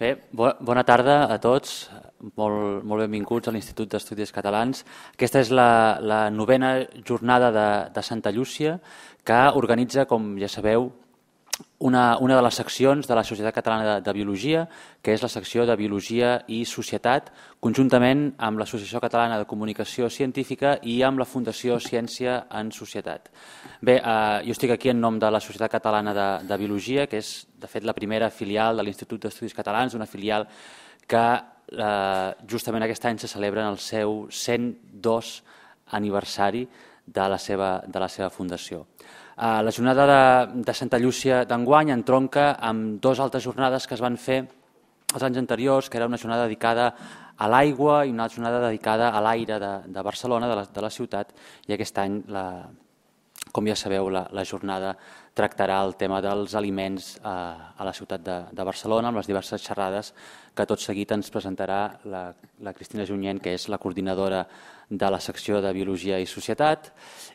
Bé, bona tarda a tots, molt, molt benvinguts a l'Institut d'Estudis Catalans. Aquesta és la, la novena jornada de, de Santa Llúcia que organitza, com ja sabeu, una, una de les seccions de la Societat Catalana de, de Biologia, que és la secció de Biologia i Societat, conjuntament amb l'Associació Catalana de Comunicació Científica i amb la Fundació Ciència en Societat. Bé, eh, jo estic aquí en nom de la Societat Catalana de, de Biologia, que és, de fet, la primera filial de l'Institut d'Estudis Catalans, una filial que eh, justament aquest any se celebra en el seu 102 aniversari de la seva, de la seva fundació. Eh, la jornada de, de Santa Llúcia d'enguany entronca amb dues altres jornades que es van fer els anys anteriors, que era una jornada dedicada a l'aigua i una jornada dedicada a l'aire de, de Barcelona, de la, de la ciutat, i aquest any, la, com ja sabeu, la, la jornada tractarà el tema dels aliments a, eh, a la ciutat de, de Barcelona amb les diverses xerrades que tot seguit ens presentarà la, la Cristina Junyent, que és la coordinadora de la secció de Biologia i Societat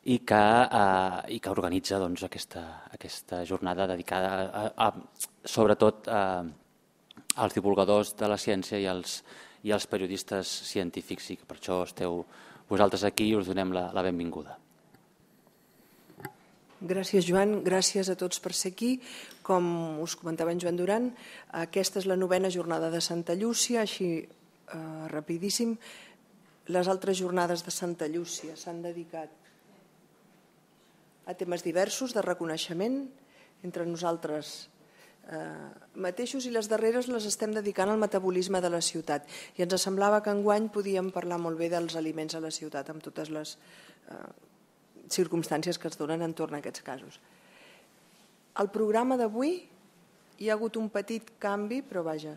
i que, eh, i que organitza doncs, aquesta, aquesta jornada dedicada a, a, sobretot a, als divulgadors de la ciència i als, i als periodistes científics i que per això esteu vosaltres aquí i us donem la, la benvinguda. Gràcies, Joan. Gràcies a tots per ser aquí. Com us comentava en Joan Duran, aquesta és la novena jornada de Santa Llúcia, així eh, rapidíssim. Les altres jornades de Santa Llúcia s'han dedicat a temes diversos de reconeixement entre nosaltres eh, mateixos i les darreres les estem dedicant al metabolisme de la ciutat. I ens semblava que enguany podíem parlar molt bé dels aliments a la ciutat amb totes les eh, circumstàncies que es donen entorn a aquests casos. El programa d'avui hi ha hagut un petit canvi, però vaja,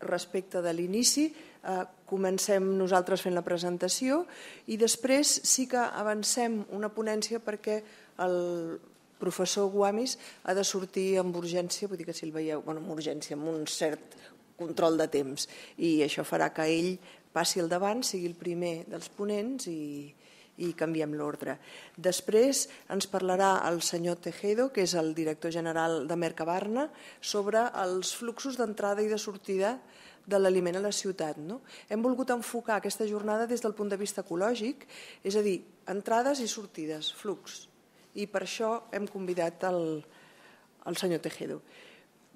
respecte de l'inici, eh, comencem nosaltres fent la presentació i després sí que avancem una ponència perquè el professor Guamis ha de sortir amb urgència, vull dir que si el veieu, bueno, amb urgència, amb un cert control de temps i això farà que ell passi al davant, sigui el primer dels ponents i, i canviem l'ordre. Després ens parlarà el senyor Tejedo, que és el director general de Mercabarna, sobre els fluxos d'entrada i de sortida de l'aliment a la ciutat. No? Hem volgut enfocar aquesta jornada des del punt de vista ecològic, és a dir, entrades i sortides, flux. I per això hem convidat el, el senyor Tejedo.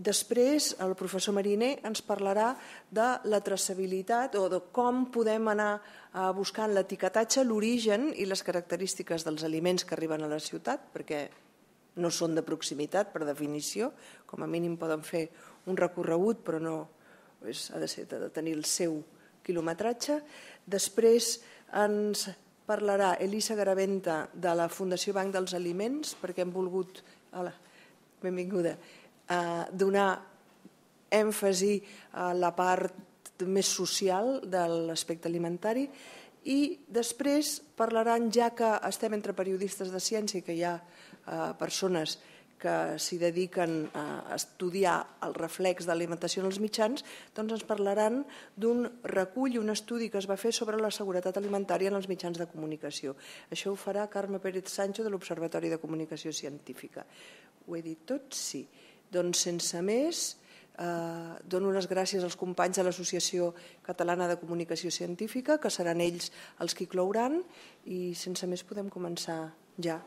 Després, el professor Mariner ens parlarà de la traçabilitat o de com podem anar eh, buscant l'etiquetatge, l'origen i les característiques dels aliments que arriben a la ciutat, perquè no són de proximitat, per definició. Com a mínim poden fer un recorregut, però no és, ha de, ser, ha de tenir el seu quilometratge. Després ens parlarà Elisa Garaventa de la Fundació Banc dels Aliments, perquè hem volgut... Hola, benvinguda eh, donar èmfasi a la part més social de l'aspecte alimentari i després parlaran, ja que estem entre periodistes de ciència que hi ha eh, persones que s'hi dediquen a estudiar el reflex de l'alimentació en els mitjans, doncs ens parlaran d'un recull, un estudi que es va fer sobre la seguretat alimentària en els mitjans de comunicació. Això ho farà Carme Pérez Sancho de l'Observatori de Comunicació Científica. Ho he dit tot? Sí. Doncs sense més, eh, dono les gràcies als companys de l'Associació Catalana de Comunicació Científica, que seran ells els que clouran, i sense més podem començar ja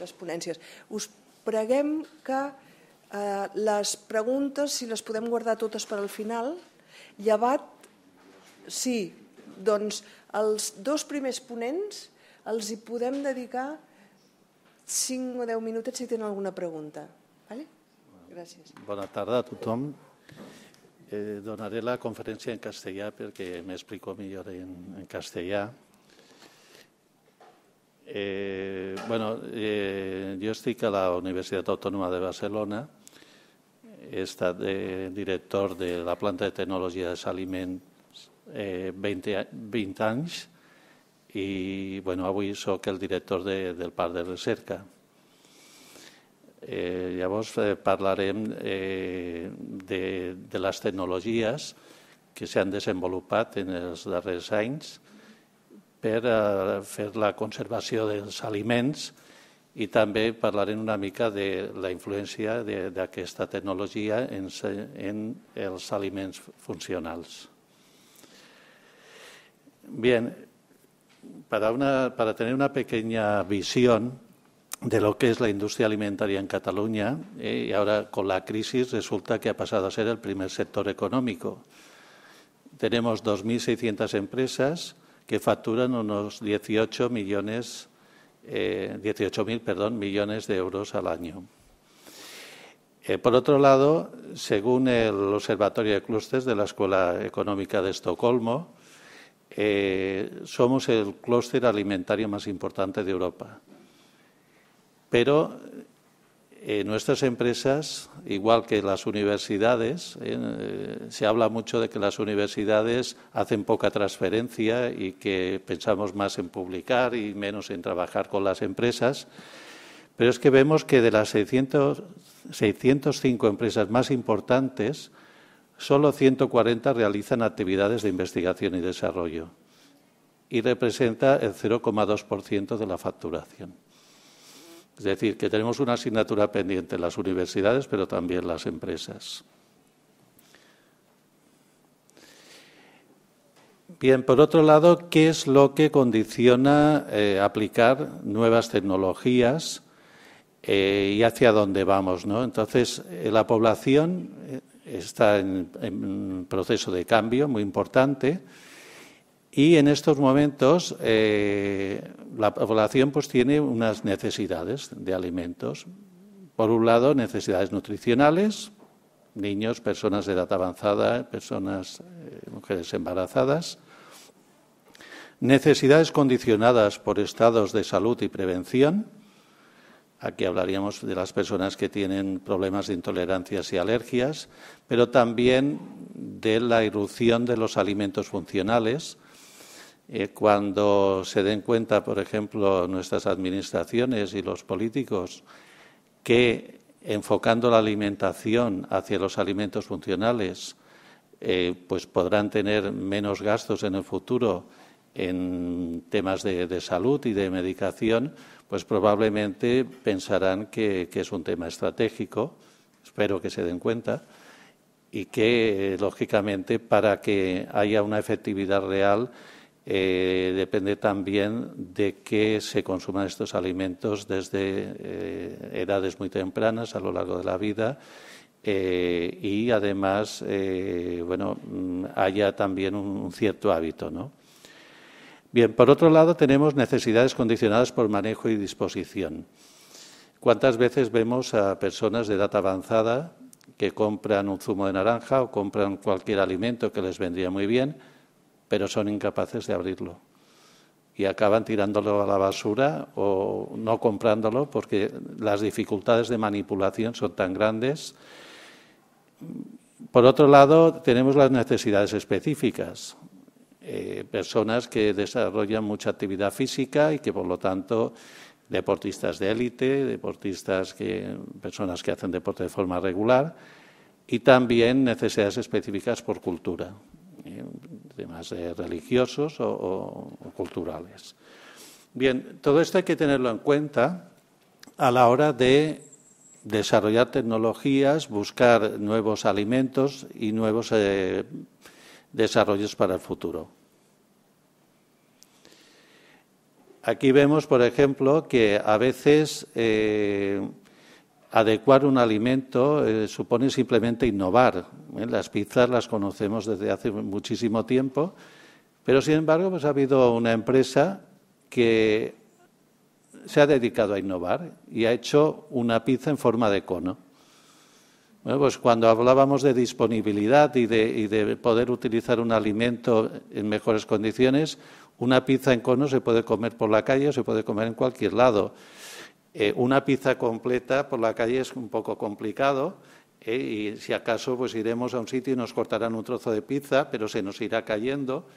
les ponències. Us preguem que eh, les preguntes, si les podem guardar totes per al final, llevat, sí, doncs els dos primers ponents els hi podem dedicar 5 o 10 minutets si tenen alguna pregunta. Gràcies. Bona tarda a tothom. Eh, donaré la conferència en castellà perquè m'explico millor en, en castellà. Eh, bueno, eh, jo estic a la Universitat Autònoma de Barcelona, he estat eh, director de la planta de tecnologia de aliments eh, 20, 20 anys i bueno, avui sóc el director de, del parc de recerca. Eh, llavors eh, parlarem eh, de, de les tecnologies que s'han desenvolupat en els darrers anys per eh, fer la conservació dels aliments i també parlarem una mica de la influència d'aquesta tecnologia en, en els aliments funcionals. Bien, para, una, para tener una pequeña visión de lo que es la industria alimentaria en Cataluña, eh, y ahora con la crisis resulta que ha pasado a ser el primer sector económico. Tenemos 2.600 empresas que facturan unos 18 millones eh, 18.000 perdón, millones de euros al año. Eh, por otro lado, según el Observatorio de Clústeres de la Escuela Económica de Estocolmo, eh, somos el clúster alimentario más importante de Europa. Pero eh, nuestras empresas, igual que las universidades, eh, se habla mucho de que las universidades hacen poca transferencia y que pensamos más en publicar y menos en trabajar con las empresas. Pero es que vemos que de las 600, 605 empresas más importantes, solo 140 realizan actividades de investigación y desarrollo y representa el 0,2% de la facturación. Es decir, que tenemos una asignatura pendiente en las universidades, pero también las empresas. Bien, por otro lado, ¿qué es lo que condiciona eh, aplicar nuevas tecnologías eh, y hacia dónde vamos? ¿no? Entonces, eh, la población está en, en proceso de cambio muy importante y en estos momentos eh, la población pues tiene unas necesidades de alimentos. Por un lado, necesidades nutricionales, niños, personas de edad avanzada, personas, eh, mujeres embarazadas. Necesidades condicionadas por estados de salud y prevención. Aquí hablaríamos de las personas que tienen problemas de intolerancias y alergias, pero también de la irrupción de los alimentos funcionales, eh, cuando se den cuenta, por ejemplo, nuestras administraciones y los políticos, que enfocando la alimentación hacia los alimentos funcionales, eh, pues podrán tener menos gastos en el futuro en temas de, salud y de medicación, pues probablemente pensarán que, es un tema estratégico, espero que se den cuenta, y que, lógicamente, para que haya una efectividad real, eh, depende también de que se consuman estos alimentos desde eh, edades muy tempranas a lo largo de la vida eh, y además bueno mm, haya también un, cierto hábito ¿no? bien por otro lado tenemos necesidades condicionadas por manejo y disposición cuántas veces vemos a personas de edad avanzada que compran un zumo de naranja o compran cualquier alimento que les vendría muy bien pero son incapaces de abrirlo. Y acaban tirándolo a la basura o no comprándolo porque las dificultades de manipulación son tan grandes. Por otro lado, tenemos las necesidades específicas. Eh, personas que desarrollan mucha actividad física y que, por lo tanto, deportistas de élite, deportistas que, personas que hacen deporte de forma regular y también necesidades específicas por cultura temas eh, religiosos o, culturales. Bien, todo esto hay que tenerlo en cuenta a la hora de desarrollar tecnologías, buscar nuevos alimentos y nuevos eh, desarrollos para el futuro. Aquí vemos, por ejemplo, que a veces eh, adecuar un alimento eh, supone simplemente innovar. ¿eh? Las pizzas las conocemos desde hace muchísimo tiempo, pero sin embargo pues ha habido una empresa que se ha dedicado a innovar y ha hecho una pizza en forma de cono. Bueno, pues cuando hablábamos de disponibilidad y de, y de poder utilizar un alimento en mejores condiciones, una pizza en cono se puede comer por la calle o se puede comer en cualquier lado. Eh, una pizza completa por la calle es un poco complicado eh, y si acaso pues iremos a un sitio y nos cortarán un trozo de pizza, pero se nos irá cayendo.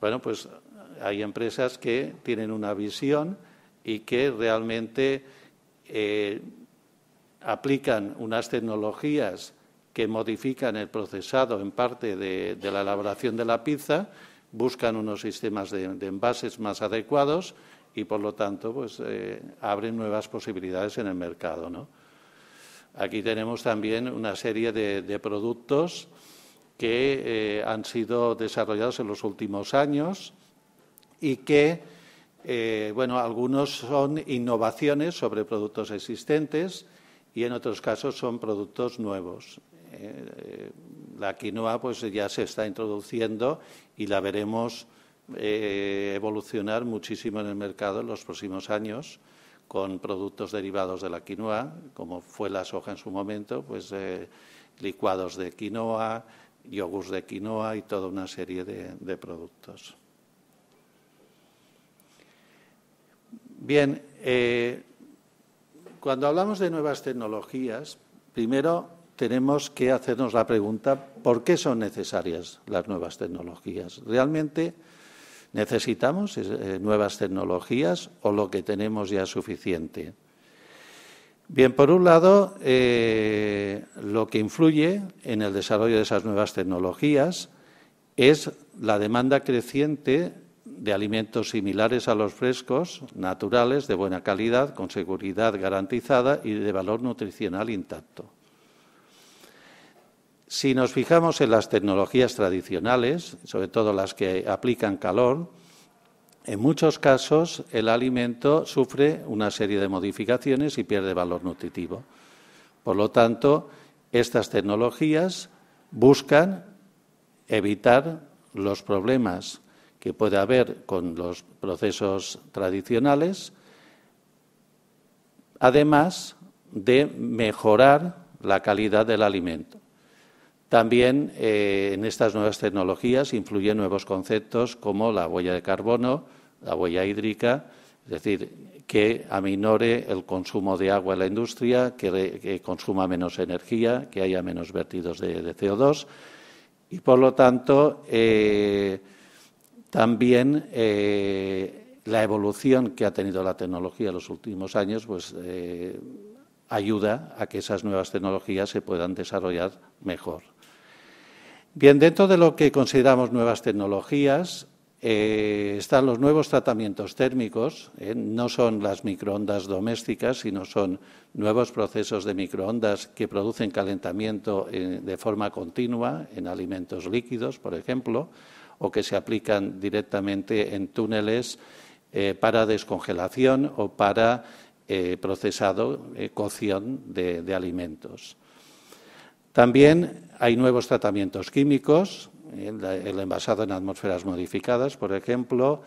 Bueno, pues hay empresas que tienen una visión y que realmente eh, aplican unas tecnologías que modifican el procesado en parte de, la elaboración de la pizza, buscan unos sistemas de envases más adecuados y por lo tanto pues, eh, abren nuevas posibilidades en el mercado. ¿no? Aquí tenemos también una serie de, productos que eh, han sido desarrollados en los últimos años y que, eh, bueno, algunos son innovaciones sobre productos existentes y en otros casos son productos nuevos. La quinoa pues ya se está introduciendo y la veremos evolucionar muchísimo en el mercado en los próximos años con productos derivados de la quinoa, como fue la soja en su momento, pues eh, licuados de quinoa, yogures de quinoa y toda una serie de, productos. Bien, eh, cuando hablamos de nuevas tecnologías, primero tenemos que hacernos la pregunta ¿por qué son necesarias las nuevas tecnologías? Realmente ¿Necesitamos eh, nuevas tecnologías o lo que tenemos ya es suficiente? Bien, por un lado, eh, lo que influye en el desarrollo de esas nuevas tecnologías es la demanda creciente de alimentos similares a los frescos, naturales, de buena calidad, con seguridad garantizada y de valor nutricional intacto. Si nos fijamos en las tecnologías tradicionales, sobre todo las que aplican calor, en muchos casos el alimento sufre una serie de modificaciones y pierde valor nutritivo. Por lo tanto, estas tecnologías buscan evitar los problemas que puede haber con los procesos tradicionales, además de mejorar la calidad del alimento. También eh, en estas nuevas tecnologías influyen nuevos conceptos como la huella de carbono, la huella hídrica, es decir, que aminore el consumo de agua en la industria, que, consuma menos energía, que haya menos vertidos de, CO2 y, por lo tanto, eh, también eh, la evolución que ha tenido la tecnología en los últimos años, pues ayuda a que esas nuevas tecnologías se puedan desarrollar mejor. Bien, dentro de lo que consideramos nuevas tecnologías eh, están los nuevos tratamientos térmicos, eh, no son las microondas domésticas, sino son nuevos procesos de microondas que producen calentamiento eh, de forma continua en alimentos líquidos, por ejemplo, o que se aplican directamente en túneles para descongelación o para procesado, cocción de alimentos. También hay nuevos tratamientos químicos, el, envasado en atmósferas modificadas, por ejemplo,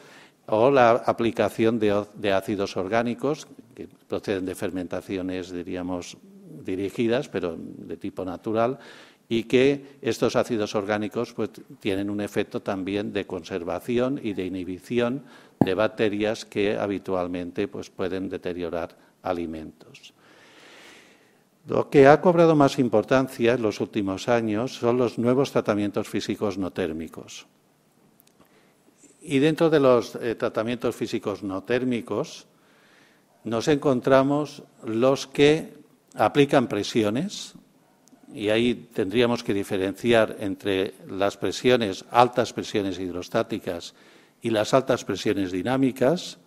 o la aplicación de, ácidos orgánicos que proceden de fermentaciones, diríamos, dirigidas, pero de tipo natural, y que estos ácidos orgánicos pues, tienen un efecto también de conservación y de inhibición de bacterias que habitualmente pues, pueden deteriorar alimentos. Lo que ha cobrado más importancia en los últimos años son los nuevos tratamientos físicos no térmicos. Y dentro de los eh, tratamientos físicos no térmicos nos encontramos los que aplican presiones, y ahí tendríamos que diferenciar entre las presiones, altas presiones hidrostáticas y las altas presiones dinámicas,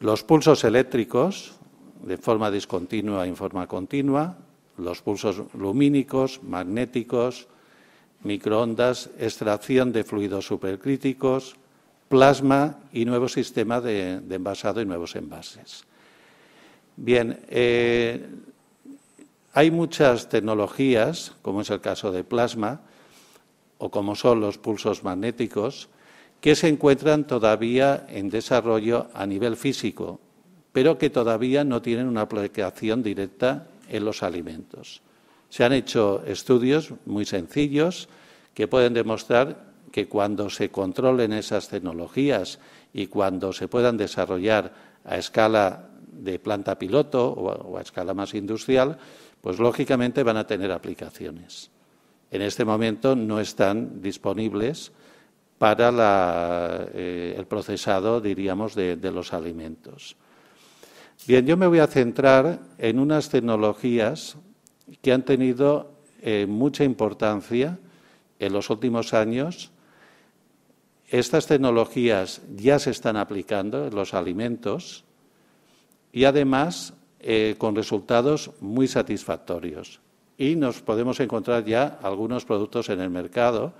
los pulsos eléctricos, de forma discontinua en forma continua, los pulsos lumínicos, magnéticos, microondas, extracción de fluidos supercríticos, plasma y nuevo sistema de, envasado y nuevos envases. Bien, eh, hay muchas tecnologías, como es el caso de plasma, o como son los pulsos magnéticos, que se encuentran todavía en desarrollo a nivel físico, pero que todavía no tienen una aplicación directa en los alimentos. Se han hecho estudios muy sencillos que pueden demostrar que cuando se controlen esas tecnologías y cuando se puedan desarrollar a escala de planta piloto o a, escala más industrial, pues lógicamente van a tener aplicaciones. En este momento no están disponibles para eh, el procesado, diríamos, de los alimentos. Bien, yo me voy a centrar en unas tecnologías que han tenido eh, mucha importancia en los últimos años Estas tecnologías ya se están aplicando en los alimentos y además eh, con resultados muy satisfactorios. Y nos podemos encontrar ya algunos productos en el mercado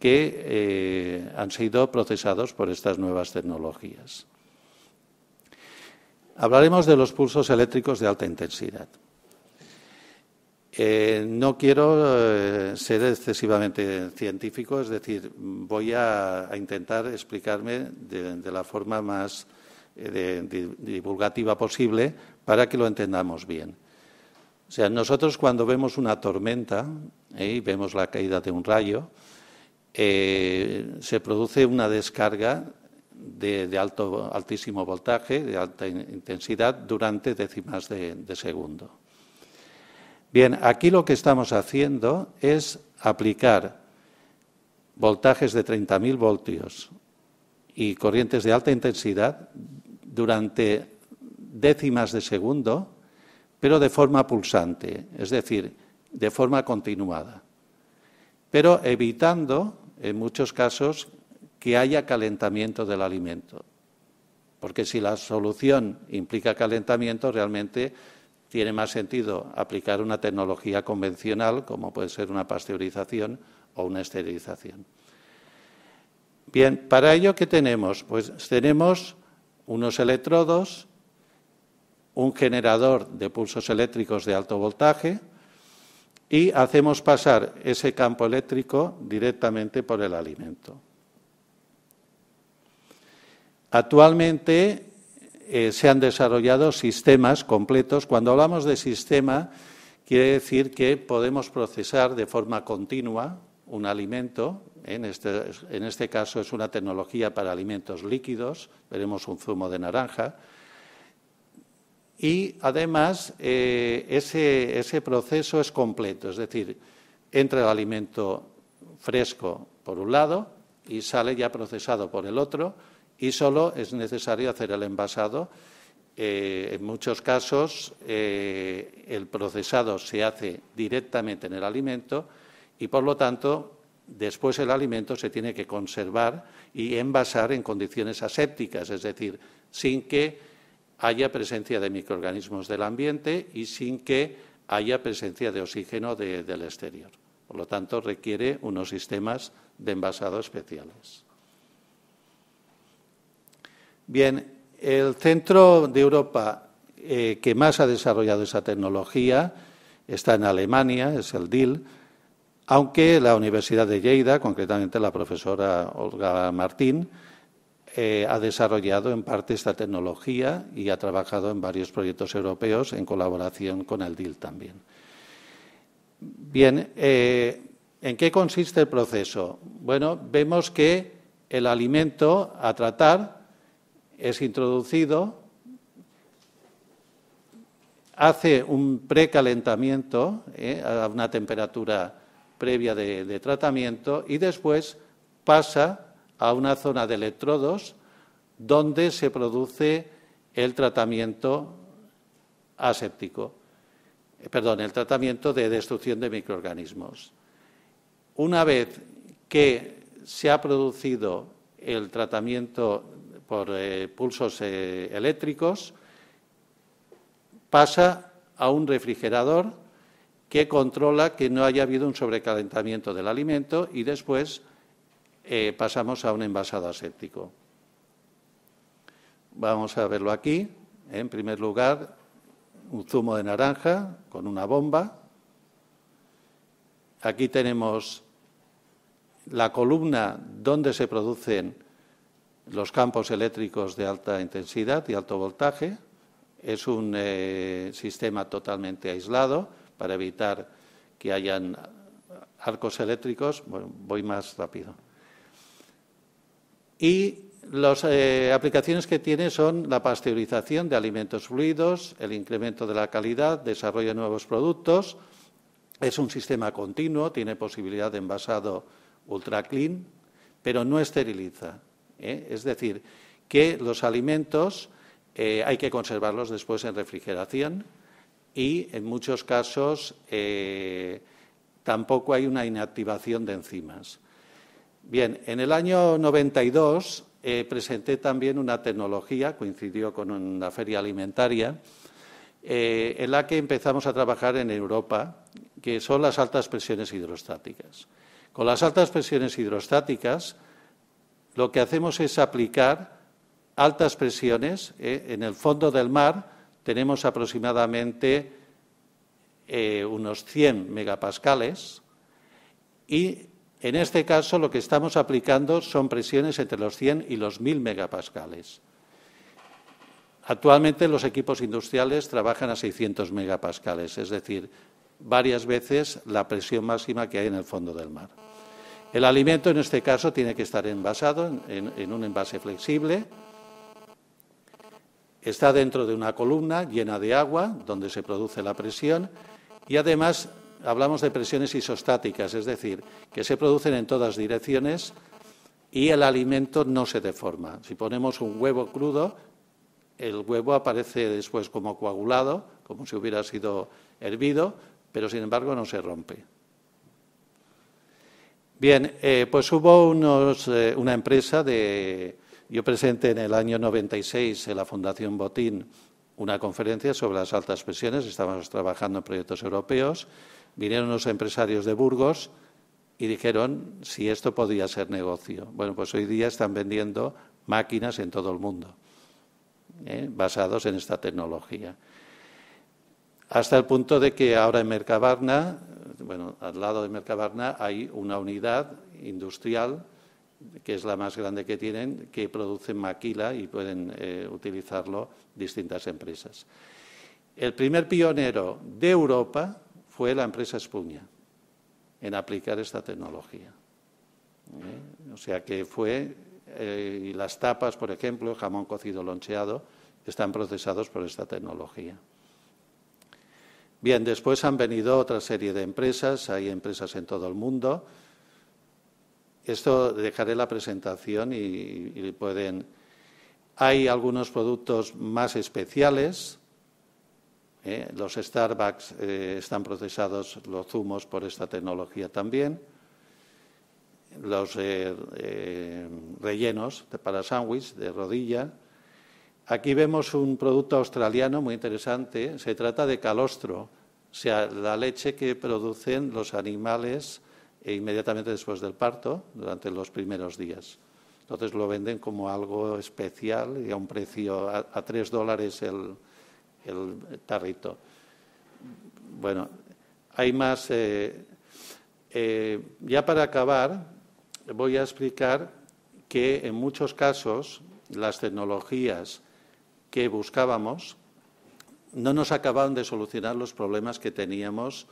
que eh, han sido procesados por estas nuevas tecnologías. Hablaremos de los pulsos eléctricos de alta intensidad. Eh, no quiero ser excesivamente científico, es decir, voy a, intentar explicarme de, la forma más divulgativa posible para que lo entendamos bien. O sea, nosotros cuando vemos una tormenta ¿eh? y vemos la caída de un rayo, eh, se produce una descarga de, alto, altísimo voltaje, de alta intensidad, durante décimas de, de segundo. Bien, aquí lo que estamos haciendo es aplicar voltajes de 30.000 voltios y corrientes de alta intensidad durante décimas de segundo, pero de forma pulsante, es decir, de forma continuada, pero evitando, en muchos casos, que haya calentamiento del alimento. Porque si la solución implica calentamiento, realmente tiene más sentido aplicar una tecnología convencional, como puede ser una pasteurización o una esterilización. Bien, para ello, ¿qué tenemos? Pues tenemos unos electrodos un generador de pulsos eléctricos de alto voltaje y hacemos pasar ese campo eléctrico directamente por el alimento. Actualmente eh, se han desarrollado sistemas completos. Cuando hablamos de sistema, quiere decir que podemos procesar de forma continua un alimento. En este, este caso es una tecnología para alimentos líquidos, veremos un zumo de naranja y además eh, ese, proceso es completo, es decir, entra el alimento fresco por un lado y sale ya procesado por el otro y solo es necesario hacer el envasado. Eh, en muchos casos eh, el procesado se hace directamente en el alimento y por lo tanto después el alimento se tiene que conservar y envasar en condiciones asépticas, es decir, sin que haya presencia de microorganismos del ambiente y sin que haya presencia de oxígeno del exterior. Por lo tanto, requiere unos sistemas de envasado especiales. Bien, el centro de Europa eh, que más ha desarrollado esa tecnología está en Alemania, es el DIL, aunque la Universidad de Lleida, concretamente la profesora Olga Martín, eh, ha desarrollado en parte esta tecnología y ha trabajado en varios proyectos europeos en colaboración con el DIL también. Bien, eh, ¿en qué consiste el proceso? Bueno, vemos que el alimento a tratar es introducido, hace un precalentamiento eh, a una temperatura previa de tratamiento y después pasa a una zona de electrodos donde se produce el tratamiento aséptico, eh, perdón, el tratamiento de destrucción de microorganismos. Una vez que se ha producido el tratamiento por eh, pulsos eh, eléctricos, pasa a un refrigerador que controla que no haya habido un sobrecalentamiento del alimento y después eh, pasamos a un envasado aséptico. Vamos a verlo aquí. En primer lugar, un zumo de naranja con una bomba. Aquí tenemos la columna donde se producen los campos eléctricos de alta intensidad y alto voltaje. Es un eh, sistema totalmente aislado para evitar que hayan arcos eléctricos. Voy más rápido. Y las eh, aplicaciones que tiene son la pasteurización de alimentos fluidos, el incremento de la calidad, desarrollo de nuevos productos. Es un sistema continuo, tiene posibilidad de envasado ultra clean, pero no esteriliza. ¿Eh? Es decir, que los alimentos eh, hay que conservarlos después en refrigeración y, en muchos casos, tampoco hay una inactivación de enzimas. Bien, en el año 92 eh, presenté también una tecnología, coincidió con una feria alimentaria, eh, en la que empezamos a trabajar en Europa, que son las altas presiones hidrostáticas. Con las altas presiones hidrostáticas, lo que hacemos es aplicar altas presiones. Eh, en el fondo del mar tenemos aproximadamente unos 100 megapascales y en este caso, lo que estamos aplicando son presiones entre los 100 y los 1000 megapascales. Actualmente los equipos industriales trabajan a 600 megapascales, es decir, varias veces la presión máxima que hay en el fondo del mar. El alimento, en este caso, tiene que estar envasado en, un envase flexible. Está dentro de una columna llena de agua, donde se produce la presión, y además hablamos de presiones isostáticas, es decir, que se producen en todas direcciones y el alimento no se deforma. Si ponemos un huevo crudo, el huevo aparece después como coagulado, como si hubiera sido hervido, pero sin embargo no se rompe. Bien, eh, pues hubo eh, una empresa de. Yo presenté en el año 96 en la Fundación Botín una conferencia sobre las altas presiones, estábamos trabajando en proyectos europeos vinieron unos empresarios de Burgos y dijeron si esto podía ser negocio. Bueno, pues hoy día están vendiendo máquinas en todo el mundo, ¿eh? basados en esta tecnología. Hasta el punto de que ahora en Mercabarna, bueno, al lado de Mercabarna hay una unidad industrial que es la más grande que tienen, que produce maquila y pueden eh, utilizarlo distintas empresas. El primer pionero de Europa fue la empresa Espuña en aplicar esta tecnología. ¿Eh? O sea que fue, eh, y las tapas, por ejemplo, jamón cocido loncheado, están procesados por esta tecnología. Bien, después han venido otra serie de empresas, hay empresas en todo el mundo. Esto dejaré la presentación y, pueden. Hay algunos productos más especiales, ¿eh? los Starbucks eh, están procesados los zumos por esta tecnología también. Los eh, rellenos para sándwich de rodilla. Aquí vemos un producto australiano muy interesante. Se trata de calostro, o sea, la leche que producen los animales inmediatamente después del parto, durante los primeros días. Entonces lo venden como algo especial y a un precio a tres dólares el, el tarrito. Bueno, hay más. Eh, eh, ya para acabar, voy a explicar que en muchos casos las tecnologías que buscábamos no nos acababan de solucionar los problemas que teníamos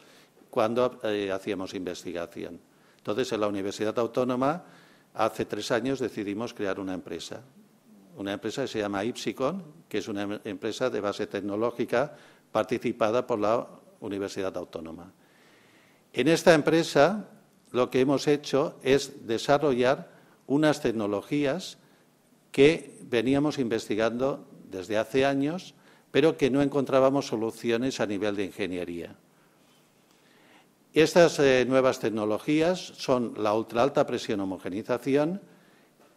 cuando eh, hacíamos investigación. Entonces, en la Universidad Autónoma, hace tres años decidimos crear una empresa una empresa que se llama Ipsicon, que es una empresa de base tecnológica participada por la Universidad Autónoma. En esta empresa lo que hemos hecho es desarrollar unas tecnologías que veníamos investigando desde hace años, pero que no encontrábamos soluciones a nivel de ingeniería. Estas eh, nuevas tecnologías son la ultra alta presión homogenización,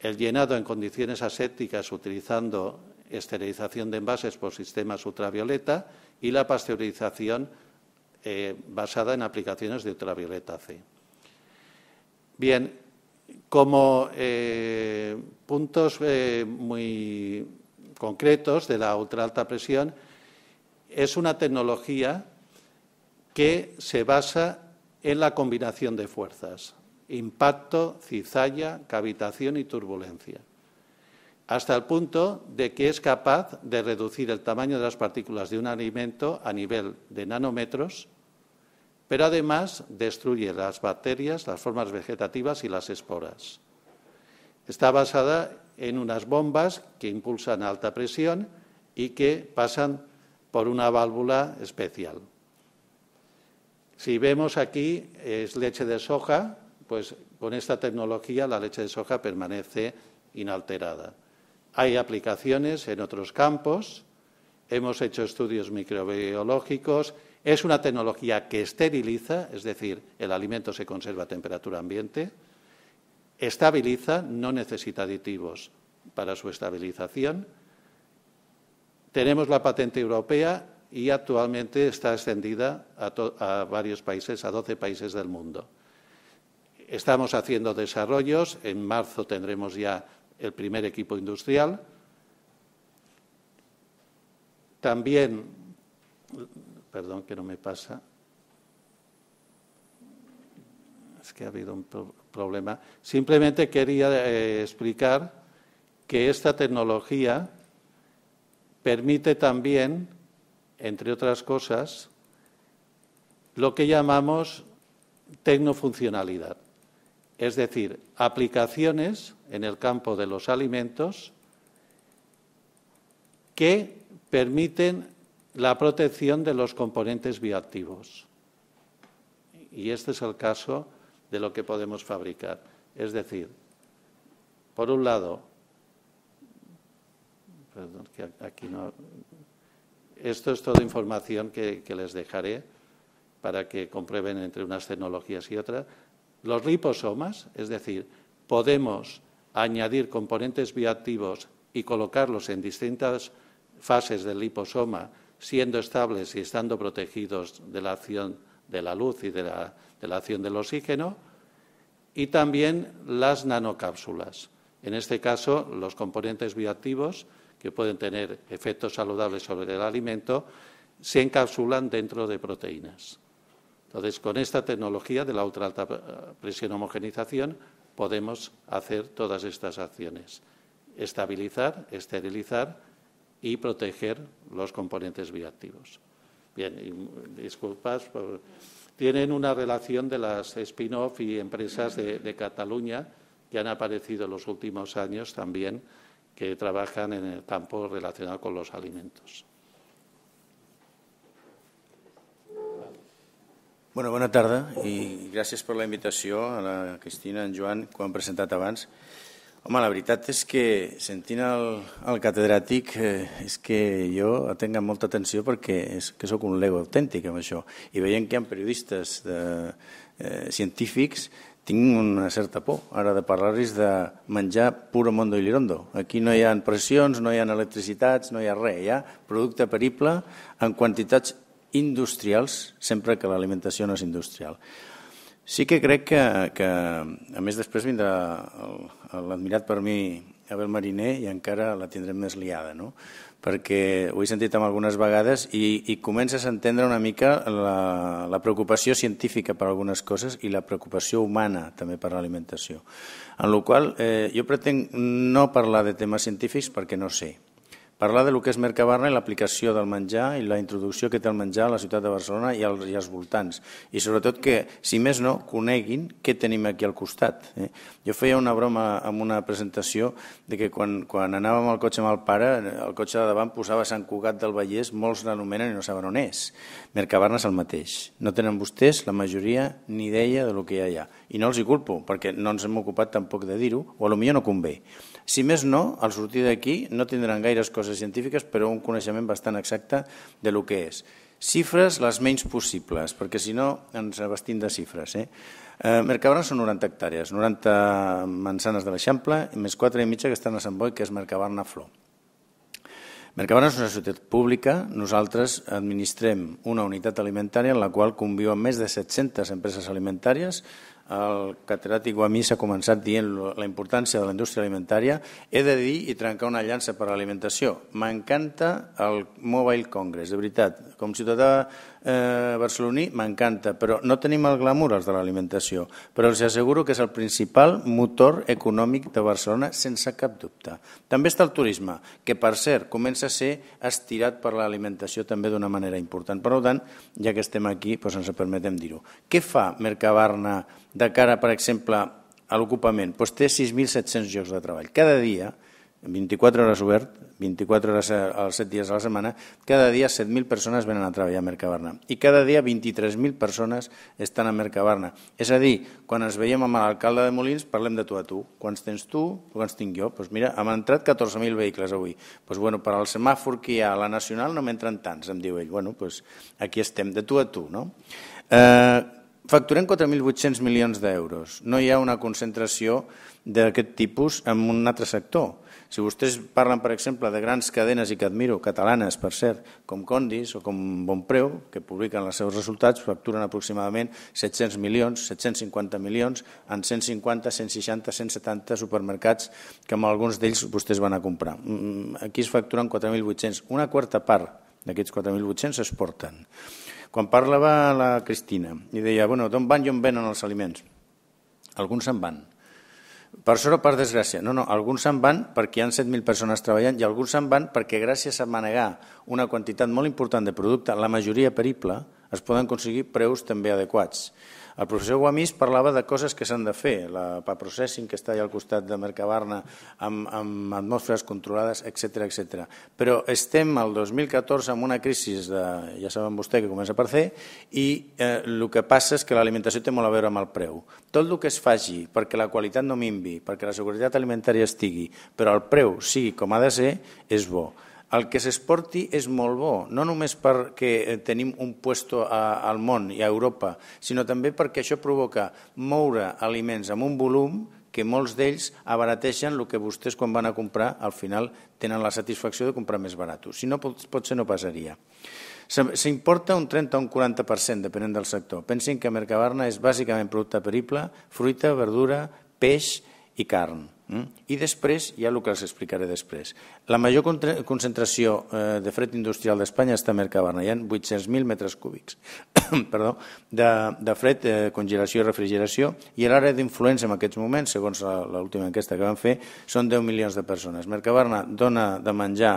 el llenado en condiciones asépticas utilizando esterilización de envases por sistemas ultravioleta y la pasteurización eh, basada en aplicaciones de ultravioleta C. Bien, como eh, puntos muy concretos de la ultra alta presión, es una tecnología que se basa en la combinación de fuerzas impacto, cizalla, cavitación y turbulencia, hasta el punto de que es capaz de reducir el tamaño de las partículas de un alimento a nivel de nanómetros, pero además destruye las bacterias, las formas vegetativas y las esporas. Está basada en unas bombas que impulsan alta presión y que pasan por una válvula especial. Si vemos aquí, es leche de soja, pues con esta tecnología la leche de soja permanece inalterada. Hay aplicaciones en otros campos, hemos hecho estudios microbiológicos, es una tecnología que esteriliza, es decir, el alimento se conserva a temperatura ambiente, estabiliza, no necesita aditivos para su estabilización. Tenemos la patente europea y actualmente está extendida a, varios países, a 12 países del mundo. Estamos haciendo desarrollos, en marzo tendremos ya el primer equipo industrial. También, perdón que no me pasa, es que ha habido un problema. Simplemente quería eh, explicar que esta tecnología permite también, entre otras cosas, lo que llamamos tecnofuncionalidad, es decir, aplicaciones en el campo de los alimentos que permiten la protección de los componentes bioactivos. Y este es el caso de lo que podemos fabricar. Es decir, por un lado, que aquí no. Esto es toda información que, les dejaré para que comprueben entre unas tecnologías y otras. Los liposomas, es decir, podemos añadir componentes bioactivos y colocarlos en distintas fases del liposoma, siendo estables y estando protegidos de la acción de la luz y de la, la acción del oxígeno, y también las nanocápsulas. En este caso, los componentes bioactivos, que pueden tener efectos saludables sobre el alimento, se encapsulan dentro de proteínas. Entonces, con esta tecnología de la ultra alta presión homogenización, podemos hacer todas estas acciones. Estabilizar, esterilizar y proteger los componentes bioactivos. Bien, disculpas por tienen una relación de las spin-off y empresas de, Cataluña que han aparecido en los últimos años también, que trabajan en el campo relacionado con los alimentos. Bueno, bona tarda i gràcies per la invitació a la Cristina, en Joan, que ho han presentat abans. Home, la veritat és que sentint el, el catedràtic eh, és que jo atenc amb molta atenció perquè és que sóc un lego autèntic amb això i veient que hi ha periodistes de, eh, científics tinc una certa por ara de parlar-los de menjar puro mondo i lirondo. Aquí no hi ha pressions, no hi ha electricitats, no hi ha res, hi ha producte perible en quantitats industrials sempre que l'alimentació no és industrial. Sí que crec que, que a més després vindrà l'admirat per mi Abel Mariner i encara la tindrem més liada, no? perquè ho he sentit amb algunes vegades i, i comences a entendre una mica la, la preocupació científica per algunes coses i la preocupació humana també per l'alimentació. En la qual eh, jo pretenc no parlar de temes científics perquè no sé, parlar de lo que és Mercabarna i l'aplicació del menjar i la introducció que té el menjar a la ciutat de Barcelona i, als, i als voltants. I sobretot que, si més no, coneguin què tenim aquí al costat. Eh? Jo feia una broma amb una presentació de que quan, quan anàvem al cotxe amb el pare, el cotxe de davant posava Sant Cugat del Vallès, molts l'anomenen i no saben on és. Mercabarna és el mateix. No tenen vostès, la majoria, ni idea de lo que hi ha allà. I no els hi culpo, perquè no ens hem ocupat tampoc de dir-ho, o potser no convé. Si més no, al sortir d'aquí no tindran gaires coses científiques, però un coneixement bastant exacte de lo que és. Xifres les menys possibles, perquè si no ens abastim de xifres. Eh? Eh, Mercabarna són 90 hectàrees, 90 mansanes de l'Eixample, més 4 i mitja que estan a Sant Boi, que és Mercabarna Flor. Mercabarna és una societat pública, nosaltres administrem una unitat alimentària en la qual conviuen més de 700 empreses alimentàries, el catedràtic Guamí s'ha començat dient la importància de la indústria alimentària, he de dir i trencar una llança per l'alimentació. M'encanta el Mobile Congress, de veritat. Com ciutadà eh, barceloní m'encanta, però no tenim el glamour els de l'alimentació, però els asseguro que és el principal motor econòmic de Barcelona sense cap dubte. També està el turisme, que per cert comença a ser estirat per l'alimentació també d'una manera important. Per tant, ja que estem aquí, doncs ens permetem dir-ho. Què fa Mercabarna de cara, per exemple, a l'ocupament? Doncs té 6.700 llocs de treball. Cada dia 24 hores obert, 24 hores als 7 dies a la setmana, cada dia 7.000 persones venen a treballar a Mercabarna i cada dia 23.000 persones estan a Mercabarna. És a dir, quan ens veiem amb l'alcalde de Molins parlem de tu a tu. Quants tens tu? Quants tinc jo? Pues mira, hem entrat 14.000 vehicles avui. Pues bueno, per al semàfor que hi ha a la Nacional no m'entren tants, em diu ell. Bueno, pues aquí estem, de tu a tu. No? Eh, facturem 4.800 milions d'euros. No hi ha una concentració d'aquest tipus en un altre sector. Si vostès parlen, per exemple, de grans cadenes i que admiro, catalanes, per cert, com Condis o com Bonpreu, que publiquen els seus resultats, facturen aproximadament 700 milions, 750 milions en 150, 160, 170 supermercats que amb alguns d'ells vostès van a comprar. Mm, aquí es facturen 4.800. Una quarta part d'aquests 4.800 s'exporten. Quan parlava la Cristina i deia, bueno, d'on van i on venen els aliments? Alguns se'n van per sort o per desgràcia? No, no, alguns se'n van perquè hi ha 7.000 persones treballant i alguns se'n van perquè gràcies a manegar una quantitat molt important de producte, la majoria perible, es poden aconseguir preus també adequats. El professor Guamís parlava de coses que s'han de fer, la pa processing que està allà al costat de Mercabarna amb, amb atmosferes controlades, etc etc. Però estem al 2014 amb una crisi, de, ja saben vostè que comença per C, i eh, el que passa és que l'alimentació té molt a veure amb el preu. Tot el que es faci perquè la qualitat no minvi, perquè la seguretat alimentària estigui, però el preu sigui com ha de ser, és bo el que s'exporti és molt bo, no només perquè eh, tenim un puesto a, al món i a Europa, sinó també perquè això provoca moure aliments amb un volum que molts d'ells abarateixen el que vostès quan van a comprar al final tenen la satisfacció de comprar més barat. Si no, pot, potser no passaria. S'importa un 30 o un 40%, depenent del sector. Pensin que Mercabarna és bàsicament producte perible, fruita, verdura, peix i carn. Mm? I després, ja el que els explicaré després. La major concentració eh, de fred industrial d'Espanya està a Mercabarna. Hi ha 800.000 metres cúbics perdó, de, de fred, eh, congelació i refrigeració, i l'àrea d'influència en aquests moments, segons l'última enquesta que van fer, són 10 milions de persones. Mercabarna dona de menjar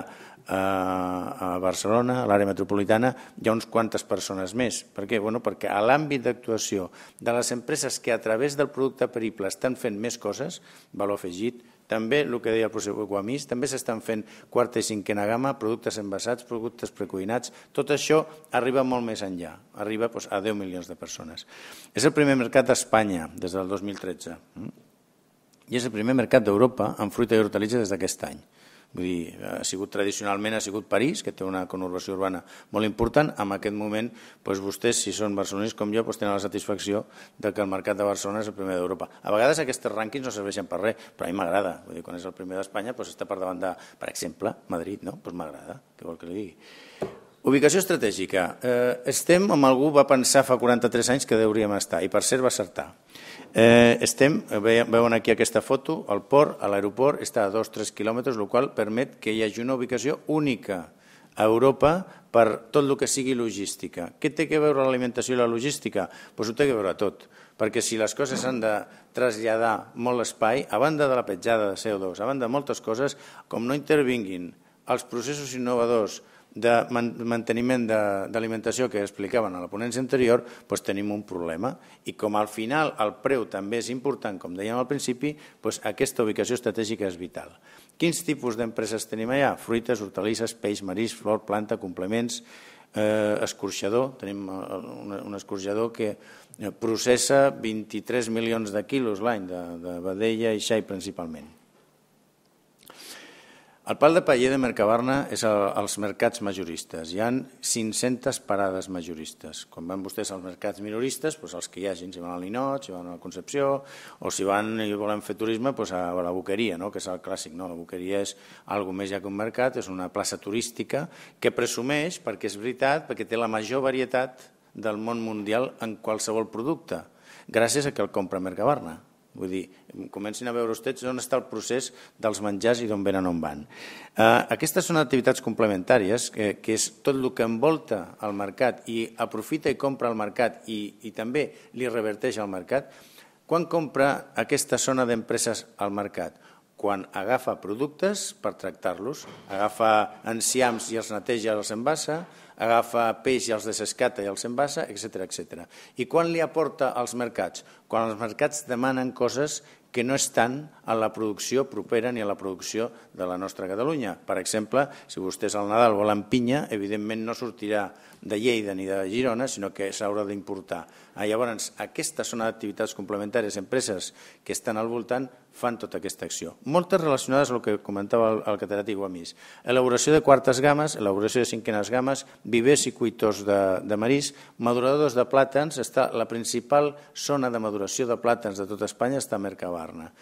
a Barcelona, a l'àrea metropolitana, hi ha uns quantes persones més. Per què? Bueno, perquè a l'àmbit d'actuació de les empreses que a través del producte perible estan fent més coses, valor afegit, també el que deia el professor Guamís, també s'estan fent quarta i cinquena gamma, productes envasats, productes precuinats, tot això arriba molt més enllà, arriba doncs, a 10 milions de persones. És el primer mercat d'Espanya des del 2013 mm? i és el primer mercat d'Europa en fruita i hortalitza des d'aquest any. Vull dir, ha sigut tradicionalment ha sigut París, que té una conurbació urbana molt important. En aquest moment, doncs vostès, si són barcelonins com jo, doncs tenen la satisfacció de que el mercat de Barcelona és el primer d'Europa. A vegades aquests rànquings no serveixen per res, però a mi m'agrada. Vull dir, quan és el primer d'Espanya, doncs està per davant de, per exemple, Madrid, no? Doncs m'agrada, què vol que li digui? Ubicació estratègica. Eh, estem on algú va pensar fa 43 anys que hauríem estar, i per cert va acertar. Eh, estem, veuen aquí aquesta foto, el port, a l'aeroport, està a 2-3 quilòmetres, el qual permet que hi hagi una ubicació única a Europa per tot el que sigui logística. Què té que veure l'alimentació i la logística? Doncs pues ho té que veure tot, perquè si les coses s'han de traslladar molt espai, a banda de la petjada de CO2, a banda de moltes coses, com no intervinguin els processos innovadors de manteniment d'alimentació que explicaven a la ponència anterior, doncs tenim un problema. I com al final el preu també és important, com dèiem al principi, doncs aquesta ubicació estratègica és vital. Quins tipus d'empreses tenim allà? Fruites, hortalisses, peix, marís, flor, planta, complements, eh, escorxador. Tenim eh, un, un escorxador que eh, processa 23 milions de quilos l'any de, de vedella i xai principalment. El pal de paller de Mercabarna és el, els mercats majoristes. Hi han 500 parades majoristes. Quan van vostès als mercats minoristes, doncs els que hi hagin, si van al Ninot, si van a la Concepció, o si van i volen fer turisme, doncs a la Boqueria, no? que és el clàssic. No? La Boqueria és algo més ja que un mercat, és una plaça turística que presumeix, perquè és veritat, perquè té la major varietat del món mundial en qualsevol producte, gràcies a que el compra Mercabarna. Vull dir, comencin a veure vostès on està el procés dels menjars i d'on venen on van. Eh, aquestes són activitats complementàries, que, que és tot el que envolta el mercat i aprofita i compra el mercat i, i també li reverteix al mercat. Quan compra aquesta zona d'empreses al mercat? Quan agafa productes per tractar-los, agafa enciams i els neteja i els envassa, agafa peix i els desescata i els envasa, etc etc. I quan li aporta als mercats? Quan els mercats demanen coses que no estan a la producció propera ni a la producció de la nostra Catalunya. Per exemple, si vostès al Nadal volen pinya, evidentment no sortirà de Lleida ni de Girona, sinó que s'haurà d'importar. Ah, llavors, aquestes són activitats complementàries, empreses que estan al voltant fan tota aquesta acció. Moltes relacionades amb el que comentava el, el catedràtic Guamís. Elaboració de quartes games, elaboració de cinquenes games, vivers i cuitors de, de marís, maduradors de plàtans, està la principal zona de maduració de plàtans de tot Espanya està a Mercabarna.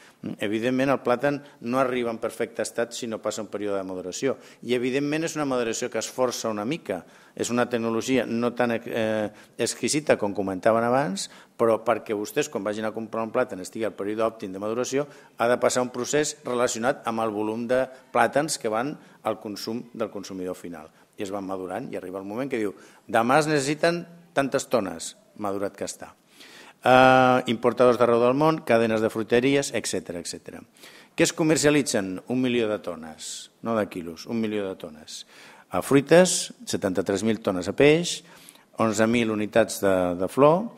Evidentment, el plàtan no arriba en perfecte estat si no passa un període de maduració. I, evidentment, és una maduració que es força una mica. És una tecnologia no tan eh, exquisita com comentaven abans, però perquè vostès, quan vagin a comprar un plàtan, estigui al període òptim de maduració, ha de passar un procés relacionat amb el volum de plàtans que van al consum del consumidor final. I es van madurant i arriba el moment que diu demà es necessiten tantes tones, madurat que està. Uh, importadors d'arreu del món, cadenes de fruiteries, etc etc. Què es comercialitzen? Un milió de tones, no de quilos, un milió de tones. A fruites, 73.000 tones a peix, 11.000 unitats de, de flor,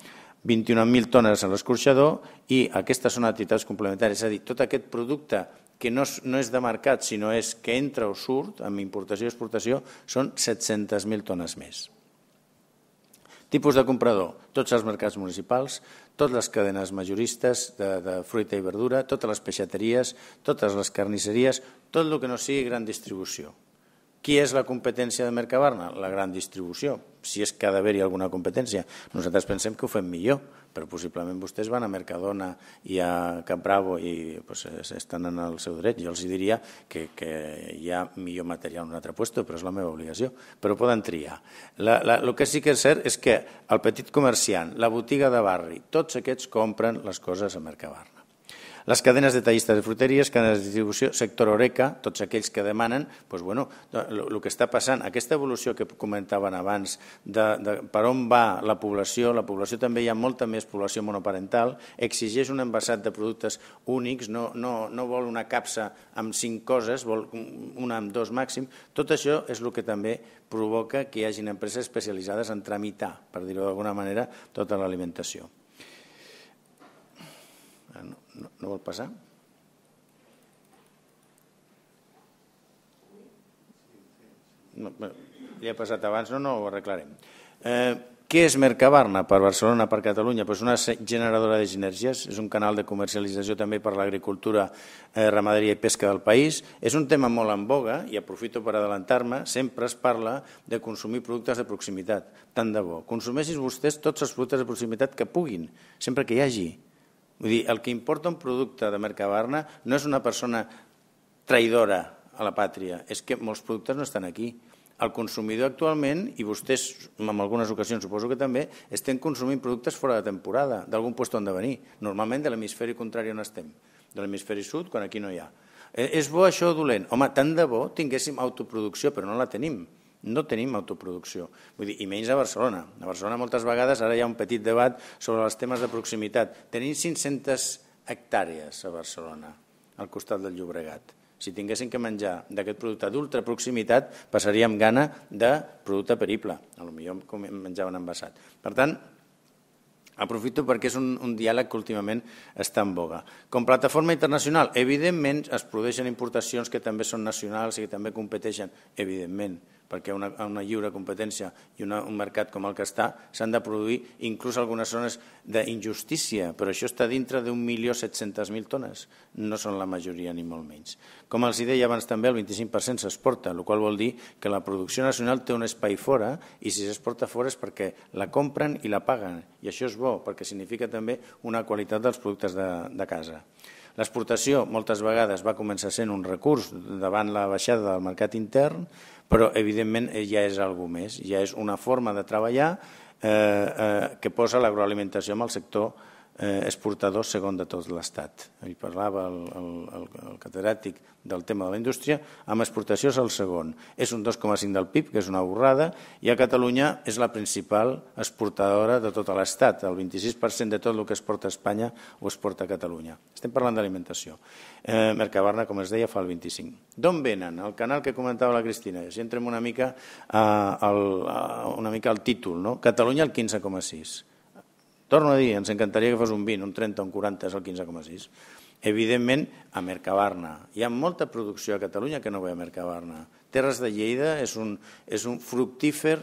21.000 tones a l'escorxador i aquestes són activitats complementàries, és a dir, tot aquest producte que no és, no és de mercat, sinó és que entra o surt amb importació i exportació, són 700.000 tones més. Tipus de comprador, tots els mercats municipals, totes les cadenes majoristes de, de fruita i verdura, totes les peixateries, totes les carnisseries, tot el que no sigui gran distribució. Qui és la competència de Mercabarna? La gran distribució, si és que ha d'haver-hi alguna competència. Nosaltres pensem que ho fem millor, però possiblement vostès van a Mercadona i a Capbravo i pues, estan en el seu dret. Jo els diria que, que hi ha millor material en un altre lloc, però és la meva obligació. Però poden triar. La, la, el que sí que és cert és que el petit comerciant, la botiga de barri, tots aquests compren les coses a Mercabarna. Les cadenes detallistes de fruteries, cadenes de distribució, sector Oreca, tots aquells que demanen, doncs, bueno, el que està passant, aquesta evolució que comentaven abans, de, de per on va la població, la població també hi ha molta més població monoparental, exigeix un envasat de productes únics, no, no, no vol una capsa amb cinc coses, vol una amb dos màxim, tot això és el que també provoca que hi hagin empreses especialitzades en tramitar, per dir-ho d'alguna manera, tota l'alimentació. No, no, no vol passar? No, ja ha passat abans, no, no ho arreglarem. Eh, què és Mercabarna per Barcelona, per Catalunya? Pues una generadora de sinergies, és un canal de comercialització també per l'agricultura, eh, ramaderia i pesca del país. És un tema molt en boga i aprofito per adelantar-me, sempre es parla de consumir productes de proximitat, tant de bo. Consumeixis vostès tots els productes de proximitat que puguin, sempre que hi hagi. Vull dir, el que importa un producte de Mercabarna no és una persona traïdora a la pàtria, és que molts productes no estan aquí. El consumidor actualment, i vostès en algunes ocasions suposo que també, estem consumint productes fora de temporada, d'algun lloc on de venir, normalment de l'hemisferi contrari on estem, de l'hemisferi sud, quan aquí no hi ha. Eh, és bo això o dolent? Home, tant de bo tinguéssim autoproducció, però no la tenim no tenim autoproducció, vull dir, i menys a Barcelona. A Barcelona moltes vegades ara hi ha un petit debat sobre els temes de proximitat. Tenim 500 hectàrees a Barcelona, al costat del Llobregat. Si tinguéssim que menjar d'aquest producte d'ultra proximitat, passaríem gana de producte perible, a lo millor menjaven envasat. Per tant, Aprofito perquè és un, un diàleg que últimament està en boga. Com plataforma internacional, evidentment es produeixen importacions que també són nacionals i que també competeixen, evidentment perquè una, una lliure competència i una, un mercat com el que està s'han de produir inclús algunes zones d'injustícia, però això està dintre d'un milió 700.000 tones, no són la majoria ni molt menys. Com els deia abans també, el 25% s'exporta, el qual vol dir que la producció nacional té un espai fora i si s'exporta fora és perquè la compren i la paguen, i això és bo, perquè significa també una qualitat dels productes de, de casa. L'exportació moltes vegades va començar sent un recurs davant la baixada del mercat intern, però evidentment eh, ja és alguna més, ja és una forma de treballar eh, eh, que posa l'agroalimentació en el sector eh, exportador segon de tot l'Estat. Ell parlava el, el, el, catedràtic del tema de la indústria, amb exportació és el segon. És un 2,5 del PIB, que és una borrada, i a Catalunya és la principal exportadora de tot l'Estat. El 26% de tot el que exporta a Espanya ho exporta a Catalunya. Estem parlant d'alimentació. Eh, Mercabarna, com es deia, fa el 25. D'on venen? El canal que comentava la Cristina. Si entrem una mica, a, al, a, una mica al títol. No? Catalunya el 15,6 Torno a dir, ens encantaria que fos un 20, un 30, un 40, és el 15,6. Evidentment, a Mercabarna. Hi ha molta producció a Catalunya que no ve a Mercabarna. Terres de Lleida és un, és un fructífer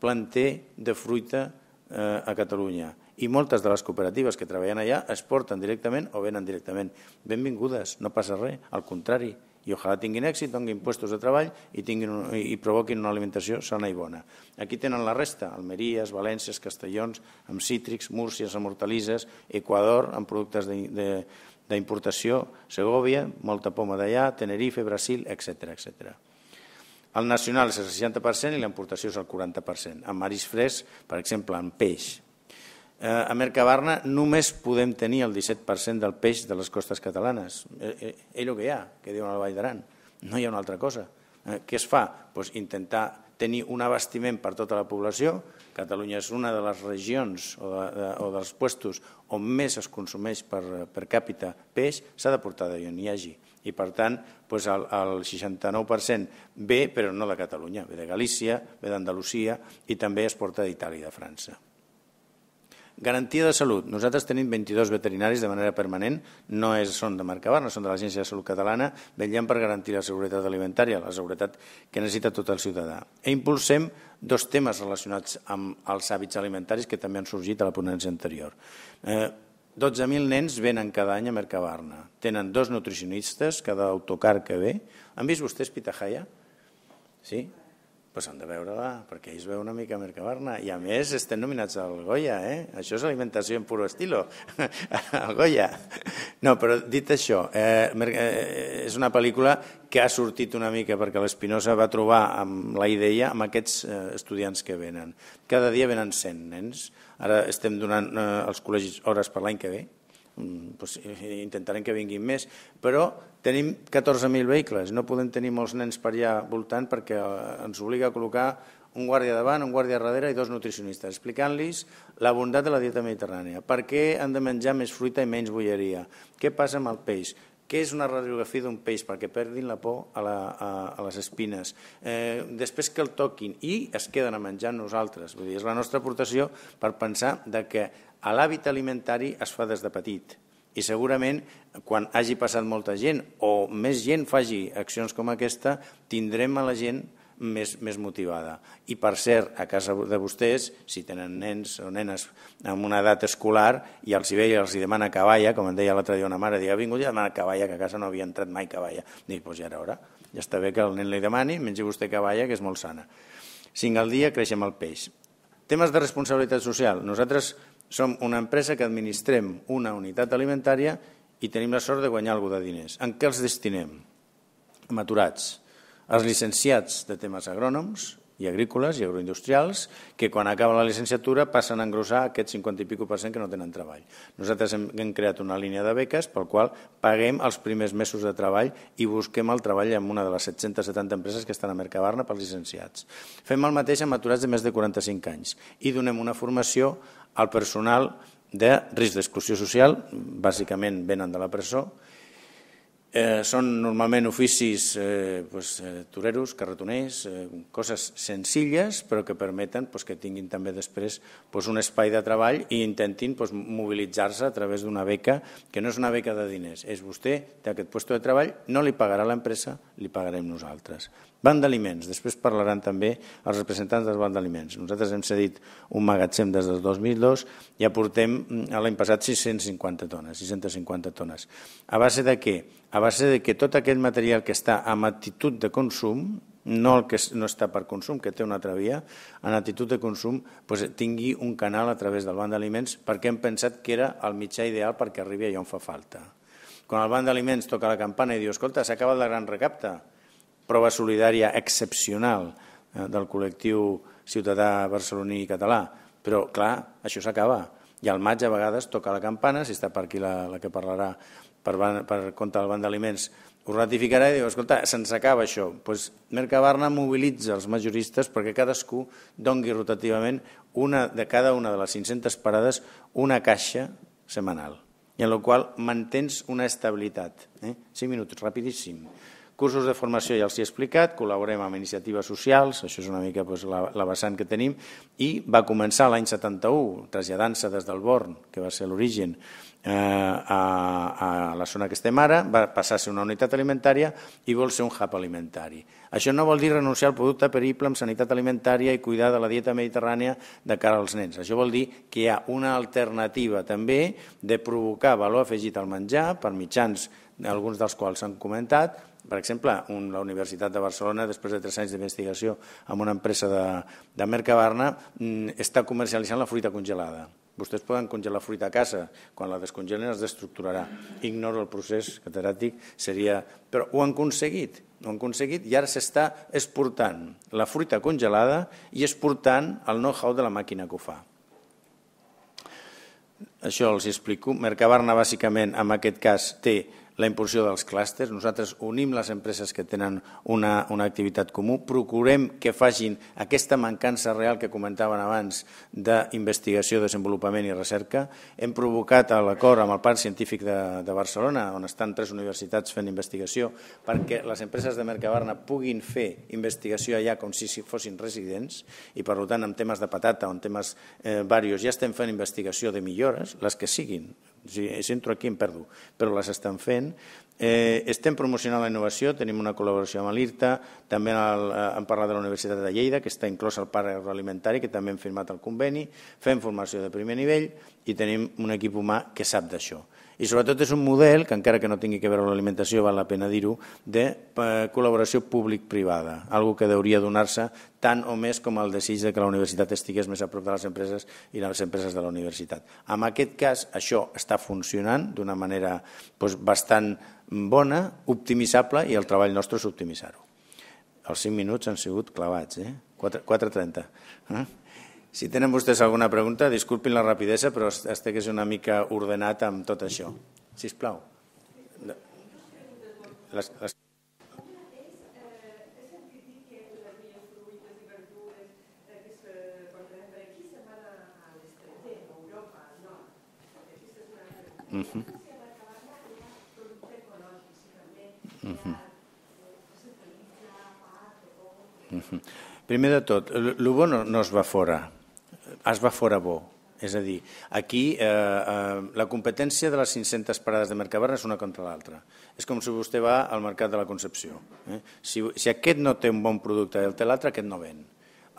planter de fruita eh, a Catalunya i moltes de les cooperatives que treballen allà es porten directament o venen directament. Benvingudes, no passa res, al contrari, i ojalà tinguin èxit, donin impuestos de treball i, tinguin i provoquin una alimentació sana i bona. Aquí tenen la resta, Almeries, Valències, Castellons, amb cítrics, Múrcies, amb hortalisses, Equador, amb productes d'importació, Segovia, molta poma d'allà, Tenerife, Brasil, etc etc. El nacional és el 60% i l'importació és el 40%. En maris fresc, per exemple, en peix, Eh, a Mercabarna només podem tenir el 17% del peix de les costes catalanes. És eh, eh, el que hi ha, que diuen al Vall d'Aran. No hi ha una altra cosa. Què es fa? Pues intentar tenir un abastiment per tota la població. Catalunya és una de les regions o, de, de, o dels puestos on més es consumeix per, per càpita peix, s'ha de portar d'on hi hagi. I, per tant, el, el 69% ve, però no de Catalunya, ve de Galícia, ve d'Andalusia i també es porta d'Itàlia i de França. Garantia de salut. Nosaltres tenim 22 veterinaris de manera permanent, no és, són de Mercabarna, són de l'Agència de Salut Catalana, vetllant per garantir la seguretat alimentària, la seguretat que necessita tot el ciutadà. E impulsem dos temes relacionats amb els hàbits alimentaris que també han sorgit a la ponència anterior. Eh, 12.000 nens venen cada any a Mercabarna. Tenen dos nutricionistes, cada autocar que ve. Han vist vostès Pitahaya? Sí? Pues han de veure-la, perquè ells veuen una mica Mercabarna. I a més estem nominats al Goya, eh? Això és alimentació en puro estilo, al Goya. No, però dit això, eh, eh, és una pel·lícula que ha sortit una mica perquè l'Espinosa va trobar amb la idea amb aquests eh, estudiants que venen. Cada dia venen 100 nens. Ara estem donant eh, als col·legis hores per l'any que ve, Eh, intentarem que vinguin més, però tenim 14.000 vehicles, no podem tenir molts nens per allà voltant perquè eh, ens obliga a col·locar un guàrdia davant, un guàrdia darrere i dos nutricionistes, explicant-los la bondat de la dieta mediterrània, per què han de menjar més fruita i menys bolleria, què passa amb el peix, què és una radiografia d'un peix perquè perdin la por a, la, a, a les espines, eh, després que el toquin. I es queden a menjar nosaltres. Vull dir, és la nostra aportació per pensar de que l'hàbit alimentari es fa des de petit i segurament quan hagi passat molta gent o més gent faci accions com aquesta, tindrem a la gent més, més motivada. I per cert, a casa de vostès, si tenen nens o nenes amb una edat escolar i els hi ve i els hi demana cavalla, com em deia l'altre dia una mare, ha vingut i demana cavalla, que a casa no havia entrat mai cavalla. Dic, doncs ja era hora, ja està bé que el nen li demani, mengi vostè cavalla, que és molt sana. Cinc al dia creixem el peix. Temes de responsabilitat social. Nosaltres som una empresa que administrem una unitat alimentària i tenim la sort de guanyar alguna de diners. En què els destinem? Maturats. Els llicenciats de temes agrònoms i agrícoles i agroindustrials que quan acaba la llicenciatura passen a engrossar aquest 50 i pico per cent que no tenen treball. Nosaltres hem, hem creat una línia de beques pel qual paguem els primers mesos de treball i busquem el treball en una de les 770 empreses que estan a Mercabarna pels llicenciats. Fem el mateix amb aturats de més de 45 anys i donem una formació al personal de risc d'exclusió social, bàsicament venen de la presó, Eh, són normalment oficis eh, pues, eh, toreros, carretoners, eh, coses senzilles però que permeten pues, que tinguin també després pues, un espai de treball i intentin pues, mobilitzar-se a través d'una beca que no és una beca de diners, és vostè té aquest lloc de treball, no li pagarà l'empresa, li pagarem nosaltres. Banc d'aliments, després parlaran també els representants del Banc d'aliments. Nosaltres hem cedit un magatzem des del 2002 i aportem mm, l'any passat 650 tones, 650 tones. A base de què? A base de que tot aquest material que està amb actitud de consum, no el que no està per consum, que té una altra via, en actitud de consum doncs, tingui un canal a través del banc d'aliments perquè hem pensat que era el mitjà ideal perquè arribi allà on fa falta. Quan el banc d'aliments toca la campana i diu, escolta, s'ha acabat la gran recapta, prova solidària excepcional eh, del col·lectiu ciutadà barceloní i català. Però, clar, això s'acaba. I al maig a vegades toca la campana, si està per aquí la, la que parlarà per, per compte del banc d'aliments, ho ratificarà i diu, escolta, se'ns acaba això. Pues Mercabarna mobilitza els majoristes perquè cadascú dongui rotativament una, de cada una de les 500 parades una caixa setmanal, i en la qual mantens una estabilitat. Eh? 5 minuts, rapidíssim Cursos de formació ja els he explicat, col·laborem amb iniciatives socials, això és una mica doncs, la, la vessant que tenim, i va començar l'any 71, traslladant-se des del Born, que va ser l'origen, eh, a, a la zona que estem ara, va passar a ser una unitat alimentària i vol ser un hub alimentari. Això no vol dir renunciar al producte perible amb sanitat alimentària i cuidar de la dieta mediterrània de cara als nens. Això vol dir que hi ha una alternativa també de provocar valor afegit al menjar per mitjans, alguns dels quals s'han comentat, per exemple, un, la Universitat de Barcelona, després de tres anys d'investigació amb una empresa de, de Mercabarna, mm, està comercialitzant la fruita congelada. Vostès poden congelar fruita a casa, quan la descongelen es destructurarà. Ignoro el procés catedràtic, seria... Però ho han aconseguit, ho han aconseguit i ara s'està exportant la fruita congelada i exportant el know-how de la màquina que ho fa. Això els explico. Mercabarna, bàsicament, en aquest cas, té la impulsió dels clústers. Nosaltres unim les empreses que tenen una, una activitat comú, procurem que facin aquesta mancança real que comentaven abans d'investigació, desenvolupament i recerca. Hem provocat l'acord amb el Parc Científic de, de Barcelona, on estan tres universitats fent investigació, perquè les empreses de Mercabarna puguin fer investigació allà com si fossin residents i, per tant, en temes de patata o en temes eh, varios ja estem fent investigació de millores, les que siguin, si, si entro aquí em perdo, però les estan fent. Eh, estem promocionant la innovació, tenim una col·laboració amb l'IRTA, també el, eh, hem parlat de la Universitat de Lleida, que està inclòs al parc agroalimentari, que també hem firmat el conveni, fem formació de primer nivell i tenim un equip humà que sap d'això. I sobretot és un model, que encara que no tingui que veure amb l'alimentació, val la pena dir-ho, de eh, col·laboració públic-privada, algo que hauria donar-se tant o més com el desig de que la universitat estigués més a prop de les empreses i les empreses de la universitat. En aquest cas, això està funcionant d'una manera doncs, bastant bona, optimitzable, i el treball nostre és optimitzar-ho. Els 5 minuts han sigut clavats, eh? 4.30. Eh? Si tenen vostès alguna pregunta, disculpin la rapidesa, però estic que és una mica ordenat amb tot això. Si us plau. Les, les... Primer de tot, el bo no, no es va fora, es va fora bo. És a dir, aquí eh, eh, la competència de les 500 parades de Mercabarna és una contra l'altra. És com si vostè va al mercat de la Concepció. Eh? Si, si aquest no té un bon producte i el té l'altre, aquest no ven.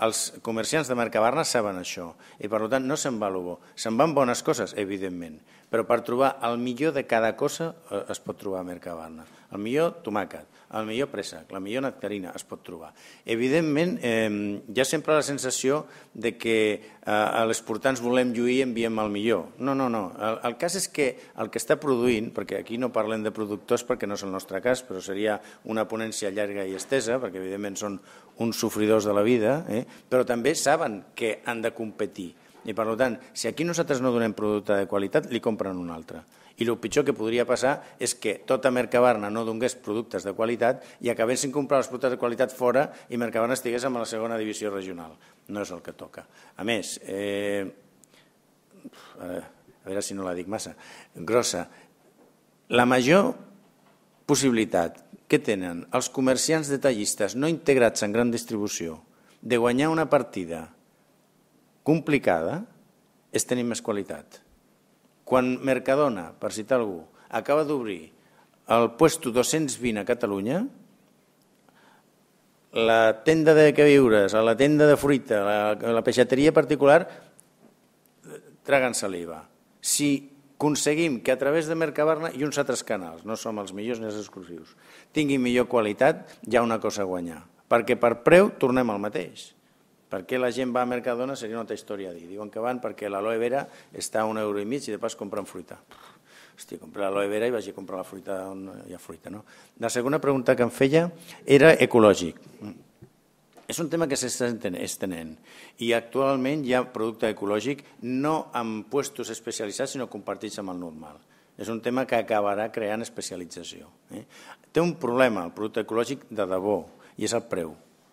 Els comerciants de Mercabarna saben això i per tant no se'n va el bo. Se'n van bones coses, evidentment, però per trobar el millor de cada cosa eh, es pot trobar a Mercabarna. El millor tomàquet, el millor préssec, la millor nectarina es pot trobar. Evidentment, eh, hi ha sempre la sensació de que eh, els portants volem lluir i enviem el millor. No, no, no. El, el cas és que el que està produint, perquè aquí no parlem de productors perquè no és el nostre cas, però seria una ponència llarga i estesa, perquè evidentment són uns sofridors de la vida, eh, però també saben que han de competir. I per tant, si aquí nosaltres no donem producte de qualitat, li compren un altre. I el pitjor que podria passar és que tota Mercabarna no donés productes de qualitat i acabessin comprar els productes de qualitat fora i Mercabarna estigués en la segona divisió regional. No és el que toca. A més, eh, a veure si no la dic massa, grossa, la major possibilitat que tenen els comerciants detallistes no integrats en gran distribució de guanyar una partida complicada és tenir més qualitat. Quan Mercadona, per citar algú, acaba d'obrir el puesto 220 a Catalunya, la tenda de queviures, la tenda de fruita, la, la peixateria particular, traguen saliva. Si aconseguim que a través de Mercabarna i uns altres canals, no som els millors ni els exclusius, tinguin millor qualitat, hi ha una cosa a guanyar. Perquè per preu tornem al mateix. Per què la gent va a Mercadona seria una altra història a dir. Diuen que van perquè l'aloe vera està a un euro i mig i de pas compren fruita. Hòstia, compré l'aloe vera i vaig a comprar la fruita on hi ha fruita. No? La segona pregunta que em feia era ecològic. És un tema que s'està estenent i actualment hi ha producte ecològic no amb puestos especialitzats sinó compartits amb el normal. És un tema que acabarà creant especialització. Eh? Té un problema el producte ecològic de debò i és el preu.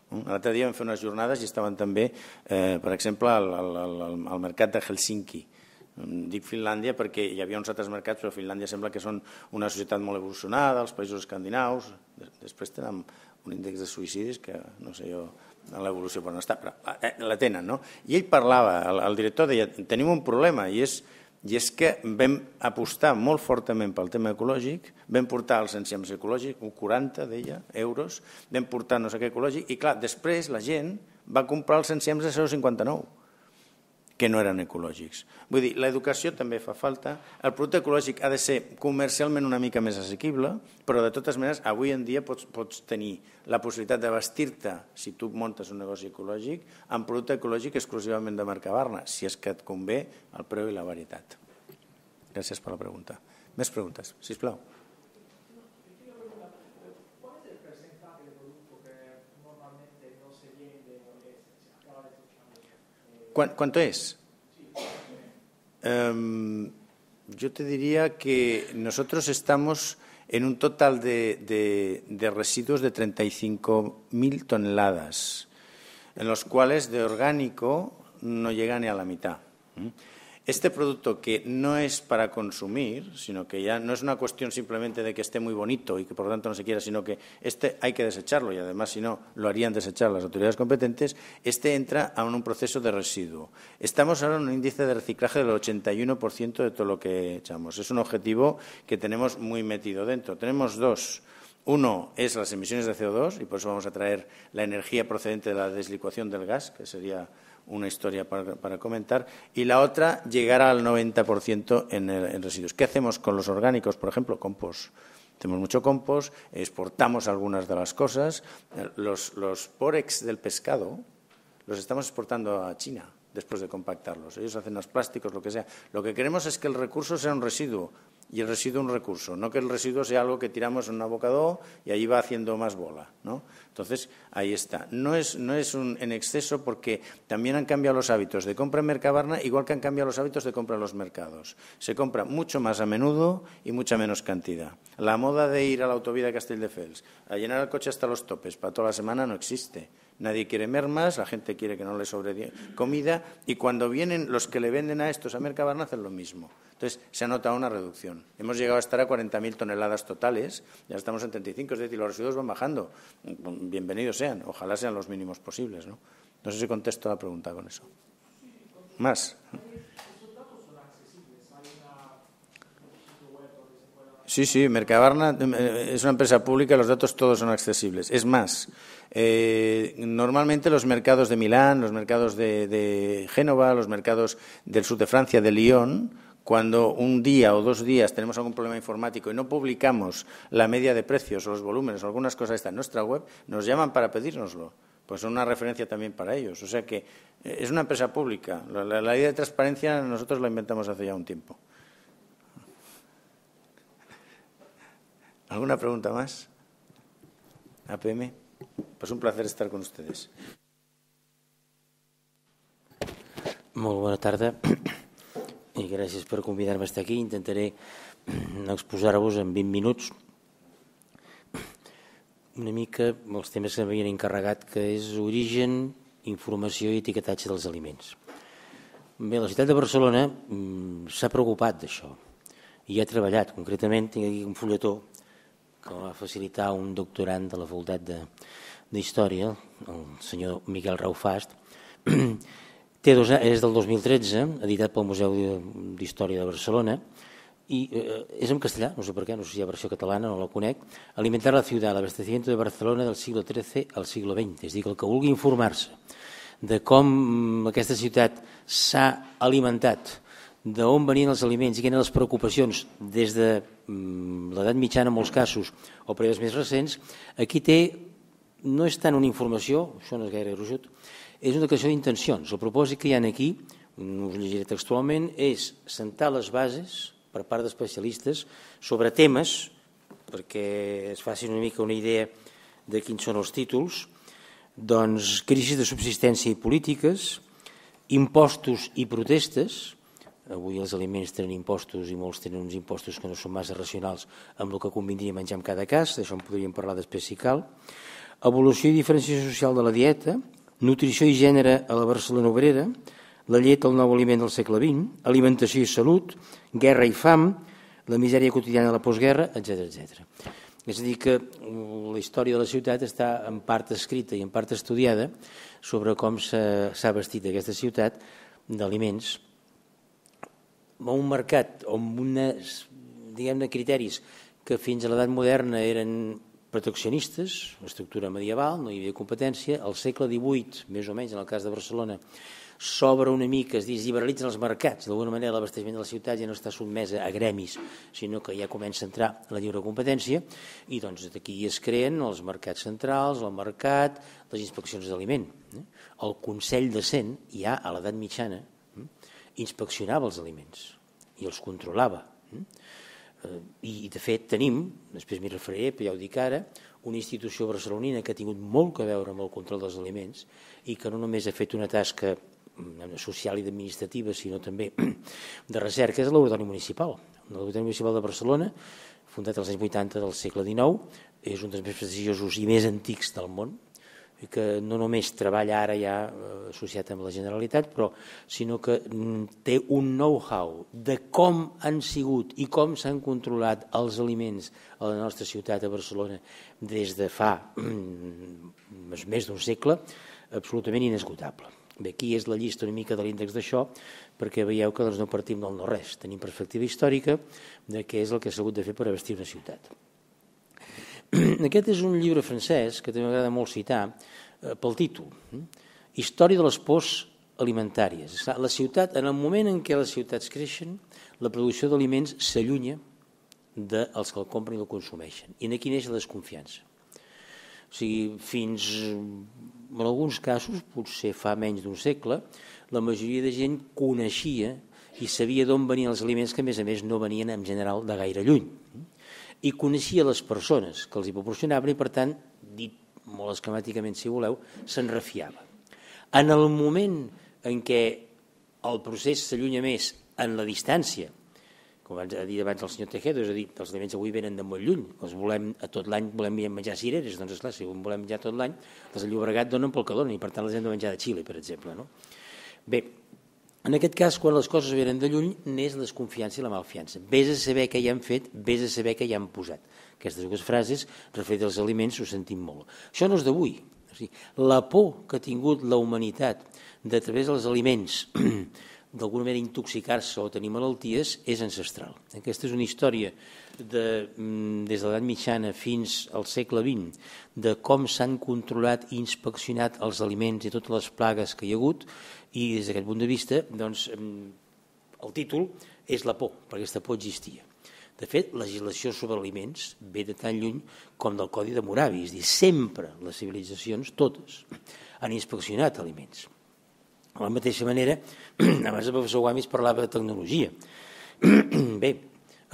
L'altre dia vam fer unes jornades i estaven també, eh, per exemple, al, al, al, al mercat de Helsinki. Dic Finlàndia perquè hi havia uns altres mercats, però Finlàndia sembla que són una societat molt evolucionada, els països escandinaus, després tenen un índex de suïcidis que no sé jo l'evolució per on està, però eh, la tenen, no? I ell parlava, el, el director deia, tenim un problema i és i és que vam apostar molt fortament pel tema ecològic, vam portar els enciams ecològics, 40, deia, euros, vam portar no sé què ecològic, i clar, després la gent va comprar els enciams de 0,59 que no eren ecològics. Vull dir, l'educació també fa falta, el producte ecològic ha de ser comercialment una mica més assequible, però de totes maneres avui en dia pots, pots tenir la possibilitat de vestir-te, si tu montes un negoci ecològic, amb producte ecològic exclusivament de marca Barna, si és que et convé el preu i la varietat. Gràcies per la pregunta. Més preguntes, si us plau. ¿Cuánto es? yo te diría que nosotros estamos en un total de, de residuos de 35.000 toneladas, en los cuales de orgánico no llega ni a la mitad este producto que no es para consumir, sino que ya no es una cuestión simplemente de que esté muy bonito y que por lo tanto no se quiera, sino que este hay que desecharlo y además si no lo harían desechar las autoridades competentes, este entra a un proceso de residuo. Estamos ahora en un índice de reciclaje del 81% de todo lo que echamos. Es un objetivo que tenemos muy metido dentro. Tenemos dos. Uno es las emisiones de CO2 y por eso vamos a traer la energía procedente de la deslicuación del gas, que sería una historia para, comentar, y la otra, llegar al 90% en, en residuos. ¿Qué hacemos con los orgánicos, por ejemplo? Compost. Tenemos mucho compost, exportamos algunas de las cosas. Los, los del pescado los estamos exportando a China después de compactarlos. Ellos hacen los plásticos, lo que sea. Lo que queremos es que el recurso sea un residuo y el residuo un recurso, no que el residuo sea algo que tiramos en un abocado y ahí va haciendo más bola. ¿no? Entonces, ahí está. No es, no es un, en exceso porque también han cambiado los hábitos de compra en Mercabarna, igual que han cambiado los hábitos de compra en los mercados. Se compra mucho más a menudo y mucha menos cantidad. La moda de ir a la autovía de Castelldefels, a llenar el coche hasta los topes para toda la semana no existe. Nadie quiere mermas, la gente quiere que no le sobre comida y cuando vienen los que le venden a estos a Mercabarna hacen lo mismo. Entonces, se ha notado una reducción. Hemos llegado a estar a 40.000 toneladas totales, ya estamos en 35, es decir, los residuos van bajando. Bienvenidos sean, ojalá sean los mínimos posibles. No, no sé si contesto la pregunta con eso. Más. Sí, sí, Mercabarna eh, es una empresa pública, los datos todos son accesibles. Es más, eh, normalmente los mercados de Milán, los mercados de, de Génova, los mercados del sur de Francia, de Lyon, cuando un día o dos días tenemos algún problema informático y no publicamos la media de precios o los volúmenes o algunas cosas están en nuestra web, nos llaman para pedírnoslo. Pues es una referencia también para ellos. O sea que eh, es una empresa pública. La, la, la idea de transparencia nosotros la inventamos hace ya un tiempo. ¿Alguna pregunta más? APM. Pues un placer estar con ustedes. Molt bona tarda i gràcies per convidar-me a estar aquí. Intentaré exposar-vos en 20 minuts una mica els temes que m'havien encarregat, que és origen, informació i etiquetatge dels aliments. Bé, la ciutat de Barcelona mm, s'ha preocupat d'això i ha treballat. Concretament, tinc aquí un fulletó que va facilitar un doctorant de la facultat d'Història, el senyor Miquel Raufast, Té dos, és del 2013, editat pel Museu d'Història de Barcelona, i eh, és en castellà, no sé per què, no sé si hi ha versió catalana, no la conec, Alimentar la ciutat, l'abastecimiento de Barcelona del siglo XIII al siglo XX. És dir, que el que vulgui informar-se de com aquesta ciutat s'ha alimentat, d'on venien els aliments i quines les preocupacions des de mm, l'edat mitjana en molts casos o períodes més recents, aquí té, no és tant una informació, això no és gaire gruixut, és una declaració d'intencions. El propòsit que hi ha aquí, us llegiré textualment, és sentar les bases per part d'especialistes sobre temes, perquè es faci una mica una idea de quins són els títols, doncs crisis de subsistència i polítiques, impostos i protestes, avui els aliments tenen impostos i molts tenen uns impostos que no són massa racionals amb el que convindria menjar en cada cas, d'això en podríem parlar després si cal, evolució i diferenciació social de la dieta, nutrició i gènere a la Barcelona obrera, la llet, el nou aliment del segle XX, alimentació i salut, guerra i fam, la misèria quotidiana de la postguerra, etc etc. És a dir, que la història de la ciutat està en part escrita i en part estudiada sobre com s'ha vestit aquesta ciutat d'aliments a un mercat amb unes diguem-ne criteris que fins a l'edat moderna eren proteccionistes, estructura medieval, no hi havia competència, al segle XVIII, més o menys en el cas de Barcelona, s'obre una mica, es liberalitzen els mercats, d'alguna manera l'abasteixement de la ciutat ja no està sotmesa a gremis, sinó que ja comença a entrar la lliure competència i doncs d'aquí es creen els mercats centrals, el mercat, les inspeccions d'aliment. Eh? El Consell de Cent, ja a l'edat mitjana, eh? inspeccionava els aliments i els controlava. Eh? I de fet tenim, després m'hi referiré, però ja ho dic ara, una institució barcelonina que ha tingut molt que veure amb el control dels aliments i que no només ha fet una tasca social i administrativa, sinó també de recerca, és l'Ordoni Municipal. L'Ordoni Municipal de Barcelona, fundat als anys 80 del segle XIX, és un dels més prestigiosos i més antics del món, que no només treballa ara ja eh, associat amb la Generalitat, però sinó que mm, té un know-how de com han sigut i com s'han controlat els aliments a la nostra ciutat, a Barcelona, des de fa mm, més d'un segle, absolutament inesgotable. Bé, aquí és la llista una mica de l'índex d'això, perquè veieu que doncs, no partim del no-res. Tenim perspectiva històrica de què és el que s'ha hagut de fer per abastir una ciutat. Aquest és un llibre francès que també m'agrada molt citar eh, pel títol. Hm? Història de les pors alimentàries. La ciutat, en el moment en què les ciutats creixen, la producció d'aliments s'allunya dels que el compren i el consumeixen. I aquí neix la desconfiança. O sigui, fins en alguns casos, potser fa menys d'un segle, la majoria de gent coneixia i sabia d'on venien els aliments que, a més a més, no venien en general de gaire lluny. I coneixia les persones que els hi proporcionaven i, per tant, dit molt esquemàticament, si voleu, se'n refiava. En el moment en què el procés s'allunya més en la distància com ha dit abans el senyor Tejedo, és a dir, els aliments avui venen de molt lluny, els volem a tot l'any, volem menjar cireres, doncs esclar, si volem menjar tot l'any, els de Llobregat donen pel que donen i per tant les hem de menjar de Xile, per exemple. No? Bé, en aquest cas, quan les coses venen de lluny, n'és la desconfiança i la malfiança. Vés a saber què hi han fet, vés a saber què hi han posat. Aquestes dues frases, referides als aliments, ho sentim molt. Això no és d'avui. O sigui, la por que ha tingut la humanitat de través dels aliments d'alguna manera intoxicar-se o tenir malalties és ancestral. Aquesta és una història de, mm, des de l'edat mitjana fins al segle XX de com s'han controlat i inspeccionat els aliments i totes les plagues que hi ha hagut i des d'aquest punt de vista doncs, mm, el títol és la por, perquè aquesta por existia. De fet, la legislació sobre aliments ve de tan lluny com del Codi de Moravi, és dir, sempre les civilitzacions, totes, han inspeccionat aliments. De la mateixa manera, abans el professor Guamis parlava de tecnologia. Bé,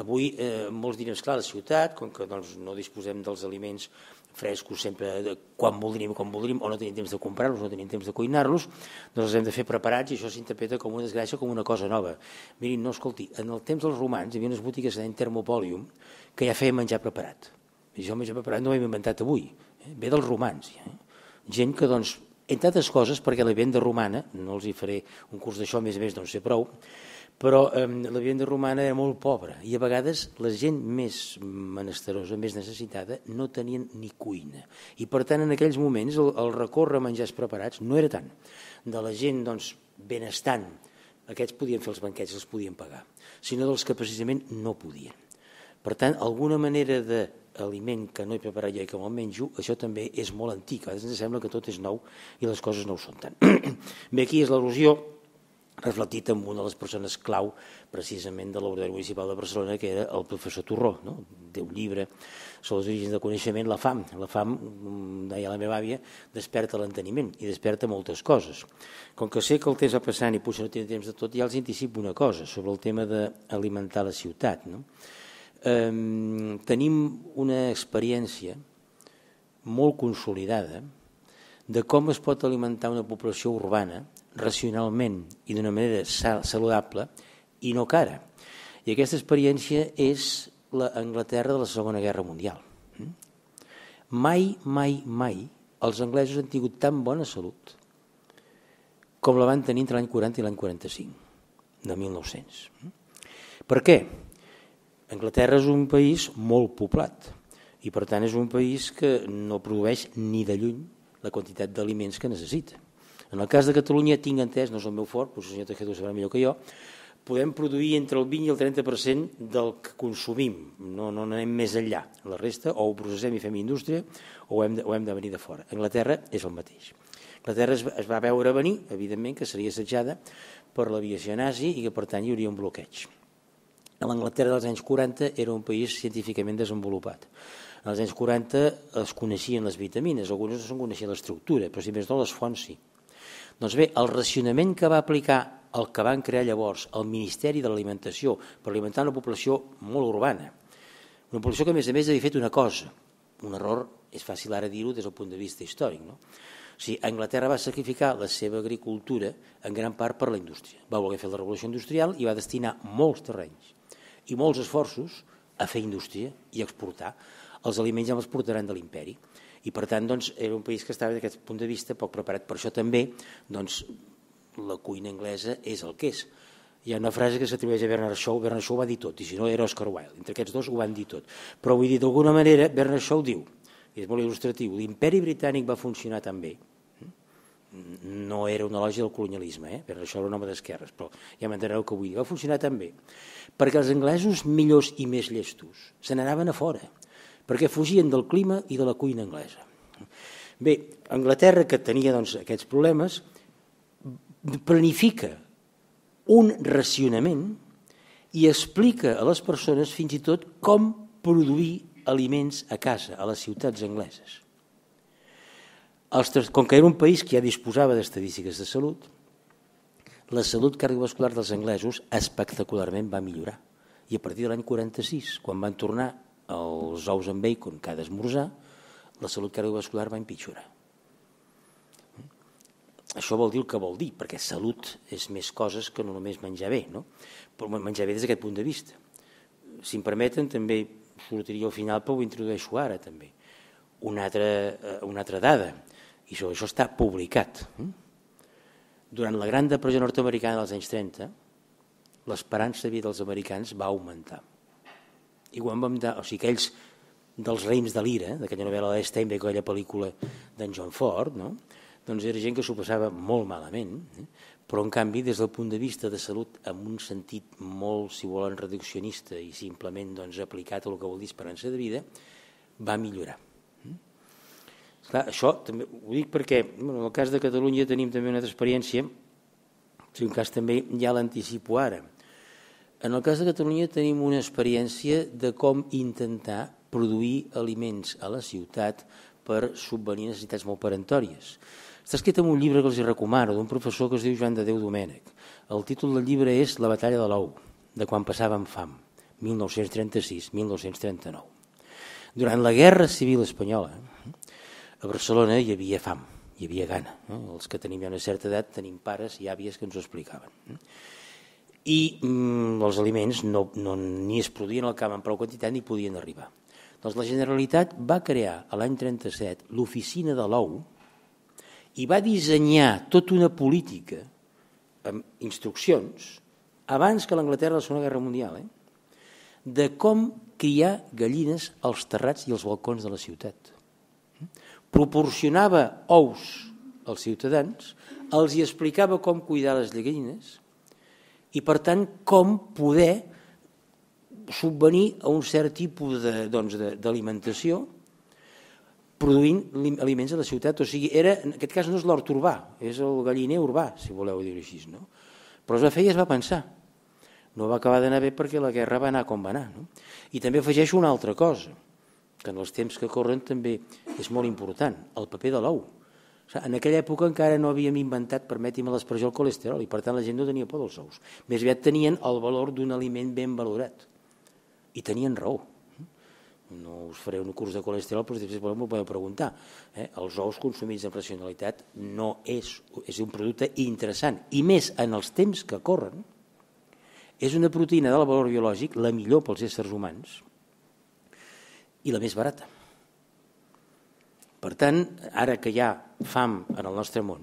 avui eh, molts direm, clar, la ciutat, com que doncs, no disposem dels aliments frescos sempre de, quan voldríem com voldríem, o no tenim temps de comprar-los, no tenim temps de cuinar-los, doncs els hem de fer preparats i això s'interpreta com una desgràcia, com una cosa nova. Mirin, no, escolti, en el temps dels romans hi havia unes botigues en Termopòlium que ja feia menjar preparat. I això menjar preparat no ho hem inventat avui, eh? ve dels romans. Eh? Gent que doncs, entre altres coses perquè la vivenda romana, no els hi faré un curs d'això, més a més no sé prou, però eh, la vivenda romana era molt pobra i a vegades la gent més menesterosa, més necessitada, no tenien ni cuina. I per tant, en aquells moments, el, el recórrer a menjars preparats no era tant. De la gent doncs, benestant, aquests podien fer els banquets, els podien pagar, sinó dels que precisament no podien. Per tant, alguna manera de aliment que no he preparat jo i que me'l menjo, això també és molt antic. A vegades ens sembla que tot és nou i les coses no ho són tant. Bé, aquí és l'erosió reflectit en una de les persones clau precisament de l'Ordre Municipal de Barcelona, que era el professor Torró, no? té un llibre sobre els orígens del coneixement, la fam. La fam, mm, deia la meva àvia, desperta l'enteniment i desperta moltes coses. Com que sé que el temps va passant i potser no tinc temps de tot, ja els anticipo una cosa sobre el tema d'alimentar la ciutat. No? Tenim una experiència molt consolidada de com es pot alimentar una població urbana racionalment i d'una manera saludable i no cara. I aquesta experiència és la Anglaterra de la Segona Guerra Mundial. Mai, mai, mai els anglesos han tingut tan bona salut com la van tenir entre l'any 40 i l'any 45, de 1900. Per què? Anglaterra és un país molt poblat i per tant és un país que no produeix ni de lluny la quantitat d'aliments que necessita. En el cas de Catalunya tinc entès, no és el meu fort, però el senyor Tejero ho sabrà millor que jo, podem produir entre el 20 i el 30% del que consumim, no, no anem més enllà. La resta o ho processem i fem indústria o hem de, o hem de venir de fora. Anglaterra és el mateix. Anglaterra es, es va veure venir, evidentment, que seria assetjada per l'aviació nazi i que per tant hi hauria un bloqueig. L'Anglaterra dels anys 40 era un país científicament desenvolupat. En els anys 40 es coneixien les vitamines, algunes no se'n coneixia l'estructura, però si més no les fonts sí. Doncs bé, el racionament que va aplicar el que van crear llavors el Ministeri de l'Alimentació per alimentar una població molt urbana, una població que a més a més havia fet una cosa, un error, és fàcil ara dir-ho des del punt de vista històric, no? O sigui, Anglaterra va sacrificar la seva agricultura en gran part per la indústria. Va voler fer la revolució industrial i va destinar molts terrenys i molts esforços a fer indústria i exportar. Els aliments ja els portaran de l'imperi. I per tant doncs, era un país que estava d'aquest punt de vista poc preparat. Per això també doncs, la cuina anglesa és el que és. Hi ha una frase que s'atribueix a Bernard Shaw, Bernard Shaw va dir tot, i si no era Oscar Wilde. Entre aquests dos ho van dir tot. Però vull dir, d'alguna manera, Bernard Shaw diu, i és molt il·lustratiu, l'imperi britànic va funcionar tan bé, no era una lògia del colonialisme, eh? per això era un home d'esquerres, però ja m'enteneu que vull dir, va funcionar tan bé, perquè els anglesos millors i més llestos se n'anaven a fora, perquè fugien del clima i de la cuina anglesa. Bé, Anglaterra, que tenia doncs, aquests problemes, planifica un racionament i explica a les persones fins i tot com produir aliments a casa, a les ciutats angleses. Els, com que era un país que ja disposava d'estadístiques de salut, la salut cardiovascular dels anglesos espectacularment va millorar. I a partir de l'any 46, quan van tornar els ous amb bacon cada esmorzar, la salut cardiovascular va empitjorar. Això vol dir el que vol dir, perquè salut és més coses que no només menjar bé, no? però menjar bé des d'aquest punt de vista. Si em permeten, també sortiria al final, però ho introdueixo ara també. Una altra, eh, una altra dada, i això, això està publicat. Eh? Durant la gran depressió nord-americana dels anys 30, l'esperança de vida dels americans va augmentar. I quan vam dar, o sigui, aquells dels reims de l'ira, d'aquella novel·la de Steinbeck, aquella pel·lícula d'en John Ford, no? doncs era gent que s'ho passava molt malament, eh? però en canvi des del punt de vista de salut amb un sentit molt, si volen, reduccionista i simplement doncs, aplicat a el que vol dir esperança de vida, va millorar. Clar, això també ho dic perquè bueno, en el cas de Catalunya tenim també una altra experiència, si un cas també ja l'anticipo ara. En el cas de Catalunya tenim una experiència de com intentar produir aliments a la ciutat per subvenir necessitats molt perentòries. Està escrit en un llibre que els recomano, d'un professor que es diu Joan de Déu Domènech. El títol del llibre és La batalla de l'ou, de quan passàvem fam, 1936-1939. Durant la Guerra Civil Espanyola, a Barcelona hi havia fam, hi havia gana. Eh? Els que tenim ja una certa edat tenim pares i àvies que ens ho explicaven. I mm, els aliments no, no, ni es produïen al camp en prou quantitat ni podien arribar. Doncs la Generalitat va crear a l'any 37 l'oficina de l'ou i va dissenyar tota una política amb instruccions abans que l'Anglaterra de la Segona Guerra Mundial eh? de com criar gallines als terrats i als balcons de la ciutat proporcionava ous als ciutadans, els hi explicava com cuidar les gallines i, per tant, com poder subvenir a un cert tipus d'alimentació doncs, produint aliments a la ciutat. O sigui, era, en aquest cas no és l'hort urbà, és el galliner urbà, si voleu dir-ho així. No? Però es va fer i es va pensar. No va acabar d'anar bé perquè la guerra va anar com va anar. No? I també afegeixo una altra cosa que en els temps que corren també és molt important, el paper de l'ou. O sigui, en aquella època encara no havíem inventat, permeti'm l'expressió, el colesterol, i per tant la gent no tenia por dels ous. Més aviat tenien el valor d'un aliment ben valorat. I tenien raó. No us faré un curs de colesterol, però voleu m'ho podeu preguntar. Eh? Els ous consumits amb racionalitat no és, és un producte interessant, i més en els temps que corren, és una proteïna de valor biològic, la millor pels éssers humans, i la més barata. Per tant, ara que hi ha fam en el nostre món,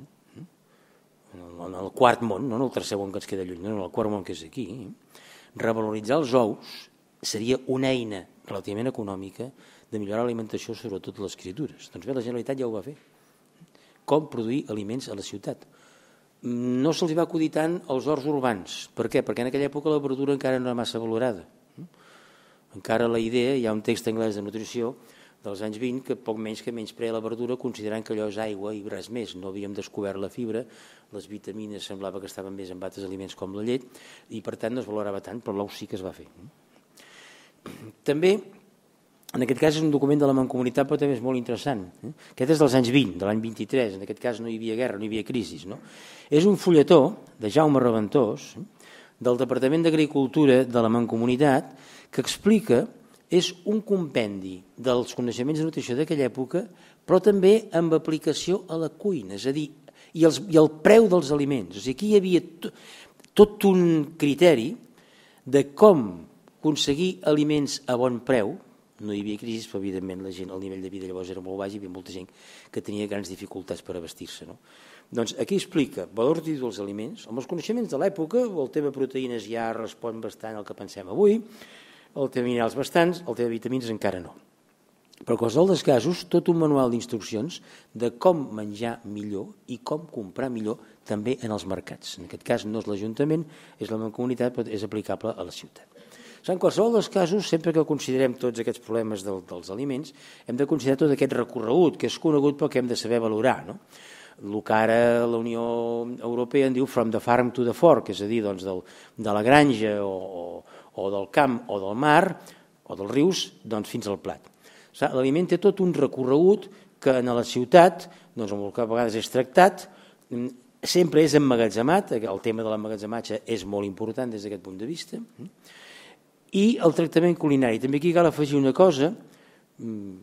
en el quart món, no en el tercer món que ens queda lluny, no en el quart món que és aquí, revaloritzar els ous seria una eina relativament econòmica de millorar l'alimentació, sobretot les criatures. Doncs bé, la Generalitat ja ho va fer. Com produir aliments a la ciutat. No se'ls va acudir tant als horts urbans. Per què? Perquè en aquella època la verdura encara no era massa valorada. Encara la idea, hi ha un text anglès de nutrició dels anys 20 que poc menys que menys prea la verdura considerant que allò és aigua i res més. No havíem descobert la fibra, les vitamines semblava que estaven més en altres aliments com la llet i per tant no es valorava tant, però l'ou sí que es va fer. També, en aquest cas és un document de la Mancomunitat però també és molt interessant. Eh? Aquest és dels anys 20, de l'any 23, en aquest cas no hi havia guerra, no hi havia crisi. No? És un fulletó de Jaume Reventós eh? del Departament d'Agricultura de la Mancomunitat que explica és un compendi dels coneixements de nutrició d'aquella època, però també amb aplicació a la cuina, és a dir, i, els, i el preu dels aliments. O sigui, aquí hi havia tot, un criteri de com aconseguir aliments a bon preu, no hi havia crisi, però evidentment la gent, el nivell de vida llavors era molt baix i hi havia molta gent que tenia grans dificultats per abastir-se. No? Doncs aquí explica valors dels aliments, amb els coneixements de l'època, el tema proteïnes ja respon bastant al que pensem avui, el té minerals bastants, el té de vitamines encara no. Però en qualsevol dels casos, tot un manual d'instruccions de com menjar millor i com comprar millor també en els mercats. En aquest cas no és l'Ajuntament, és la comunitat, però és aplicable a la ciutat. En qualsevol dels casos, sempre que considerem tots aquests problemes del, dels aliments, hem de considerar tot aquest recorregut, que és conegut pel que hem de saber valorar. No? El que ara la Unió Europea en diu from the farm to the fork, és a dir, doncs, del, de la granja o, o, o del camp o del mar o dels rius doncs, fins al plat. L'aliment té tot un recorregut que en la ciutat, doncs, amb el que a vegades és tractat, mm, sempre és emmagatzemat, el tema de l'emmagatzematge és molt important des d'aquest punt de vista, i el tractament culinari. També aquí cal afegir una cosa, mm,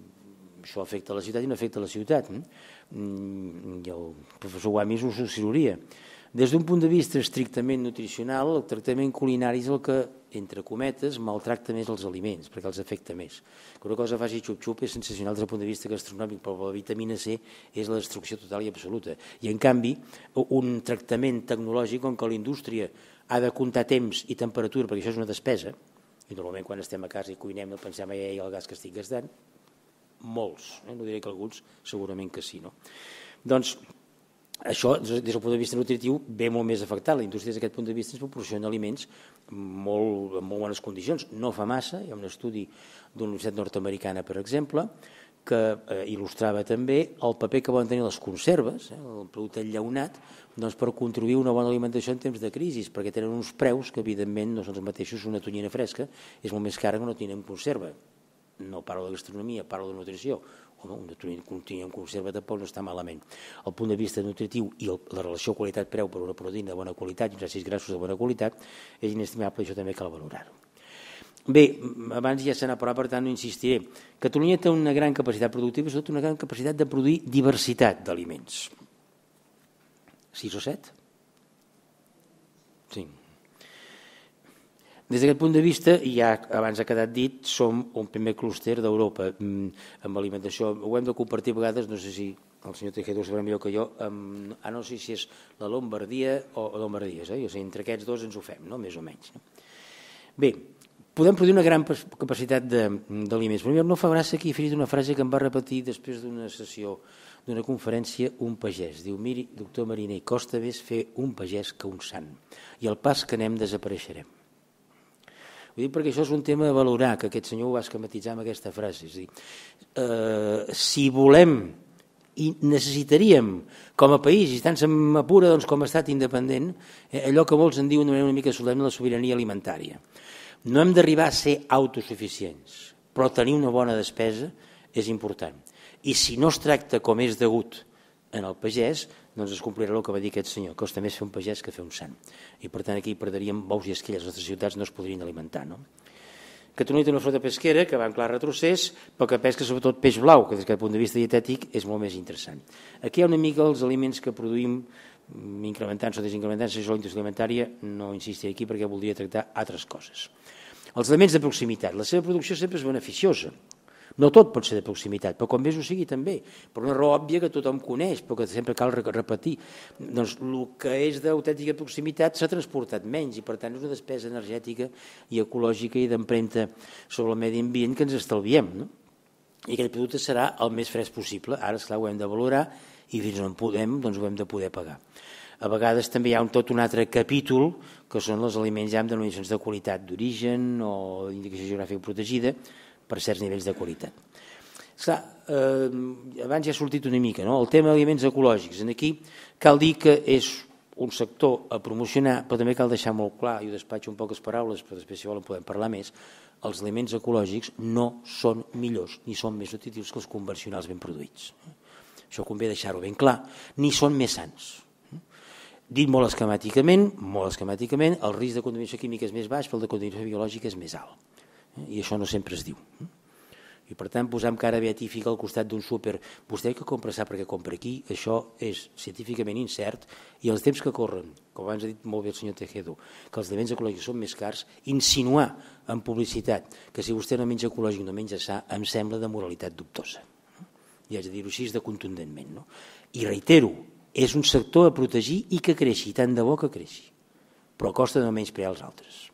això afecta la ciutat i no afecta la ciutat, mm, i el professor Guamis ho assessoria. Des d'un punt de vista estrictament nutricional, el tractament culinari és el que, entre cometes, maltracta més els aliments, perquè els afecta més. Que una cosa faci xup-xup és sensacional des del punt de vista gastronòmic, però la vitamina C és la destrucció total i absoluta. I, en canvi, un tractament tecnològic on que la indústria ha de comptar temps i temperatura, perquè això és una despesa, i normalment quan estem a casa i cuinem no pensem ai, el gas que estic gastant, molts, eh? no diré que alguns, segurament que sí. No? Doncs això, des del punt de vista nutritiu, ve molt més afectat. La indústria, des d'aquest punt de vista, ens proporciona aliments molt, en molt bones condicions. No fa massa, hi ha un estudi d'una universitat nord-americana, per exemple, que eh, il·lustrava també el paper que poden tenir les conserves, eh, el producte enllaunat, doncs per contribuir una bona alimentació en temps de crisi, perquè tenen uns preus que evidentment no són els mateixos, una tonyina fresca és molt més cara que una tonyina en conserva. No parlo de gastronomia, parlo de nutrició home, un en conserva tampoc no està malament. El punt de vista nutritiu i el, la relació qualitat-preu per una proteïna de bona qualitat i uns àcids grassos de bona qualitat és inestimable, això també cal valorar-ho. Bé, abans ja se n'ha parlat, per tant no insistiré. Catalunya té una gran capacitat productiva, sobretot una gran capacitat de produir diversitat d'aliments. Sis o set? Sí. Des d'aquest punt de vista, ja abans ha quedat dit, som un primer clúster d'Europa mm, amb alimentació. Ho hem de compartir a vegades, no sé si el senyor Tejero ho sabrà millor que jo, amb, ah, no sé si és la Lombardia o Lombardies, eh? o sigui, entre aquests dos ens ho fem, no? més o menys. Bé, podem produir una gran capacitat d'aliments. No fa gràcia que he fet una frase que em va repetir després d'una sessió, d'una conferència, un pagès. Diu, miri, doctor Mariner, costa més fer un pagès que un sant. I al pas que anem desapareixerem. Ho dic perquè això és un tema a valorar, que aquest senyor ho va esquematitzar amb aquesta frase. És dir, eh, si volem i necessitaríem, com a país, i tant se'm apura doncs, com a estat independent, eh, allò que molts en diuen una mica solemne la sobirania alimentària. No hem d'arribar a ser autosuficients, però tenir una bona despesa és important. I si no es tracta com és degut en el pagès, doncs es complirà el que va dir aquest senyor, costa més fer un pagès que fer un sant. I per tant aquí perdríem bous i esquelles, les nostres ciutats no es podrien alimentar. No? Catalunya té una flota pesquera que va en clar retrocés, però que pesca sobretot peix blau, que des d'aquest punt de vista dietètic és molt més interessant. Aquí hi ha una mica els aliments que produïm incrementant o desincrementant la indústria alimentària, no insistiré aquí perquè voldria tractar altres coses. Els elements de proximitat. La seva producció sempre és beneficiosa, No tot pot ser de proximitat, però com més ho sigui també, per una raó òbvia que tothom coneix, però que sempre cal repetir. Doncs el que és d'autèntica proximitat s'ha transportat menys i per tant és una despesa energètica i ecològica i d'empremta sobre el medi ambient que ens estalviem. No? I aquest producte serà el més fresc possible. Ara, esclar, ho hem de valorar i fins on podem doncs ho hem de poder pagar. A vegades també hi ha un, tot un altre capítol que són els aliments ja amb denominacions de qualitat d'origen o d'indicació geogràfica protegida per certs nivells de qualitat. Esclar, eh, abans ja ha sortit una mica, no? el tema d'aliments ecològics. En aquí cal dir que és un sector a promocionar, però també cal deixar molt clar, i ho despatxo un poques paraules, però després si volen podem parlar més, els aliments ecològics no són millors ni són més nutritius que els convencionals ben produïts. Això convé deixar-ho ben clar, ni són més sants. Dit molt esquemàticament, molt esquemàticament, el risc de contaminació química és més baix, però el de contaminació biològica és més alt. I això no sempre es diu. I per tant, posar amb cara beatífica al costat d'un súper, vostè que compra sap perquè compra aquí, això és científicament incert i els temps que corren, com abans ha dit molt bé el senyor Tejedo, que els aliments ecològics són més cars, insinuar en publicitat que si vostè no menja ecològic no menja sa, em sembla de moralitat dubtosa i haig de dir-ho així de contundentment. No? I reitero, és un sector a protegir i que creixi, tant de bo que creixi, però costa no menys per als altres.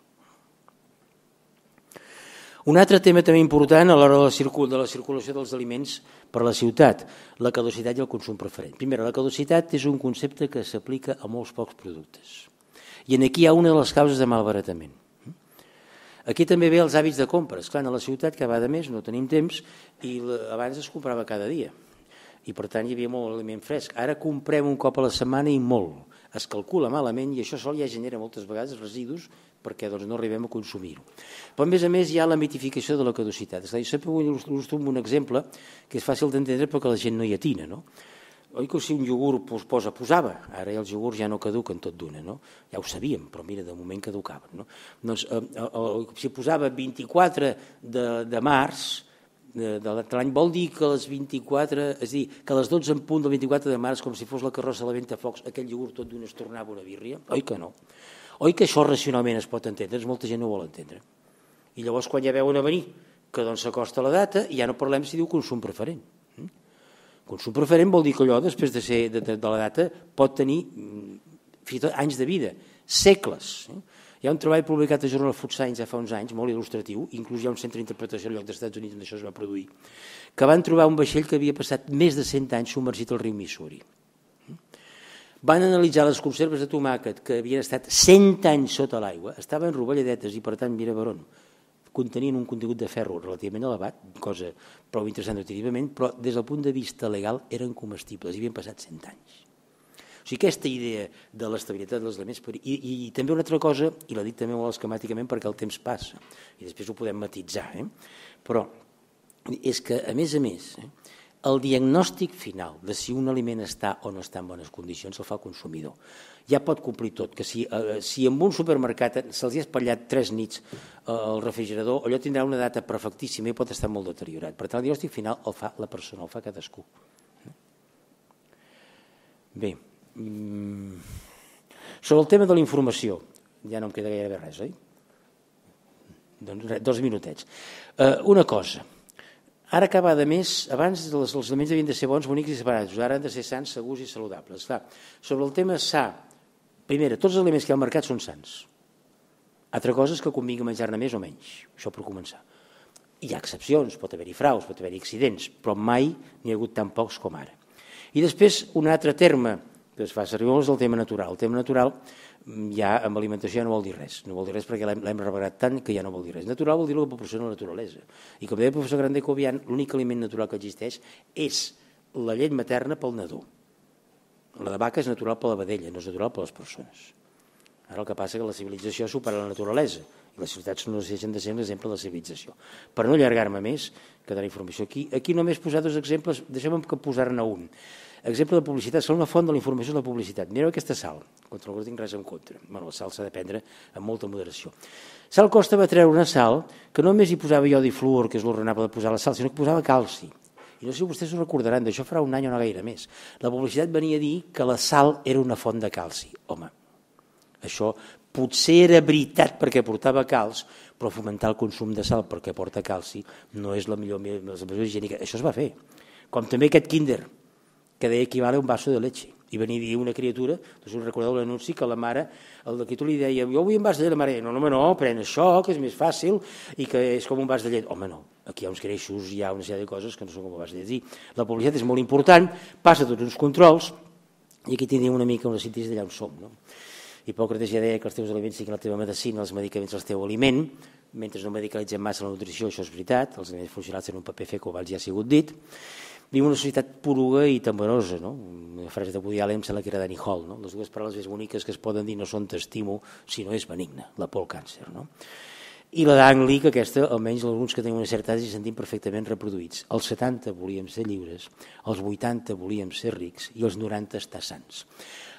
Un altre tema també important a l'hora de, la de la circulació dels aliments per a la ciutat, la caducitat i el consum preferent. Primera, la caducitat és un concepte que s'aplica a molts pocs productes. I en aquí hi ha una de les causes de malbaratament. Aquí també ve els hàbits de compres. Clar, a la ciutat cada vegada més no tenim temps i abans es comprava cada dia i per tant hi havia molt aliment fresc. Ara comprem un cop a la setmana i molt. Es calcula malament i això sol ja genera moltes vegades residus perquè doncs, no arribem a consumir-ho. Però a més a més hi ha la mitificació de la caducitat. És a dir, sempre il·lustro amb un exemple que és fàcil d'entendre perquè la gent no hi atina. No? Oi que si un iogurt pues, posa, posava, ara els iogurts ja no caduquen tot d'una, no? Ja ho sabíem, però mira, de moment caducaven, no? Doncs eh, eh, si posava 24 de, de març de, de l'any vol dir que les 24, és dir, que a les 12 en punt del 24 de març, com si fos la carrossa de la venta focs, aquell iogurt tot d'una es tornava una birria? Oi que no? Oi que això racionalment es pot entendre? Molta gent no ho vol entendre. I llavors quan ja veuen a venir que doncs s'acosta la data, ja no parlem si diu consum preferent Consum preferent vol dir que allò, després de, ser, de, de, de la data, pot tenir mm, fins i tot anys de vida, segles. Eh? Hi ha un treball publicat a Journal of Food Science ja fa uns anys, molt il·lustratiu, inclús hi ha un centre d'interpretació al lloc dels Estats Units on això es va produir, que van trobar un vaixell que havia passat més de 100 anys submergit al riu Missouri. Van analitzar les conserves de tomàquet que havien estat 100 anys sota l'aigua, estaven rovelladetes i per tant, mira per on, contenien un contingut de ferro relativament elevat, cosa prou interessant nutritivament, però des del punt de vista legal eren comestibles i havien passat 100 anys. O sigui, aquesta idea de l'estabilitat dels aliments... I, i, I també una altra cosa, i l'ha dit també molt esquemàticament perquè el temps passa, i després ho podem matitzar, eh? però és que, a més a més, eh, el diagnòstic final de si un aliment està o no està en bones condicions el fa el consumidor. Ja pot complir tot, que si, eh, si en un supermercat se'ls ha espatllat tres nits eh, el refrigerador, allò tindrà una data perfectíssima i pot estar molt deteriorat. Per tant, el diagnòstic final el fa la persona, el fa cadascú. Bé, sobre el tema de la informació, ja no em queda gairebé res, oi? Doncs dos minutets. Eh, una cosa, Ara cada de més, abans els, aliments havien de ser bons, bonics i separats, ara han de ser sants, segurs i saludables. Sobre el tema sa, primera, tots els aliments que hi ha al mercat són sants. Altra cosa és que convingui menjar-ne més o menys, això per començar. Hi ha excepcions, pot haver-hi fraus, pot haver-hi accidents, però mai n'hi ha hagut tan pocs com ara. I després un altre terme que es fa servir és el tema natural. El tema natural ja amb alimentació ja no vol dir res. No vol dir res perquè l'hem revelat tant que ja no vol dir res. Natural vol dir la proporció de la naturalesa. I com deia el professor Grande Cobian, l'únic aliment natural que existeix és la llet materna pel nadó. La de vaca és natural per la vedella, no és natural per les persones. Ara el que passa és que la civilització supera la naturalesa i les ciutats no deixen de ser un exemple de la civilització. Per no allargar-me més, que la informació aquí, aquí només posar dos exemples, deixem que posar-ne un. Exemple de publicitat, sal una font de la informació de la publicitat. Mireu aquesta sal, contra la qual tinc res en contra. Bueno, la sal s'ha de prendre amb molta moderació. Sal Costa va treure una sal que no només hi posava iodi fluor, que és l'ordenable de posar la sal, sinó que posava calci. I no sé si vostès ho recordaran, d'això farà un any o no gaire més. La publicitat venia a dir que la sal era una font de calci. Home, Això potser era veritat perquè portava calç, però fomentar el consum de sal perquè porta calci no és la millor, millor higiènica. Això es va fer. Com també aquest kinder, que deia que vale un vaso de leche. I venia a dir una criatura, no us recordeu l'anunci, que la mare, el d'aquí tu li deia, jo vull un vas de llet, la mare, no, no, no, pren això, que és més fàcil i que és com un vas de llet. Home, no, aquí hi ha uns greixos, hi ha una sèrie de coses que no són com un vas de llet. I la publicitat és molt important, passa tots uns controls, i aquí tindríem una mica una síntesi d'allà on som. No? Hipòcrates ja deia que els teus aliments siguin la teva medicina, els medicaments el teu aliment, mentre no medicalitzem massa la nutrició, això és veritat, els aliments funcionals tenen un paper fer, com ja ha sigut dit. Vivim una societat poruga i temperosa, no? una frase de Woody Allen sembla que era Danny Hall, no? les dues paraules més boniques que es poden dir no són t'estimo, sinó és benigna, la por al càncer. No? I la d'Angli, que aquesta, almenys alguns que tenim una certa edat, s'hi sentim perfectament reproduïts. Els 70 volíem ser lliures, els 80 volíem ser rics i els 90 estar sants.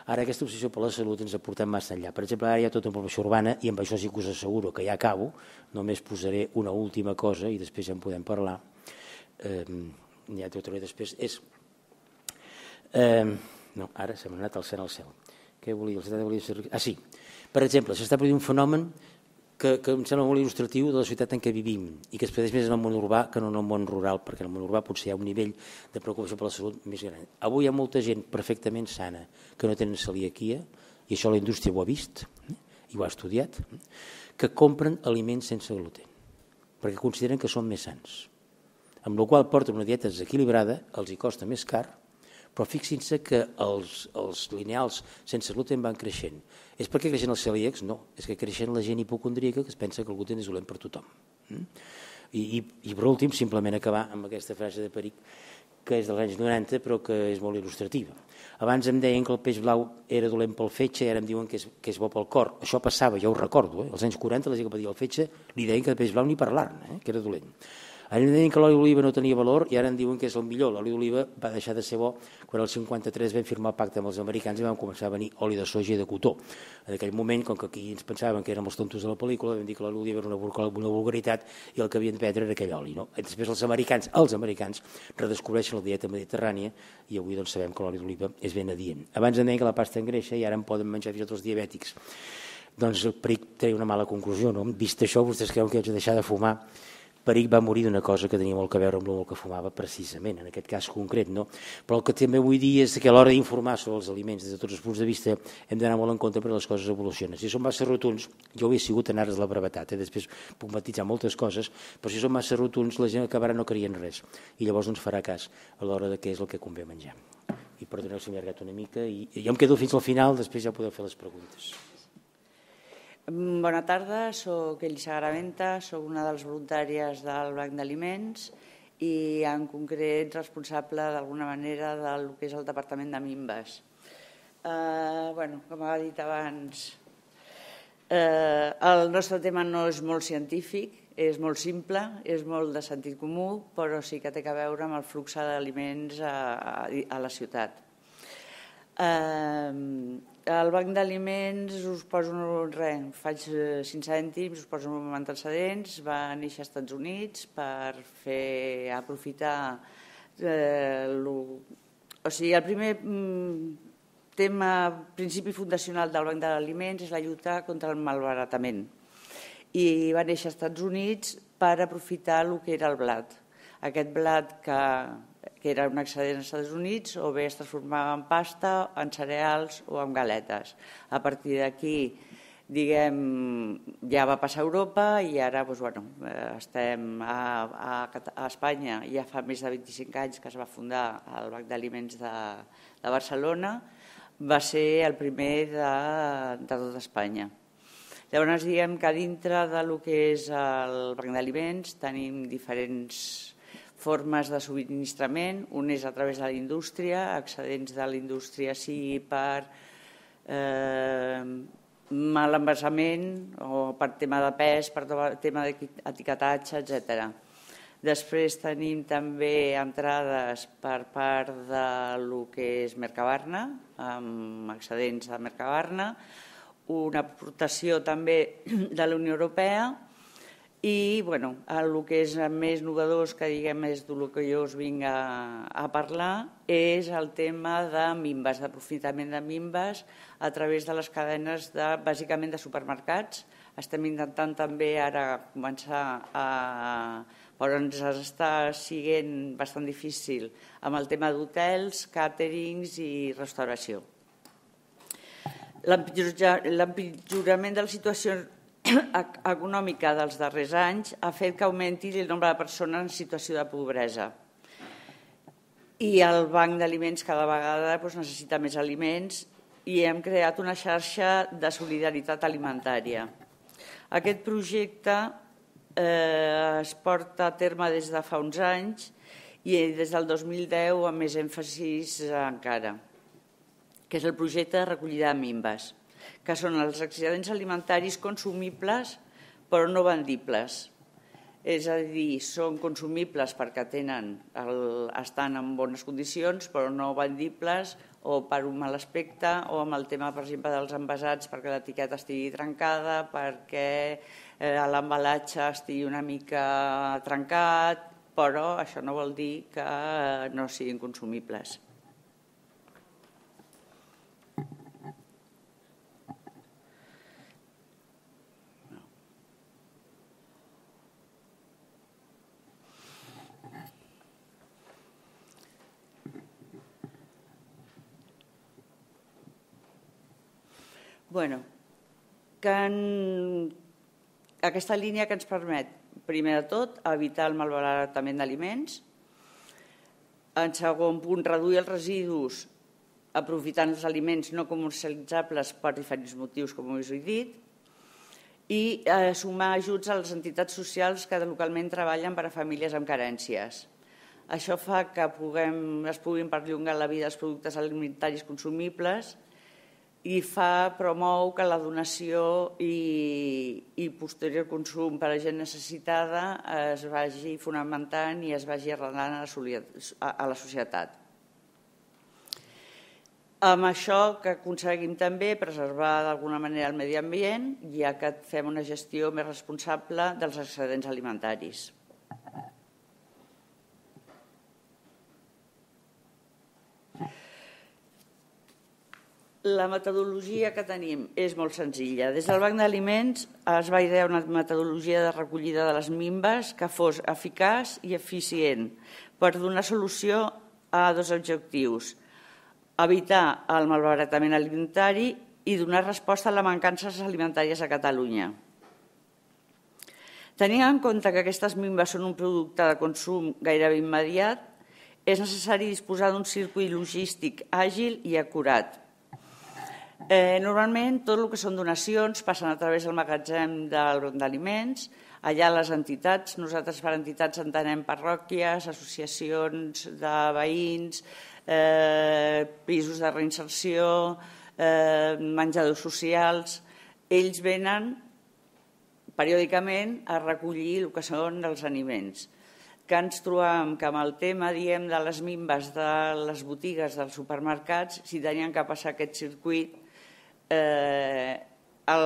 Ara aquesta obsessió per la salut ens ha portat massa enllà. Per exemple, ara hi ha tota una població urbana i amb això sí que us asseguro que ja acabo, només posaré una última cosa i després ja en podem parlar. Eh, ja t'ho trobaré després. És, eh, no, ara se m'ha anat al cel al cel. Què volia? El volia ser... Ah, sí. Per exemple, s'està produint un fenomen que, que em sembla molt il·lustratiu de la societat en què vivim i que es produeix més en el món urbà que no en el món rural, perquè en el món urbà potser hi ha un nivell de preocupació per la salut més gran. Avui hi ha molta gent perfectament sana que no tenen celiaquia, i això la indústria ho ha vist, eh? i ho ha estudiat, eh? que compren aliments sense gluten, perquè consideren que són més sants. Amb la qual porten una dieta desequilibrada, els hi costa més car, però fixin-se que els, els lineals sense gluten van creixent. És perquè creixen els celíacs? No, és que creixen la gent hipocondríaca que es pensa que el gluten és dolent per tothom. Mm? I, i, I per últim, simplement acabar amb aquesta frase de Peric, que és dels anys 90 però que és molt il·lustrativa. Abans em deien que el peix blau era dolent pel fetge i ara em diuen que és, que és bo pel cor. Això passava, jo ho recordo, eh? als anys 40 la gent que patia el fetge li deien que el peix blau ni parlar-ne, eh? que era dolent. Ara deien que l'oli d'oliva no tenia valor i ara em diuen que és el millor. L'oli d'oliva va deixar de ser bo quan el 53 vam firmar el pacte amb els americans i vam començar a venir oli de soja i de cotó. En aquell moment, com que aquí ens pensaven que érem els tontos de la pel·lícula, vam dir que l'oli d'oliva era una, una vulgaritat i el que havien de prendre era aquell oli. No? I després els americans, els americans, redescobreixen la dieta mediterrània i avui doncs, sabem que l'oli d'oliva és ben adient. Abans em deien que la pasta engreixa i ara en poden menjar fins i tot els diabètics. Doncs el peric treia una mala conclusió. No? Vist això, vostès creuen que haig de deixar de fumar Peric va morir d'una cosa que tenia molt a veure amb el que fumava precisament, en aquest cas concret. No? Però el que també vull dir és que a l'hora d'informar sobre els aliments des de tots els punts de vista hem d'anar molt en compte perquè les coses evolucionen. Si són massa rotuns, jo he sigut en ares de la brevetat, eh? després puc matitzar moltes coses, però si són massa rotuns la gent acabarà no creient res i llavors no ens farà cas a l'hora de què és el que convé menjar. I perdoneu si m'he allargat una mica i jo em quedo fins al final, després ja podeu fer les preguntes. Mm, bona tarda, sóc Elisa Graventa, sóc una de les voluntàries del Banc d'Aliments i en concret responsable d'alguna manera del que és el Departament de Mimbes. Eh, bueno, com ha dit abans, eh, el nostre tema no és molt científic, és molt simple, és molt de sentit comú, però sí que té a veure amb el flux d'aliments a, a, a la ciutat. Eh, el banc d'aliments us poso res, faig 5 eh, cèntims, us poso un antecedents, va néixer als Estats Units per fer aprofitar eh, o sigui, el primer mm, tema, principi fundacional del Banc d'Aliments és la lluita contra el malbaratament. I va néixer als Estats Units per aprofitar el que era el blat. Aquest blat que que era un excedent als Estats Units, o bé es transformava en pasta, en cereals o en galetes. A partir d'aquí, diguem, ja va passar a Europa i ara doncs, bueno, estem a, a, a Espanya, ja fa més de 25 anys que es va fundar el Banc d'Aliments de, de Barcelona, va ser el primer de, de tot Espanya. Llavors, diguem que dintre de lo que és el Banc d'Aliments tenim diferents formes de subministrament, un és a través de la indústria, excedents de la indústria sigui per eh, mal envasament o per tema de pes, per tema d'etiquetatge, etc. Després tenim també entrades per part de lo que és Mercabarna, amb excedents de Mercabarna, una aportació també de la Unió Europea i bueno, el que és més novedós que diguem és del que jo us vinc a, a parlar és el tema de mimbes, d'aprofitament de mimbes a través de les cadenes de, bàsicament de supermercats. Estem intentant també ara començar a però ens està siguent bastant difícil amb el tema d'hotels, càterings i restauració. L'empitjorament de la situació econòmica dels darrers anys ha fet que augmenti el nombre de persones en situació de pobresa. I el banc d'aliments cada vegada doncs, necessita més aliments i hem creat una xarxa de solidaritat alimentària. Aquest projecte eh, es porta a terme des de fa uns anys i des del 2010 amb més èmfasis encara, que és el projecte de recollida de mimbes que són els excedents alimentaris consumibles però no vendibles. És a dir, són consumibles perquè tenen el, estan en bones condicions però no vendibles o per un mal aspecte o amb el tema, per exemple, dels envasats perquè l'etiqueta estigui trencada, perquè eh, l'embalatge estigui una mica trencat, però això no vol dir que no siguin consumibles. Bueno, que en aquesta línia que ens permet, primer de tot, evitar el malbaratament d'aliments, en segon punt, reduir els residus aprofitant els aliments no comercialitzables per diferents motius, com us he dit, i eh, sumar ajuts a les entitats socials que localment treballen per a famílies amb carències. Això fa que puguem, es puguin perllongar la vida dels productes alimentaris consumibles i fa, promou que la donació i, i posterior consum per a gent necessitada es vagi fonamentant i es vagi arrelant a la, a la societat. Amb això que aconseguim també preservar d'alguna manera el medi ambient, ja que fem una gestió més responsable dels excedents alimentaris. La metodologia que tenim és molt senzilla. Des del Banc d'Aliments es va idear una metodologia de recollida de les mimbes que fos eficaç i eficient per donar solució a dos objectius. Evitar el malbaratament alimentari i donar resposta a les mancances alimentàries a Catalunya. Tenint en compte que aquestes mimbes són un producte de consum gairebé immediat, és necessari disposar d'un circuit logístic àgil i acurat Eh, normalment, tot el que són donacions passen a través del magatzem d'aliments, allà les entitats, nosaltres per entitats entenem parròquies, associacions de veïns, eh, pisos de reinserció, eh, menjadors socials, ells venen periòdicament a recollir el que són els aliments. Que ens trobam que amb el tema diem, de les mimbes de les botigues dels supermercats, si tenien que passar aquest circuit, eh, el,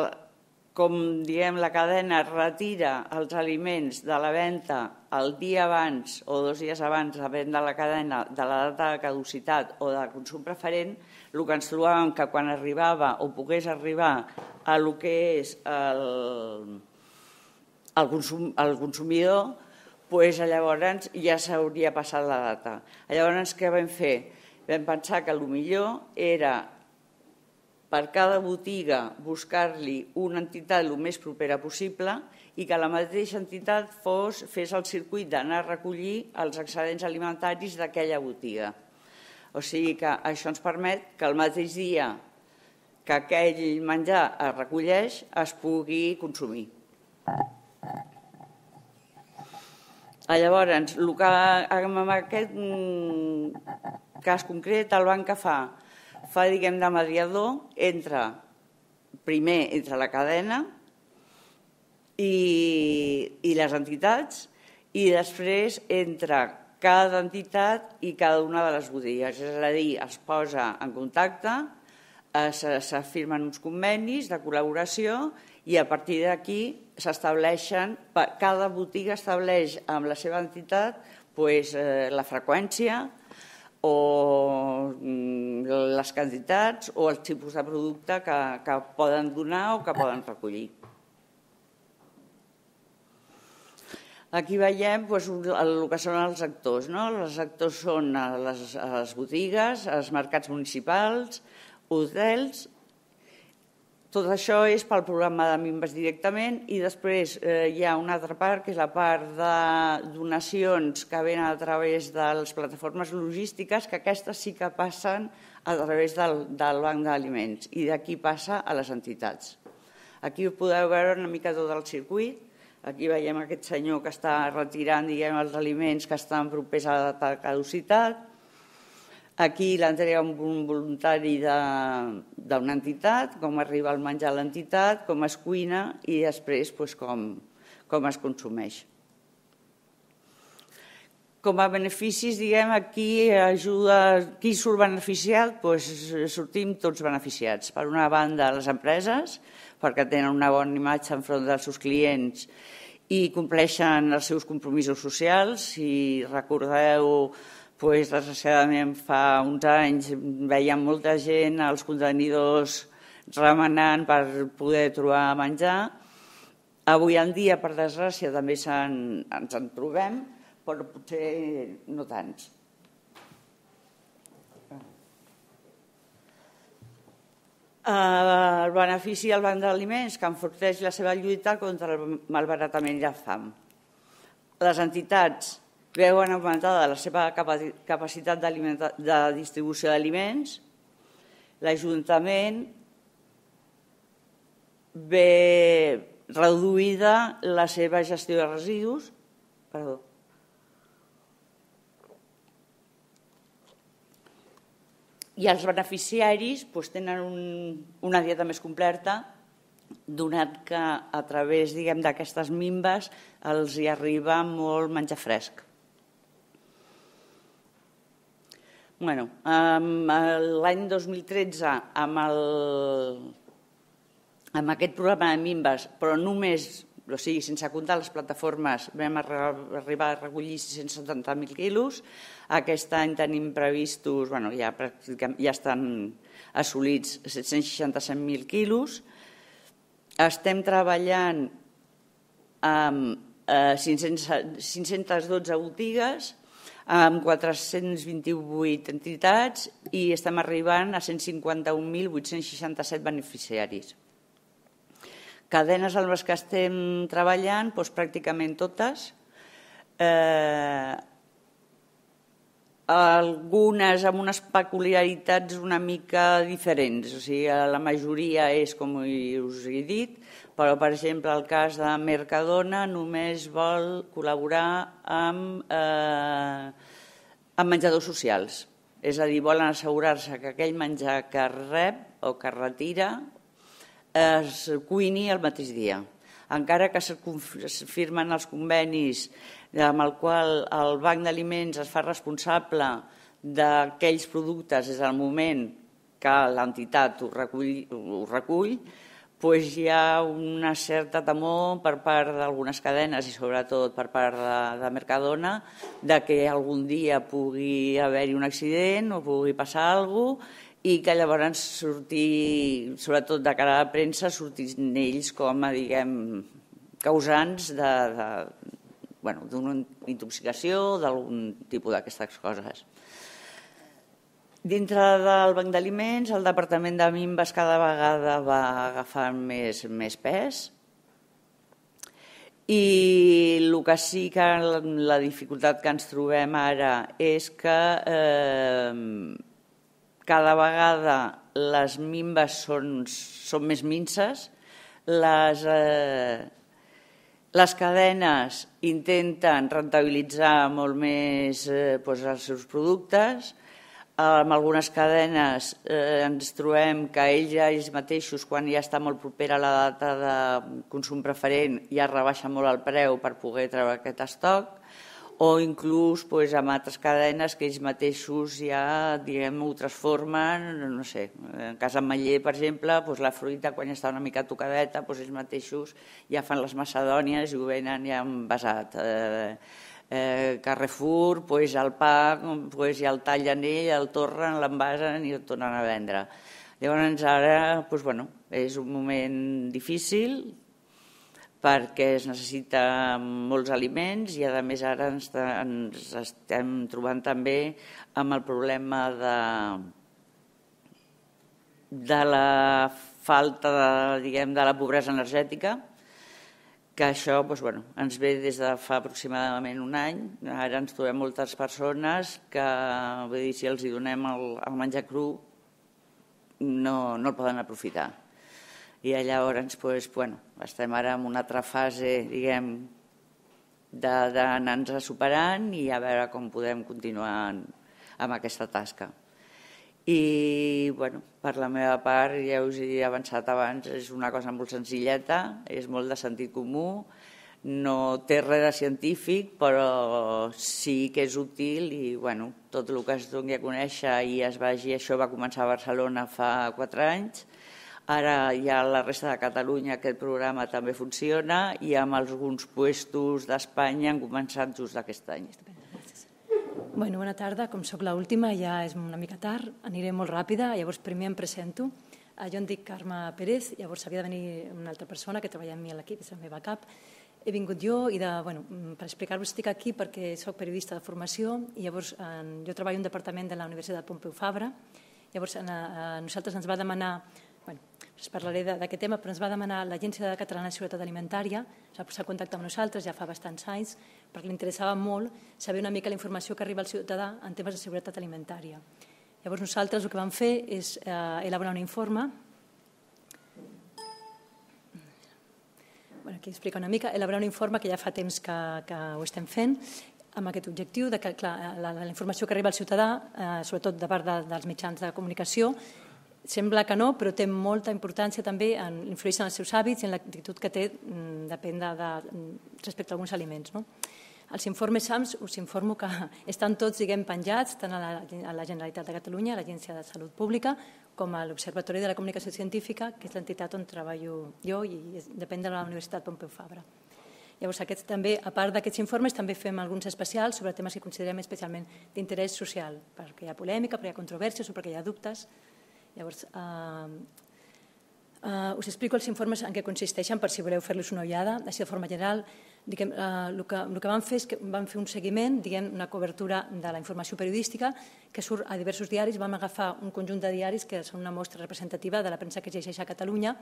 com diem, la cadena retira els aliments de la venda el dia abans o dos dies abans de vendre la cadena de la data de caducitat o de consum preferent, el que ens trobàvem que quan arribava o pogués arribar a el que és el, el, consum, el consumidor, pues, llavors ja s'hauria passat la data. Llavors, què vam fer? Vam pensar que el millor era per cada botiga buscar-li una entitat el més propera possible i que la mateixa entitat fos, fes el circuit d'anar a recollir els excedents alimentaris d'aquella botiga. O sigui que això ens permet que el mateix dia que aquell menjar es recolleix es pugui consumir. Llavors, el que, en aquest mm, cas concret, el banc que fa fa, diguem, de mediador entre, primer, entre la cadena i, i les entitats i després entre cada entitat i cada una de les botigues. És a dir, es posa en contacte, s'afirmen uns convenis de col·laboració i a partir d'aquí s'estableixen, cada botiga estableix amb la seva entitat pues, eh, la freqüència o mm, les quantitats o els tipus de producte que, que poden donar o que poden recollir. Aquí veiem doncs, el que són els actors. No? Els actors són les, les botigues, als mercats municipals, hotels tot això és pel programa de Mimbes directament i després eh, hi ha una altra part, que és la part de donacions que venen a través de les plataformes logístiques, que aquestes sí que passen a través del, del banc d'aliments i d'aquí passa a les entitats. Aquí podeu veure una mica tot el circuit. Aquí veiem aquest senyor que està retirant diguem, els aliments que estan propers a la caducitat Aquí l'entrega un voluntari d'una entitat, com arriba el menjar a l'entitat, com es cuina i després doncs, com, com es consumeix. Com a beneficis, diguem, aquí ajuda, qui surt beneficiat? Doncs sortim tots beneficiats. Per una banda, les empreses, perquè tenen una bona imatge enfront dels seus clients i compleixen els seus compromisos socials. Si recordeu pues, desgraciadament fa uns anys veiem molta gent als contenidors remenant per poder trobar menjar. Avui en dia, per desgràcia, també en, ens en trobem, però potser no tants. el benefici al banc d'aliments que enforteix la seva lluita contra el malbaratament i la fam. Les entitats veuen augmentada la seva capacitat de distribució d'aliments, l'Ajuntament ve reduïda la seva gestió de residus, perdó, i els beneficiaris doncs, tenen un, una dieta més completa, donat que a través d'aquestes mimbes els hi arriba molt menjar fresc. Bueno, L'any 2013, amb, el, amb aquest programa de Mimbes, però només, o sigui, sense comptar les plataformes, vam arribar a recollir 670.000 quilos. Aquest any tenim previstos, bueno, ja, ja estan assolits 767.000 quilos. Estem treballant amb eh, 500, 512 botigues, amb 428 entitats i estem arribant a 151.867 beneficiaris. Cadenes amb les que estem treballant, doncs pràcticament totes. Eh, algunes amb unes peculiaritats una mica diferents. O sigui, la majoria és com us he dit, però, per exemple, el cas de Mercadona només vol col·laborar amb, eh, amb menjadors socials. És a dir, volen assegurar-se que aquell menjar que rep o que retira es cuini el mateix dia. Encara que es firmen els convenis amb el qual el Banc d'Aliments es fa responsable d'aquells productes des del moment que l'entitat ho recull, ho recull pues hi ha una certa temor per part d'algunes cadenes i sobretot per part de, de Mercadona de que algun dia pugui haver-hi un accident o pugui passar alguna cosa i que llavors sortir, sobretot de cara a la premsa, sortin ells com a, diguem, causants de, de, bueno, d'una intoxicació, d'algun tipus d'aquestes coses. Dintre del banc d'aliments, el Departament de Mimbes cada vegada va agafant més, més pes. I el que sí que la dificultat que ens trobem ara és que eh, cada vegada les mimbes són, són més minces, les, eh, les cadenes intenten rentabilitzar molt més eh, doncs els seus productes, amb algunes cadenes eh, ens trobem que ells ja ells mateixos, quan ja està molt propera la data de consum preferent, ja rebaixa molt el preu per poder treure aquest estoc, o inclús pues, amb altres cadenes que ells mateixos ja diguem, ho transformen, no sé, en cas Maller, per exemple, pues, la fruita quan està una mica tocadeta, pues, ells mateixos ja fan les macedònies i ho venen ja envasat. Eh, eh, Carrefour, pues, el pa, pues, ja el tallen ell, el torren, l'envasen i el tornen a vendre. Llavors ara pues, bueno, és un moment difícil, perquè es necessita molts aliments i a més ara ens, ens estem trobant també amb el problema de, de la falta de, diguem, de la pobresa energètica, que això doncs, bueno, ens ve des de fa aproximadament un any. Ara ens trobem moltes persones que, vull dir, si els hi donem el, el menjar cru, no, no el poden aprofitar i llavors pues, bueno, estem ara en una altra fase, diguem, d'anar-nos superant i a veure com podem continuar amb aquesta tasca. I, bueno, per la meva part, ja us he avançat abans, és una cosa molt senzilleta, és molt de sentit comú, no té res de científic, però sí que és útil i bueno, tot el que es doni a conèixer i es vagi, això va començar a Barcelona fa quatre anys, Ara ja a la resta de Catalunya aquest programa també funciona i amb alguns puestos d'Espanya han començat just aquest any. Bueno, bona tarda. Com sóc l'última, ja és una mica tard, aniré molt ràpida. Llavors, primer em presento. Jo em dic Carme Pérez, llavors havia de venir una altra persona que treballa amb mi a l'equip, és el meu cap. He vingut jo i de, bueno, per explicar-vos estic aquí perquè sóc periodista de formació i llavors en, jo treballo en un departament de la Universitat Pompeu Fabra. Llavors a, nosaltres ens va demanar bueno, us parlaré d'aquest tema, però ens va demanar l'Agència Catalana de Seguretat Alimentària, s'ha posat en contacte amb nosaltres ja fa bastants anys, perquè li interessava molt saber una mica la informació que arriba al ciutadà en temes de seguretat alimentària. Llavors nosaltres el que vam fer és eh, elaborar un informe bueno, aquí explica una mica, elaborar un informe que ja fa temps que, que ho estem fent amb aquest objectiu de que clar, la, la informació que arriba al ciutadà, eh, sobretot de part de, dels mitjans de comunicació, Sembla que no, però té molta importància també en influir en els seus hàbits i en l'actitud que té mm, depèn de, de, respecte a alguns aliments. No? Els informes SAMS us informo que estan tots diguem, penjats tant a la, a la Generalitat de Catalunya, a l'Agència de Salut Pública, com a l'Observatori de la Comunicació Científica, que és l'entitat on treballo jo i depèn de la Universitat Pompeu Fabra. Llavors, aquests, també, a part d'aquests informes, també fem alguns especials sobre temes que considerem especialment d'interès social, perquè hi ha polèmica, perquè hi ha controvèrsies o perquè hi ha dubtes. Llavors, eh, eh, us explico els informes en què consisteixen per si voleu fer-los una ullada. Així de forma general, diguem, eh, el, que, el que vam fer és que vam fer un seguiment, diguem, una cobertura de la informació periodística que surt a diversos diaris. Vam agafar un conjunt de diaris que són una mostra representativa de la premsa que llegeix a Catalunya.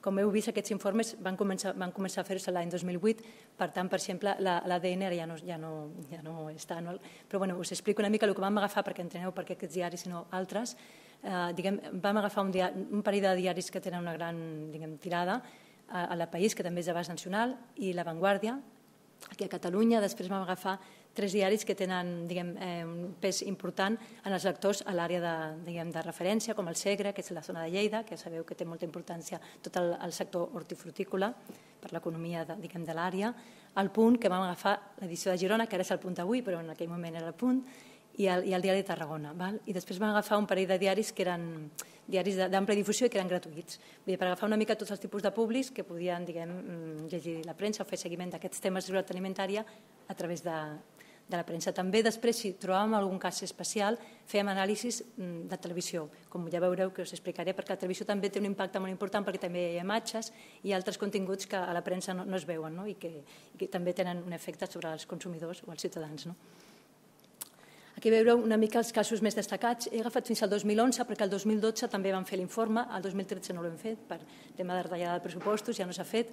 Com heu vist, aquests informes van començar, van començar a fer-se l'any 2008, per tant, per exemple, l'ADN ara ja no, ja no, ja no està. No? Però bueno, us explico una mica el que vam agafar perquè enteneu per què aquests diaris i no altres eh, diguem, vam agafar un, diari, un parell de diaris que tenen una gran diguem, tirada a, a la País, que també és d'abast nacional, i La Vanguardia, aquí a Catalunya. Després vam agafar tres diaris que tenen diguem, eh, un pes important en els lectors a l'àrea de, diguem, de referència, com el Segre, que és la zona de Lleida, que sabeu que té molta importància tot el, el sector hortifrutícola per l'economia de, diguem, de l'àrea. El Punt, que vam agafar l'edició de Girona, que ara és el Punt avui, però en aquell moment era el Punt, i el, i el diari de Tarragona. Val? I després vam agafar un parell de diaris que eren diaris d'àmplia difusió i que eren gratuïts. Vull dir, per agafar una mica tots els tipus de públics que podien diguem, mm, llegir la premsa o fer seguiment d'aquests temes de seguretat alimentària a través de, de la premsa. També després, si trobàvem algun cas especial, fèiem anàlisis mm, de televisió, com ja veureu que us explicaré, perquè la televisió també té un impacte molt important perquè també hi ha imatges i altres continguts que a la premsa no, no es veuen no? I, que, i que també tenen un efecte sobre els consumidors o els ciutadans. No? Aquí veureu una mica els casos més destacats. He agafat fins al 2011 perquè el 2012 també vam fer l'informe, el 2013 no l'hem fet per tema de retallada de pressupostos, ja no s'ha fet,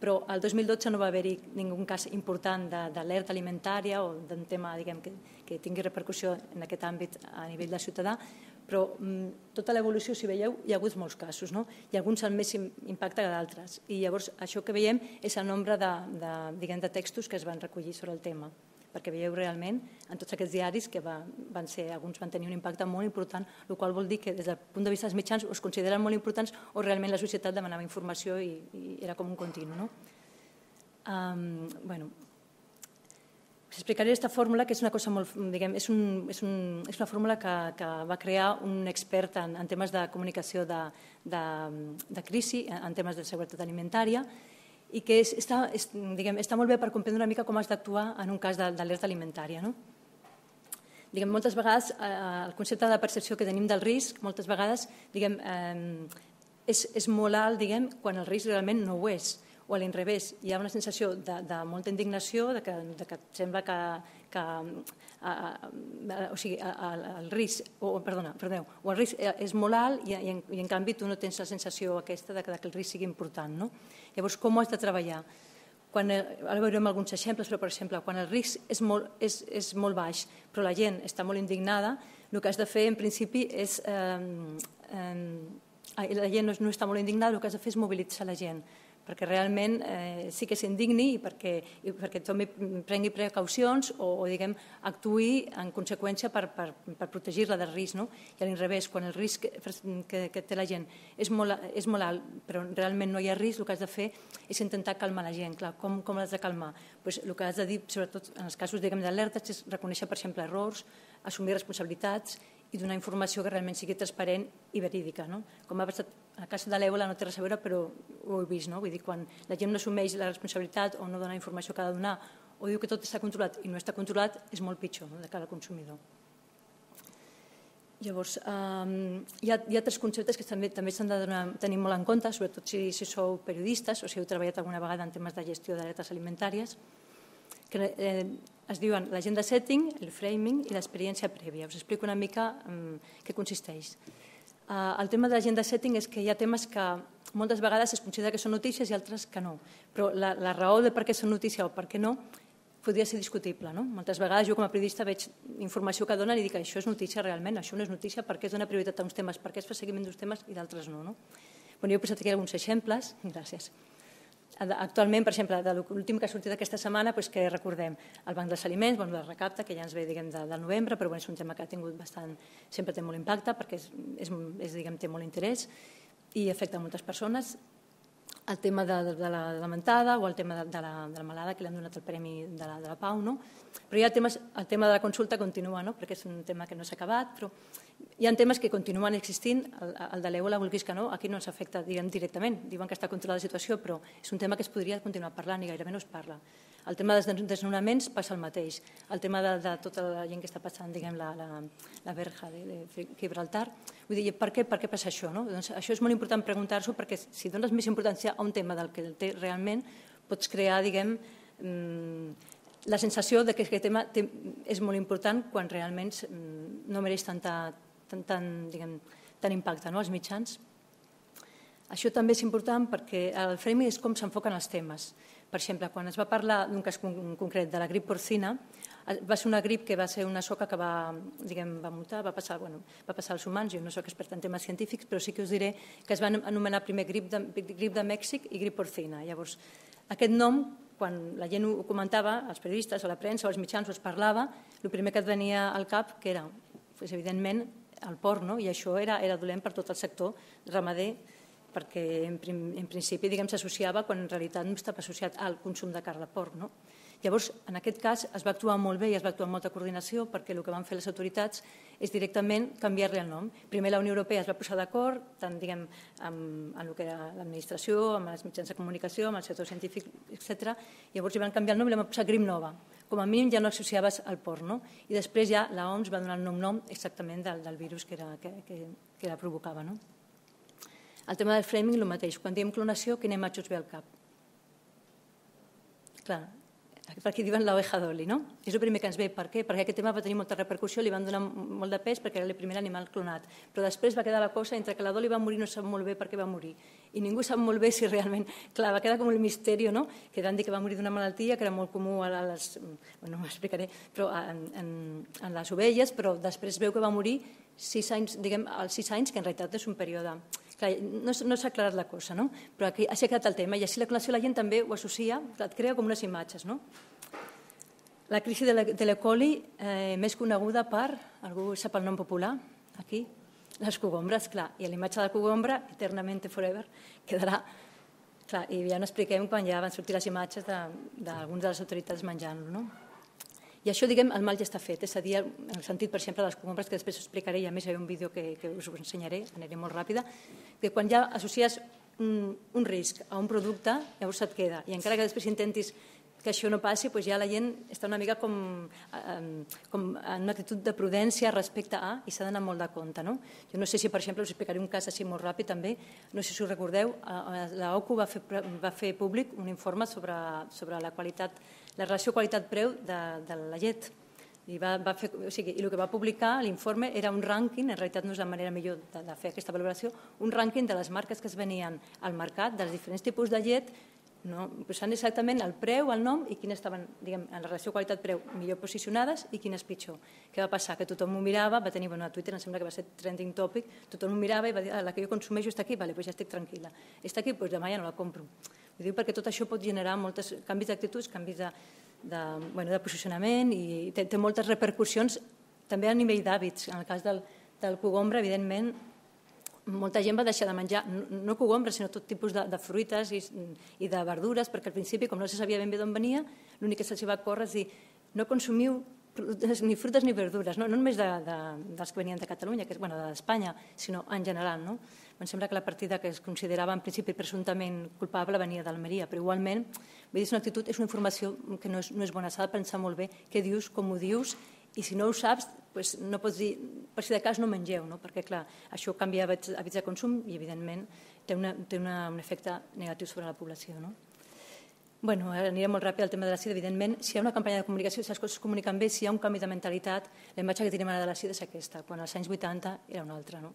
però el 2012 no va haver-hi ningú cas important d'alerta alimentària o d'un tema diguem, que, que tingui repercussió en aquest àmbit a nivell de ciutadà, però mm, tota l'evolució, si veieu, hi ha hagut molts casos, no? i alguns amb més impacte que d'altres. I llavors això que veiem és el nombre de, de, diguem, de textos que es van recollir sobre el tema perquè veieu realment en tots aquests diaris que va, van ser, alguns van tenir un impacte molt important, el qual vol dir que des del punt de vista dels mitjans es consideren molt importants o realment la societat demanava informació i, i era com un continu. No? Um, bueno, Explicaré aquesta fórmula, que és una cosa molt, diguem, és, un, és, un, és una fórmula que, que va crear un expert en, en temes de comunicació de, de, de crisi, en temes de seguretat alimentària, i que és, està, és, diguem, està molt bé per comprendre una mica com has d'actuar en un cas d'alerta alimentària. No? Diguem, moltes vegades eh, el concepte de percepció que tenim del risc, moltes vegades diguem, eh, és, és molt alt diguem, quan el risc realment no ho és o a l'inrevés, hi ha una sensació de, de molta indignació, de que, de que sembla que, que a, a, o sigui, a, a, el risc, o, perdona, perdoneu, o el risc és molt alt i, i, en, i en canvi tu no tens la sensació aquesta de que, de que el risc sigui important. No? Llavors, com ho has de treballar? Quan, ara veurem alguns exemples, però per exemple, quan el risc és molt, és, és molt baix, però la gent està molt indignada, el que has de fer en principi és... Eh, eh, la gent no, no està molt indignada, el que has de fer és mobilitzar la gent perquè realment eh, sí que s'indigni i perquè, i perquè també prengui precaucions o, o diguem, actuï en conseqüència per, per, per protegir-la del risc. No? I a l'inrevés, quan el risc que, que té la gent és molt, és molt alt, però realment no hi ha risc, el que has de fer és intentar calmar la gent. Clar, com, com l'has de calmar? Pues, el que has de dir, sobretot en els casos d'alerta, és reconèixer, per exemple, errors, assumir responsabilitats i donar informació que realment sigui transparent i verídica. No? Com ha passat a casa de l'Eula no té res a veure, però ho he vist. No? Vull dir, quan la gent no assumeix la responsabilitat o no dona informació que ha de donar o diu que tot està controlat i no està controlat, és molt pitjor no? de cara al consumidor. Llavors, um, hi, ha, hi ha tres conceptes que també també s'han de donar, tenir molt en compte, sobretot si, si sou periodistes o si heu treballat alguna vegada en temes de gestió d'alertes alimentàries, que eh, es diuen l'agenda setting, el framing i l'experiència prèvia. Us explico una mica um, què consisteix. Uh, el tema de l'agenda setting és que hi ha temes que moltes vegades es considera que són notícies i altres que no. Però la, la raó de per què són notícia o per què no podria ser discutible. No? Moltes vegades jo com a periodista veig informació que donen i dic això és notícia realment, això no és notícia, perquè es dona prioritat a uns temes, perquè es fa seguiment d'uns temes i d'altres no. no? Bueno, jo he posat aquí alguns exemples. Gràcies. Actualment, per exemple, de l'últim que ha sortit aquesta setmana, doncs que recordem? El Banc dels Aliments, bueno, la recapta, que ja ens ve diguem, de, del novembre, però bueno, és un tema que ha tingut bastant, sempre té molt impacte perquè és, és, és, diguem, té molt interès i afecta moltes persones el tema de, de, la lamentada o el tema de, de, la, de la malada que li han donat el Premi de la, de la Pau, no? Però hi ha temes, el tema de la consulta continua, no? perquè és un tema que no s'ha acabat, però hi ha temes que continuen existint, el, el de l'EULA, vulguis que no, aquí no ens afecta diguem, directament, diuen que està controlada la situació, però és un tema que es podria continuar parlant i gairebé no es parla. El tema dels desnonaments passa el mateix. El tema de, de tota la gent que està passant, diguem, la, la, la verja de, de Gibraltar. Vull dir, per què, per què passa això? No? Doncs això és molt important preguntar-s'ho perquè si dones més importància a un tema del que el té realment, pots crear, diguem, mm, la sensació de que aquest tema és molt important quan realment mm, no mereix tanta, tant, tant, diguem, tant impacte no, als mitjans. Això també és important perquè el framing és com s'enfoquen els temes. Per exemple, quan es va parlar d'un cas concret de la grip porcina, eh, va ser una grip que va ser una soca que va, diguem, va mutar, va passar, bueno, va passar als humans, jo no sóc expert en temes científics, però sí que us diré que es va anomenar primer grip de, grip de Mèxic i grip porcina. Llavors, aquest nom, quan la gent ho comentava, els periodistes, a la premsa, als mitjans, o es parlava, el primer que et venia al cap que era, pues, evidentment, el porc, no? i això era, era dolent per tot el sector ramader perquè en, en principi diguem s'associava quan en realitat no estava associat al consum de carn de porc. No? Llavors, en aquest cas es va actuar molt bé i es va actuar amb molta coordinació perquè el que van fer les autoritats és directament canviar-li el nom. Primer la Unió Europea es va posar d'acord, tant diguem, amb, amb el que era l'administració, amb els mitjans de comunicació, amb el sector científic, etc. Llavors hi van canviar el nom i van posar Grim Nova. Com a mínim ja no associaves al porc, no? I després ja l'OMS va donar el nom nom exactament del, del virus que, era, que, que, que la provocava, no? El tema del framing, el mateix. Quan diem clonació, quina imatge us ve al cap? Clar, per aquí diuen l'oveja d'oli, no? És el primer que ens ve. Per què? Perquè aquest tema va tenir molta repercussió, li van donar molt de pes perquè era el primer animal clonat. Però després va quedar la cosa entre que la Dolly va morir no sap molt bé per què va morir. I ningú sap molt bé si realment... Clar, va quedar com el misteri, no? Que van dir que va morir d'una malaltia que era molt comú a les... Bueno, no m'explicaré, però en, en, en les ovelles, però després veu que va morir sis anys, diguem, als sis anys, que en realitat és un període Clar, no, no s'ha aclarat la cosa, no? però aquí ha quedat el tema i així la col·lecció la gent també ho associa, et crea com unes imatges. No? La crisi de l'E. coli, eh, més coneguda per, algú sap el nom popular, aquí, les cogombres, clar, i l'imatge de la cogombra, eternament forever, quedarà Clar, I ja no expliquem quan ja van sortir les imatges d'alguns de, de les autoritats menjant-lo. No? I això, diguem, el mal ja està fet, és a dir, en el sentit, per exemple, de les cogombres, que després us explicaré, i a més hi ha un vídeo que, que us ensenyaré, aniré molt ràpida, que quan ja associes un, un risc a un producte, llavors et queda. I encara que després intentis que això no passi, doncs ja la gent està una mica com, com en una actitud de prudència respecte a, i s'ha d'anar molt de compte. No? Jo no sé si, per exemple, us explicaré un cas així molt ràpid també, no sé si us recordeu, la OCU va fer, va fer públic un informe sobre, sobre la qualitat, la relació qualitat-preu de, de la llet. I, va, va fer, o sigui, I el que va publicar l'informe era un rànquing, en realitat no és la manera millor de, de fer aquesta valoració, un rànquing de les marques que es venien al mercat, dels diferents tipus de llet, no? posant exactament el preu, el nom i quines estaven diguem, en la relació qualitat-preu millor posicionades i quines pitjor. Què va passar? Que tothom ho mirava, va tenir bueno, a Twitter, em sembla que va ser trending topic, tothom ho mirava i va dir, ah, la que jo consumeixo està aquí, vale, pues ja estic tranquil·la. Està aquí, doncs demà ja no la compro. Ho dic perquè tot això pot generar molts canvis d'actituds, canvis de, de, bueno, de posicionament i té, té moltes repercussions també a nivell d'hàbits. En el cas del, del cogombre, evidentment, molta gent va deixar de menjar, no cogombres, sinó tot tipus de, de fruites i, i de verdures, perquè al principi, com no se sabia ben bé d'on venia, l'únic que se'ls va córrer és dir no consumiu ni fruites ni verdures, no, no només de, de, dels que venien de Catalunya, que és bueno, d'Espanya, sinó en general. No? Em sembla que la partida que es considerava en principi presumptament culpable venia d'Almeria, però igualment vull dir, és una actitud, és una informació que no és, no és bona, s'ha de pensar molt bé què dius, com ho dius i si no ho saps, doncs no pots dir, per si de cas no mengeu, no? perquè clar, això canvia hàbits, de consum i evidentment té, una, té una, un efecte negatiu sobre la població. No? Bueno, aniré molt ràpid al tema de la sida. Evidentment, si hi ha una campanya de comunicació, si les coses es comuniquen bé, si hi ha un canvi de mentalitat, la imatge que tenim ara de la sida és aquesta, quan als anys 80 era una altra. No?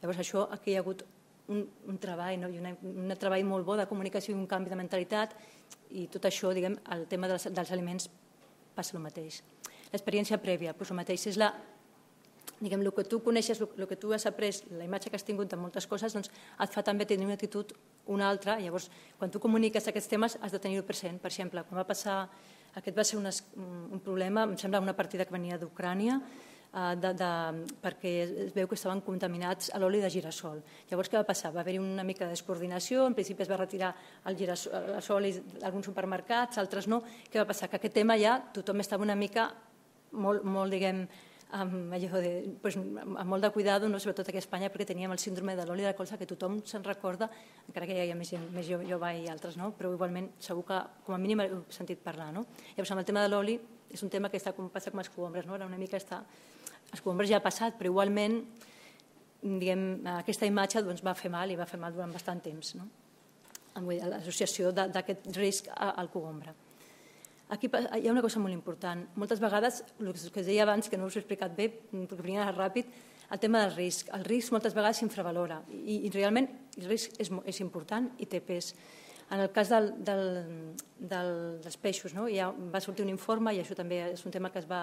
Llavors, això, aquí hi ha hagut un, un treball, no? I una, un treball molt bo de comunicació i un canvi de mentalitat, i tot això, diguem, el tema dels, dels aliments passa el mateix l'experiència prèvia, doncs el mateix és la, diguem, el que tu coneixes, el, que tu has après, la imatge que has tingut de moltes coses, doncs et fa també tenir una actitud una altra. Llavors, quan tu comuniques aquests temes, has de tenir-ho present. Per exemple, quan va passar, aquest va ser un, un problema, em sembla una partida que venia d'Ucrània, Eh, de, de, perquè es veu que estaven contaminats a l'oli de girassol. Llavors, què va passar? Va haver-hi una mica de descoordinació, en principi es va retirar el girassol, d'alguns supermercats, altres no. Què va passar? Que aquest tema ja tothom estava una mica molt, molt diguem, amb, allò de, pues, amb molt de cuidado, no? sobretot aquí a Espanya, perquè teníem el síndrome de l'oli de colza, que tothom se'n recorda, encara que hi ha més, més jove i altres, no? però igualment segur que com a mínim heu sentit parlar. No? Llavors, amb el tema de l'oli, és un tema que està com passa com els cogombres, no? era una mica està els cogombres ja ha passat, però igualment diguem, aquesta imatge doncs, va fer mal i va fer mal durant bastant temps. No? L'associació d'aquest risc al cogombre. Aquí hi ha una cosa molt important. Moltes vegades, el que es deia abans, que no us he explicat bé, perquè venia ràpid, el tema del risc. El risc moltes vegades s'infravalora i, i realment el risc és, és important i té pes. En el cas del, del, del, dels peixos, no? ja va sortir un informe i això també és un tema que es va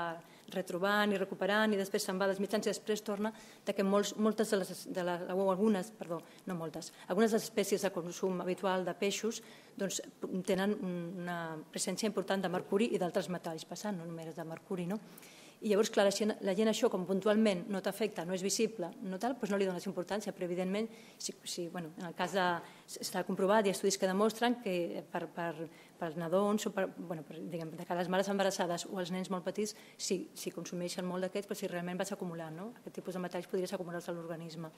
retrobant i recuperant i després se'n va dels mitjans i després torna de que molts, moltes de les, de les, o algunes, perdó, no moltes, algunes de les espècies de consum habitual de peixos doncs, tenen una presència important de mercuri i d'altres metalls passant, no només de mercuri, no? I llavors, clar, la gent, la gent això, com puntualment no t'afecta, no és visible, no tal, doncs no li dones importància, però evidentment, si, si, bueno, en el cas de... està comprovat, hi ha estudis que demostren que per, per, per als nadons o per, bueno, per, diguem, de que les mares embarassades o els nens molt petits, si, si consumeixen molt d'aquests, però si realment vas acumulant, no? aquest tipus de metalls podries acumular-se a l'organisme.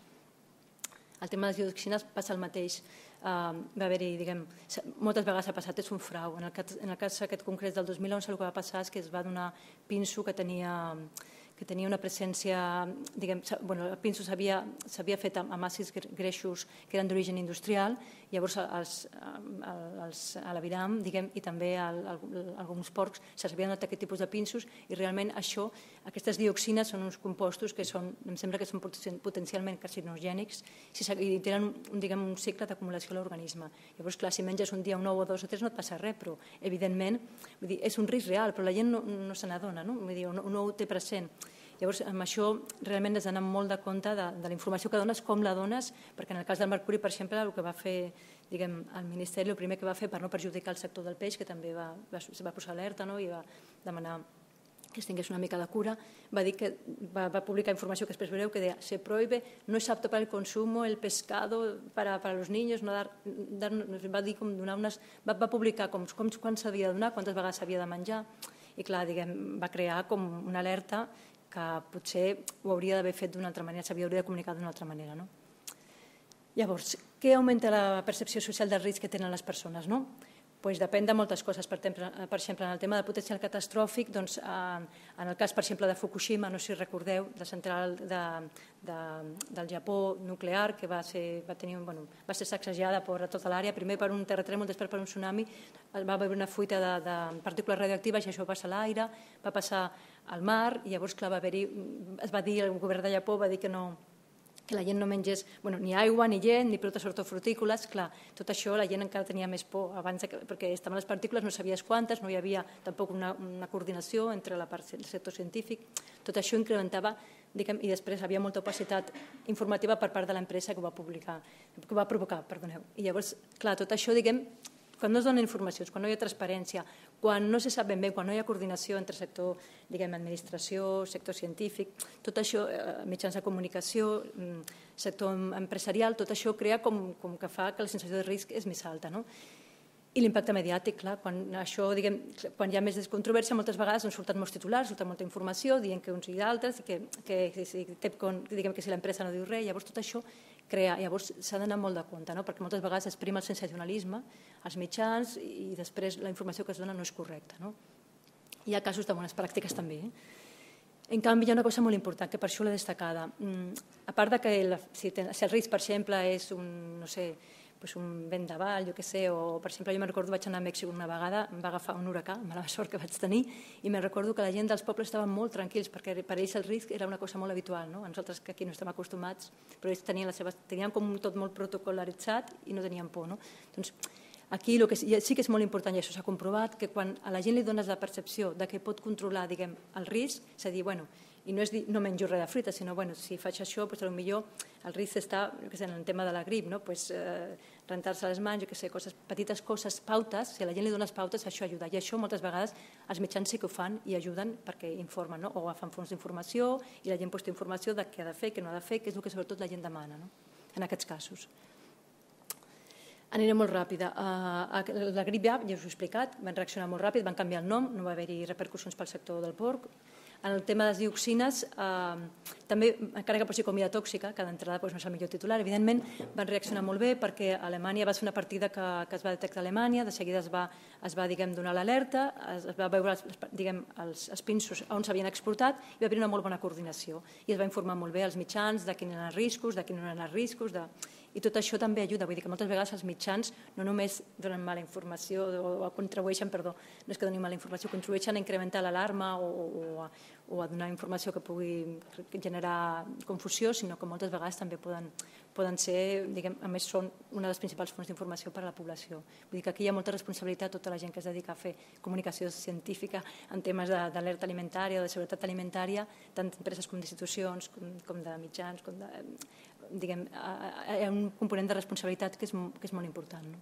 El tema de les dioxines passa el mateix. Uh, va haver-hi, diguem, moltes vegades ha passat, és un frau. En el, cas, en el cas aquest concret del 2011 el que va passar és que es va donar pinso que tenia que tenia una presència, diguem, bueno, el pinso s'havia fet amb, amb àcids greixos que eren d'origen industrial, llavors els, els, a l'aviram, diguem, i també al, al, alguns porcs s'havien donat aquest tipus de pinsos i realment això, aquestes dioxines són uns compostos que són, em sembla que són potencialment carcinogènics si, i tenen un, diguem, un cicle d'acumulació a l'organisme. Llavors, clar, si menges un dia un ou o dos o tres no et passa res, però evidentment vull dir, és un risc real, però la gent no, no se n'adona, no? Vull dir, no ho té present. Llavors, amb això realment has d'anar molt de compte de, de la informació que dones, com la dones, perquè en el cas del mercuri, per exemple, el que va fer diguem, el Ministeri, el primer que va fer per no perjudicar el sector del peix, que també va, va, va posar alerta no? i va demanar que es tingués una mica de cura, va dir que va, va publicar informació que després veureu que deia se prohíbe, no es apto para el consumo el pescado para, para los niños, no dar, dar, va dir com donar unes, va, va publicar com, com quan s'havia de donar, quantes vegades s'havia de menjar, i clar, diguem, va crear com una alerta que potser ho hauria d'haver fet d'una altra manera, s'havia de comunicar d'una altra manera. No? Llavors, què augmenta la percepció social del risc que tenen les persones? No? Pues depèn de moltes coses. Per exemple, per exemple en el tema del potencial catastròfic, doncs, eh, en el cas, per exemple, de Fukushima, no sé si recordeu, la central de, de, del Japó nuclear, que va ser, va tenir, bueno, va ser sacsejada per tota l'àrea, primer per un terratrèmol, després per un tsunami, va haver una fuita de, de partícules radioactives i això va passar a l'aire, va passar al mar, i llavors, clar, va haver-hi, es va dir, el govern de Japó va dir que no, que la gent no mengés bueno, ni aigua, ni gent, ni productes hortofrutícoles, clar, tot això la gent encara tenia més por, abans que, perquè estaven les partícules, no sabies quantes, no hi havia tampoc una, una coordinació entre la part, el sector científic, tot això incrementava diguem, i després havia molta opacitat informativa per part de l'empresa que va publicar, que va provocar, perdoneu. I llavors, clar, tot això, diguem, quan no es donen informacions, quan no hi ha transparència, quan no se sap ben bé, quan no hi ha coordinació entre sector, diguem, administració, sector científic, tot això, eh, mitjans de comunicació, mm, sector empresarial, tot això crea com, com que fa que la sensació de risc és més alta. No? I l'impacte mediàtic, clar, quan, això, diguem, quan hi ha més controvèrsia, moltes vegades ens surten molts titulars, surten molta informació, dient que uns i d'altres, que, que, que, diguem que si l'empresa no diu res, llavors tot això crear. Llavors s'ha d'anar molt de compte, no? perquè moltes vegades es prima el sensacionalisme als mitjans i després la informació que es dona no és correcta. No? Hi ha casos de bones pràctiques també. Eh? En canvi, hi ha una cosa molt important, que per això l'he destacada. Mm, a part de que la, si, ten, si el risc, per exemple, és un, no sé, pues un vendaval, jo què sé, o per exemple jo me'n recordo vaig anar a Mèxic una vegada, em va agafar un huracà, mala sort que vaig tenir, i me'n recordo que la gent dels pobles estaven molt tranquils perquè per ells el risc era una cosa molt habitual, no? Nosaltres que aquí no estem acostumats, però ells tenien, les seves, tenien com tot molt protocolaritzat i no tenien por, no? Doncs aquí el que sí que és molt important, i això s'ha comprovat, que quan a la gent li dones la percepció de que pot controlar diguem, el risc, és a dir, bueno, i no és dir no menjo res de fruita, sinó bueno, si faig això, doncs, millor el risc està que sé, en el tema de la grip, no? pues, eh, rentar-se les mans, jo que sé, coses, petites coses, pautes, si a la gent li dones pautes, això ajuda. I això moltes vegades els mitjans sí que ho fan i ajuden perquè informen, no? o agafen fons d'informació i la gent té informació de què ha de fer, què no ha de fer, que és el que sobretot la gent demana no? en aquests casos. Aniré molt ràpida. Uh, la grip ja, ja us ho he explicat, van reaccionar molt ràpid, van canviar el nom, no va haver-hi repercussions pel sector del porc, en el tema de les dioxines, eh, també, encara que pot ser comida tòxica, que d'entrada doncs, no és el millor titular, evidentment van reaccionar molt bé perquè Alemanya va ser una partida que, que es va detectar a Alemanya, de seguida es va, es va diguem, donar l'alerta, es, es va veure els, diguem, els, els on s'havien exportat i va haver una molt bona coordinació. I es va informar molt bé als mitjans de quins eren els riscos, de quins no eren els riscos, de, i tot això també ajuda, vull dir que moltes vegades els mitjans no només donen mala informació o, contribueixen, perdó, no és que donin mala informació, contribueixen a incrementar l'alarma o, o, a, o a donar informació que pugui generar confusió, sinó que moltes vegades també poden, poden ser, diguem, a més són una de les principals fonts d'informació per a la població. Vull dir que aquí hi ha molta responsabilitat tota la gent que es dedica a fer comunicació científica en temes d'alerta alimentària o de seguretat alimentària, tant d'empreses com d'institucions, com, com de mitjans, com de, diguem, hi ha un component de responsabilitat que és, que és molt important. No?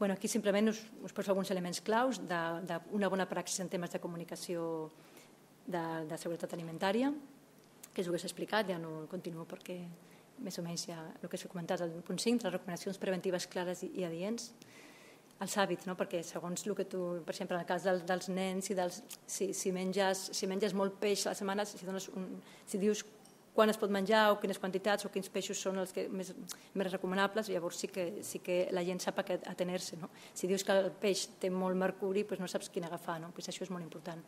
Bueno, aquí simplement us, us poso alguns elements claus d'una bona praxi en temes de comunicació de, de seguretat alimentària, que és el que s'ha explicat, ja no continuo perquè més o menys ja el que s'ha comentat al punt 5, les recomanacions preventives clares i, i adients, els hàbits, no? perquè segons el que tu, per exemple, en el cas dels, dels nens, i dels, si, si, menges, si menges molt peix a la setmana, si, dones un, si dius quan es pot menjar o quines quantitats o quins peixos són els que més, més recomanables, llavors sí que, sí que la gent sap a què atener-se. No? Si dius que el peix té molt mercuri, doncs no saps quin agafar, no? pues això és molt important.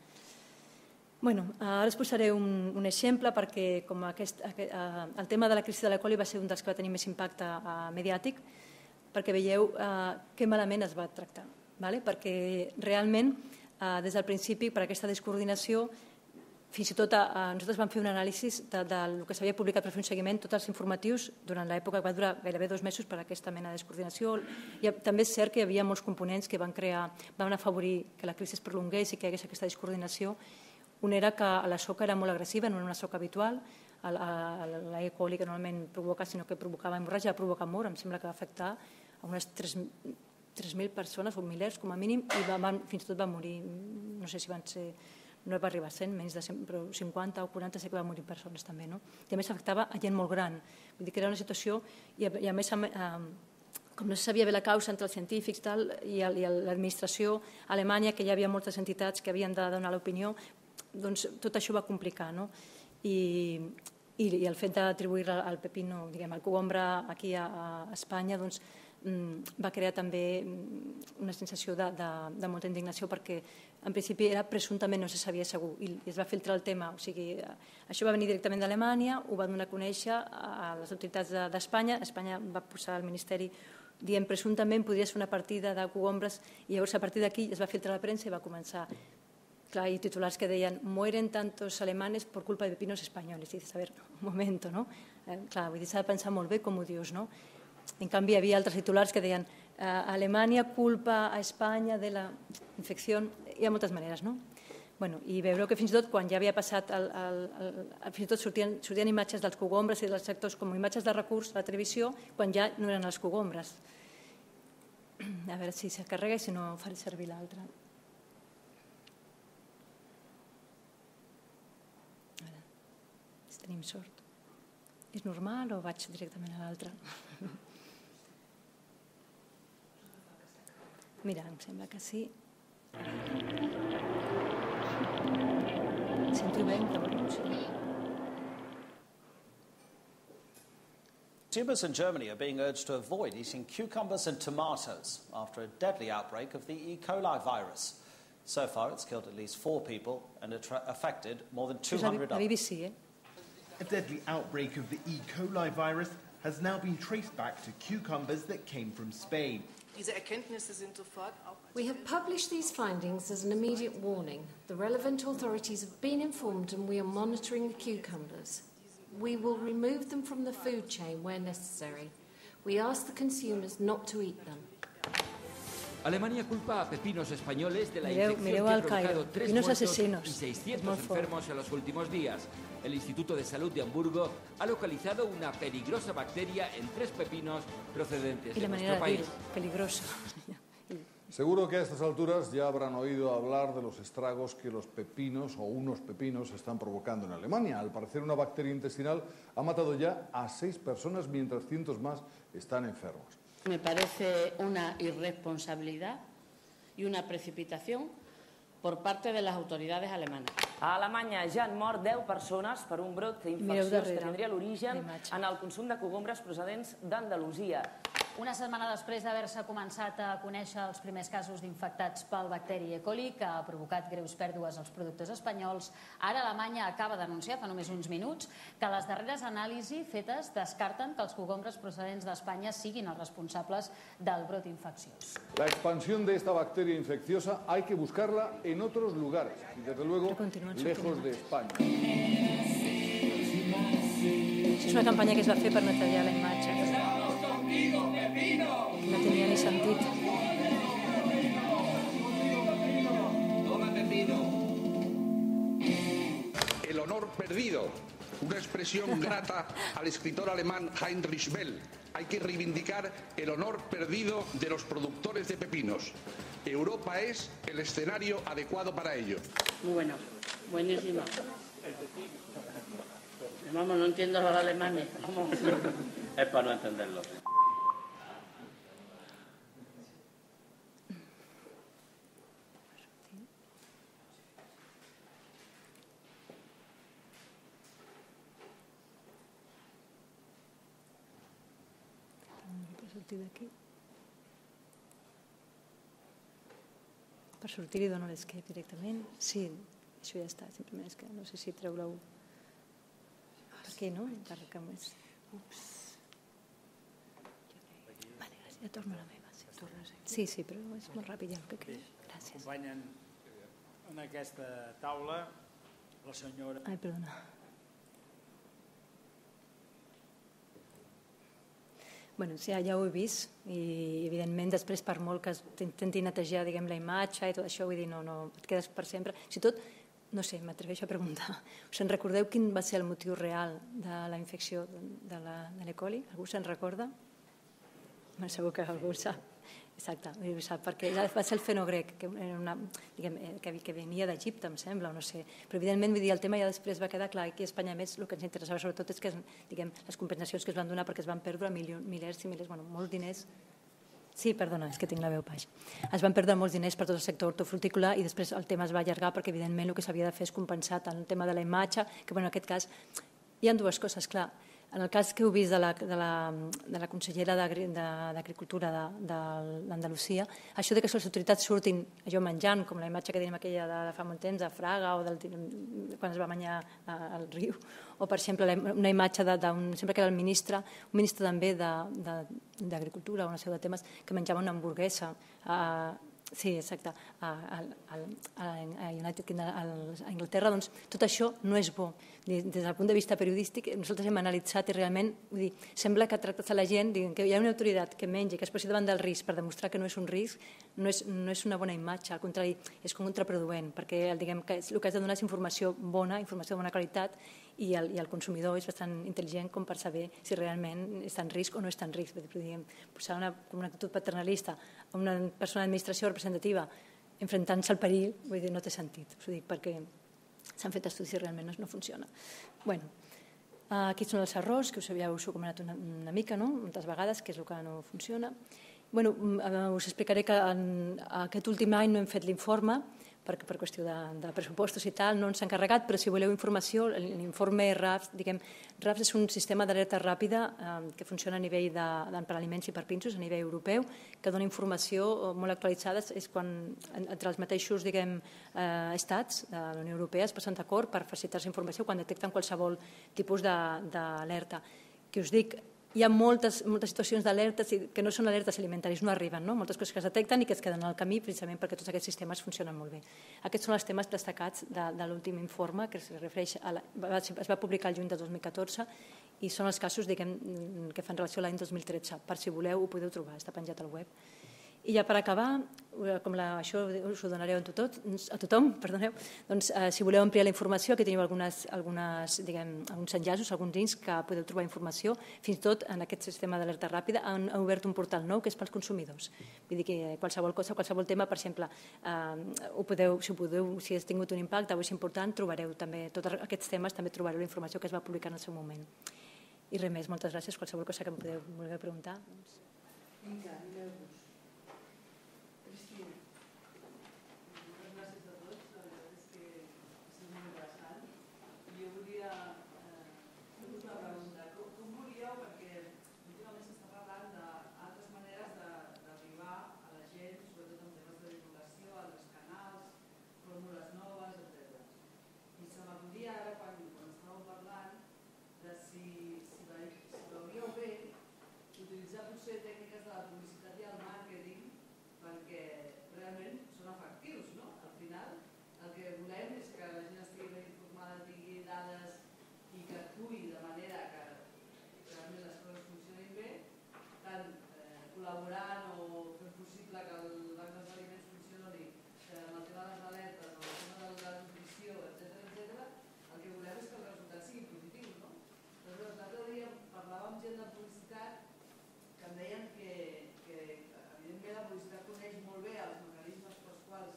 Bueno, ara us posaré un, un exemple perquè com aquest, aquest, uh, el tema de la crisi de la coli va ser un dels que va tenir més impacte uh, mediàtic, perquè veieu uh, que malament es va tractar. Vale? Perquè realment, uh, des del principi, per aquesta descoordinació, fins i tot eh, nosaltres vam fer un anàlisi de, del que s'havia publicat per fer un seguiment, tots els informatius, durant l'època que va durar gairebé dos mesos per aquesta mena d'escoordinació. I també és cert que hi havia molts components que van crear, van afavorir que la crisi es prolongués i que hi hagués aquesta descoordinació. Un era que la soca era molt agressiva, no era una soca habitual, la E. que normalment provoca, sinó que provocava hemorràgia, va provocar mort, em sembla que va afectar a unes 3.000 persones o milers com a mínim i va, van, fins i tot va morir, no sé si van ser no va arribar a 100, menys de 100, però 50 o 40 sé que va morir persones també. No? I a més afectava a gent molt gran. Vull dir que era una situació, i a, i a més, a, com com no se sabia bé la causa entre els científics tal, i, i l'administració a Alemanya, que hi havia moltes entitats que havien de donar l'opinió, doncs tot això va complicar. No? I, i, i el fet d'atribuir al pepino, diguem, al cogombre aquí a, a Espanya, doncs, va crear també mm, una sensació de, de, de molta indignació perquè en principi era presumptament no se sabia segur i es va filtrar el tema. O sigui, això va venir directament d'Alemanya, ho va donar a conèixer a les autoritats d'Espanya, Espanya va posar al Ministeri dient presumptament podria ser una partida de cogombres i llavors a partir d'aquí es va filtrar la premsa i va començar clar, i titulars que deien mueren tantos alemanes por culpa de pepinos españoles. I dices, a ver, un moment, no? Eh, clar, vull dir, s'ha de pensar molt bé com ho dius, no? En canvi, hi havia altres titulars que deien eh, Alemanya culpa a Espanya de la infecció. Hi ha moltes maneres, no? Bueno, I veureu que fins i tot quan ja havia passat, el, el, el, fins i tot sortien, sortien imatges dels cogombres i dels sectors com imatges de recurs a la televisió quan ja no eren els cogombres. A veure si se carrega i si no faré servir l'altre. tenim sort. És normal o vaig directament a l'altre? Mira, em sembla que sí. Sento bé, però sí. Consumers in Germany are being urged to avoid eating cucumbers and tomatoes after a deadly outbreak of the E. coli virus. So far, it's killed at least four people and affected more than 200 others. BBC, eh? A deadly outbreak of the E. coli virus has now been traced back to cucumbers that came from Spain. We have published these findings as an immediate warning. The relevant authorities have been informed and we are monitoring the cucumbers. We will remove them from the food chain where necessary. We ask the consumers not to eat them. Alemania culpa a pepinos españoles de la mireu, infección mireu que ha al provocado tres Pepinos muertos asesinos. y 600 Es muy fuerte. enfermos en los últimos días. El Instituto de Salud de Hamburgo ha localizado una peligrosa bacteria en tres pepinos procedentes Y la de manera nuestro de país. decir, peligroso. Seguro que a estas alturas ya habrán oído hablar de los estragos que los pepinos o unos pepinos están provocando en Alemania. Al parecer, una bacteria intestinal ha matado ya a seis personas, mientras cientos más están enfermos. Me parece una irresponsabilidad y una precipitación por parte de las autoridades alemanas. A Alemanya ja han mort 10 persones per un brot darrere que tindria l'origen en el consum de cogombres procedents d'Andalusia. Una setmana després d'haver-se començat a conèixer els primers casos d'infectats pel bacteri E. coli, que ha provocat greus pèrdues als productors espanyols, ara Alemanya acaba d'anunciar fa només uns minuts que les darreres anàlisis fetes descarten que els cogombres procedents d'Espanya siguin els responsables del brot infecciós. La expansión de esta bacteria infecciosa hay que buscarla en otros lugares y, desde luego, lejos de España. És una campanya que es va fer per netejar la imatge. No tenia ni sentit. El honor perdido, una expresión grata al escritor alemán Heinrich Bell. Hay que reivindicar el honor perdido de los productores de pepinos. Europa es el escenario adecuado para ello. Muy bueno, buenísima. Vamos, no entiendo los alemanes. Vamos. Es para no entenderlo. Sortir d'aquí. Per sortir-hi dono l'escape directament. Sí, això ja està. Simplement és que no sé si treure-ho per aquí, no? Per que més... Ups. Vale, gràcies. Ja torno a la meva. Sí, tornes sí, sí, però és molt ràpid ja el que queda. Gràcies. Acompanyen en aquesta taula la senyora... Ai, perdona. Bueno, sí, ja ho he vist i evidentment després per molt que intenti netejar diguem, la imatge i tot això, vull dir, no, no, et quedes per sempre. Si tot, no sé, m'atreveixo a preguntar, us en recordeu quin va ser el motiu real de la infecció de la, de l'E. coli? Algú se'n recorda? Segur que algú ho sap. Exacte, sap, perquè va ser el fenogrec, que, era una, diguem, eh, que, que venia d'Egipte, em sembla, no sé. Però evidentment, vull dir, el tema ja després va quedar clar. Aquí a Espanya, a més, el que ens interessava sobretot és que, diguem, les compensacions que es van donar perquè es van perdre milions, milers i milers, bueno, molts diners Sí, perdona, és que tinc la veu baix. Es van perdre molts diners per tot el sector hortofrutícola i després el tema es va allargar perquè, evidentment, el que s'havia de fer és compensar tant el tema de la imatge, que bueno, en aquest cas hi ha dues coses, clar. En el cas que heu vist de la, de la, de la consellera d'Agricultura de- de l'Andalusia, això de que les autoritats surtin jo menjant, com la imatge que tenim aquella de, de fa molt temps, de Fraga o del, quan es va banyar a- al riu, o per exemple la- una imatge de, de un, sempre que era el ministre, un ministre també d'Agricultura o una sèrie de temes, que menjava una hamburguesa. A, sí, exacte, a, a, a, a United Kingdom, a Anglaterra, doncs tot això no és bo. Des del punt de vista periodístic, nosaltres hem analitzat i realment, vull dir, sembla que tractes a la gent, diguem, que hi ha una autoritat que menja, que es posi davant del risc per demostrar que no és un risc, no és, no és una bona imatge, al contrari, és contraproduent, perquè diguem, que el que has de donar és informació bona, informació de bona qualitat, i el, i el consumidor és bastant intel·ligent com per saber si realment està en risc o no està en risc. Diguem, posar una, una actitud paternalista una persona d'administració representativa enfrontant-se al perill, vull dir, no té sentit. Us ho dic perquè s'han fet estudis i realment no, no funciona. Bueno, aquí són els errors, que us he comentat una, una mica, no? moltes vegades, que és el que no funciona. Bueno, mm, eh, us explicaré que en aquest últim any no hem fet l'informe, perquè per qüestió de, de pressupostos i tal no ens s'ha encarregat, però si voleu informació, l'informe RAFS, diguem, RAFS és un sistema d'alerta ràpida eh, que funciona a nivell de, de, per aliments i per pinsos, a nivell europeu, que dona informació eh, molt actualitzada, és quan en- entre els mateixos diguem, eh, estats de la Unió Europea es posen d'acord per facilitar-se informació quan detecten qualsevol tipus d'alerta. Que us dic, hi ha moltes, moltes situacions d'alertes que no són alertes alimentaris, no arriben, no? moltes coses que es detecten i que es queden al camí precisament perquè tots aquests sistemes funcionen molt bé. Aquests són els temes destacats de, de l'últim informe que es refereix a la, va, es va publicar el juny de 2014 i són els casos diguem, que fan relació a l'any 2013. Per si voleu ho podeu trobar, està penjat al web. I ja per acabar, eh, com la, això us ho donareu a tothom, a tothom perdoneu, doncs, eh, si voleu ampliar la informació, aquí teniu algunes, algunes, diguem, alguns enllaços, alguns links que podeu trobar informació. Fins i tot en aquest sistema d'alerta ràpida han, han obert un portal nou que és pels consumidors. Vull dir que qualsevol cosa, qualsevol tema, per exemple, eh, ho podeu, si, ho podeu, si has tingut un impacte o és important, trobareu també, tots aquests temes també trobareu la informació que es va publicar en el seu moment. I res més, moltes gràcies. Qualsevol cosa que em podeu voler preguntar. Doncs. Vinga, mireu-vos. Cristina. Moltes gràcies a tots. La veritat és que ha sigut molt interessant. Jo volia eh, fer-vos una pregunta. Com, com volíeu, perquè últimament s'està parlant d'altres maneres de- d'arribar a la gent, sobretot en temes de divulgació, altres canals, fórmules noves, etc. I se m'acudia ara, quan, quan estàveu parlant, de si, si, vei- si veuríeu bé utilitzar potser tècniques de la publicitat i el màrqueting perquè realment són efectius, no? Al final el que volem és que la gent estigui ben informada, tingui dades i que actuï de manera que realment les coses funcionin bé, tant eh, col·laborant o fent possible que el Banc dels Aliments funcioni eh, amb el tema de les alertes, amb el tema de la nutrició, etc etc. el que volem és que els resultats siguin positius, no? Aleshores, l'altre dia parlava amb gent de publicitat que em deien que, que evidentment la publicitat coneix molt bé els mecanismes pels quals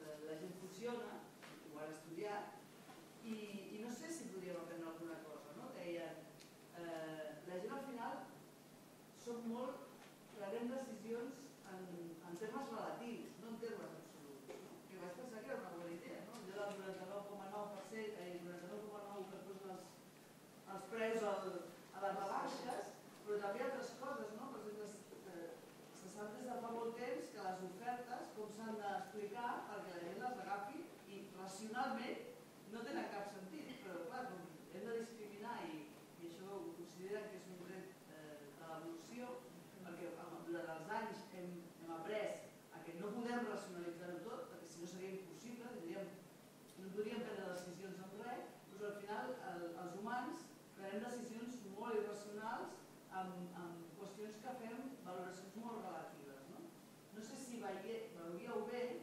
eh, la gent funciona, ho han estudiat, i, i no sé si podríem aprendre alguna cosa, no? Deien, eh, la gent al final som molt, prenem decisions en, en termes relatius, no en termes absoluts, no? Que vaig pensar que era una bona idea, no? Allò del 99,9%, eh, 99,9 que posen els, els preus al, a les rebaixes, però també altres coses, no? Per exemple, eh, se sap des de fa molt temps que les ofertes com s'han d'explicar perquè la gent les agafi i racionalment no tenen cap sentit, però clar, com hem de discriminar i, i això ho consideren que és un dret eh, de l'evolució, perquè amb- durant els anys hem, hem après a que no podem racionalitzar-ho tot, perquè si no seria impossible, tindríem, no podríem prendre decisions amb res, doncs al final el, els humans prenem decisions molt irracionals amb, amb qüestions que fem valoracions molt relatives. No, no sé si veie, veuríeu bé eh,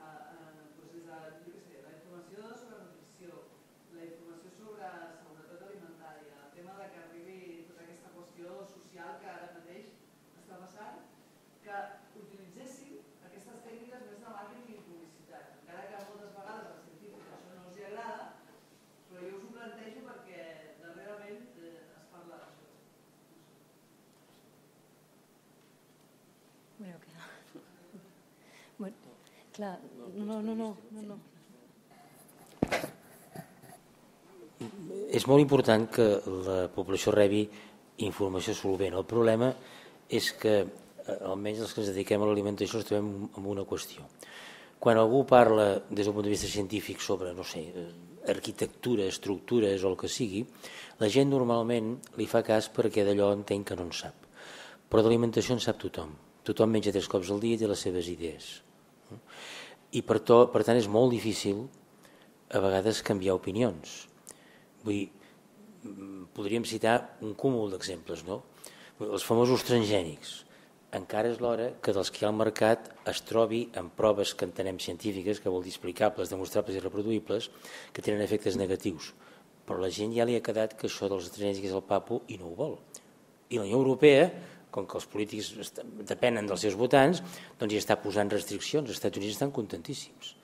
eh, doncs des de, jo què sé, la informació sobre nutrició, la informació sobre seguretat alimentària, el tema de que arribi tota aquesta qüestió social que ara mateix està passant, que utilitzéssim aquestes tècniques més de màrqueting i publicitat. Encara que moltes vegades als científics això no els hi agrada, però jo us ho plantejo perquè darrerament eh, es parla d'això. Clar, no, no, no, no, no. És molt important que la població rebi informació solvent. El problema és que, eh, almenys els que ens dediquem a l'alimentació, ens trobem amb una qüestió. Quan algú parla des del punt de vista científic sobre, no sé, eh, arquitectura, estructures o el que sigui, la gent normalment li fa cas perquè d'allò entén que no en sap. Però d'alimentació en sap tothom. Tothom menja tres cops al dia i té les seves idees. I per, to, per tant és molt difícil a vegades canviar opinions. Vull dir, mm, podríem citar un cúmul d'exemples, no? Els famosos transgènics. Encara és l'hora que dels que hi ha al mercat es trobi en proves que entenem científiques, que vol dir explicables, demostrables i reproduïbles, que tenen efectes negatius. Però la gent ja li ha quedat que això dels transgènics és el papo i no ho vol. I la Unió Europea, com que els polítics depenen dels seus votants, doncs hi està posant restriccions. Els Estats Units estan contentíssims.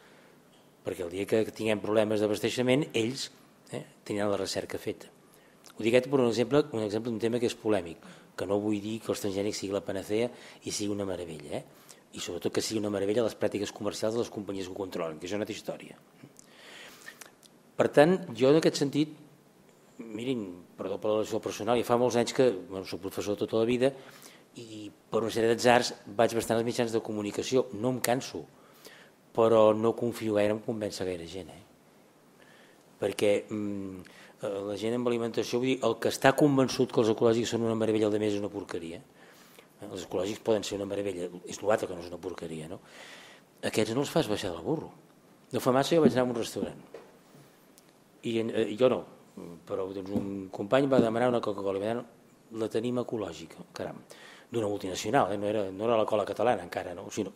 Perquè el dia que tinguem problemes d'abasteixement, ells eh, tindran la recerca feta. Ho dic per un exemple, un exemple d'un tema que és polèmic, que no vull dir que els transgènics sigui la panacea i sigui una meravella, eh? i sobretot que sigui una meravella les pràctiques comercials de les companyies que ho controlen, que és una altra història. Per tant, jo en aquest sentit, mirin, perdó per la relació personal, ja fa molts anys que bueno, soc professor tota la vida i per una sèrie d'atzars vaig bastant als mitjans de comunicació, no em canso, però no confio gaire en convèncer gaire gent. Eh? Perquè mm, la gent amb alimentació, vull dir, el que està convençut que els ecològics són una meravella, el de més és una porqueria. Els ecològics poden ser una meravella, és l'altre que no és una porqueria. No? Aquests no els fas baixar del burro. No fa massa jo vaig anar a un restaurant. I eh, jo no, però doncs, un company va demanar una Coca-Cola va dir, la tenim ecològica, caram, d'una multinacional, eh? no, era, no era la cola catalana encara, no? Sinó,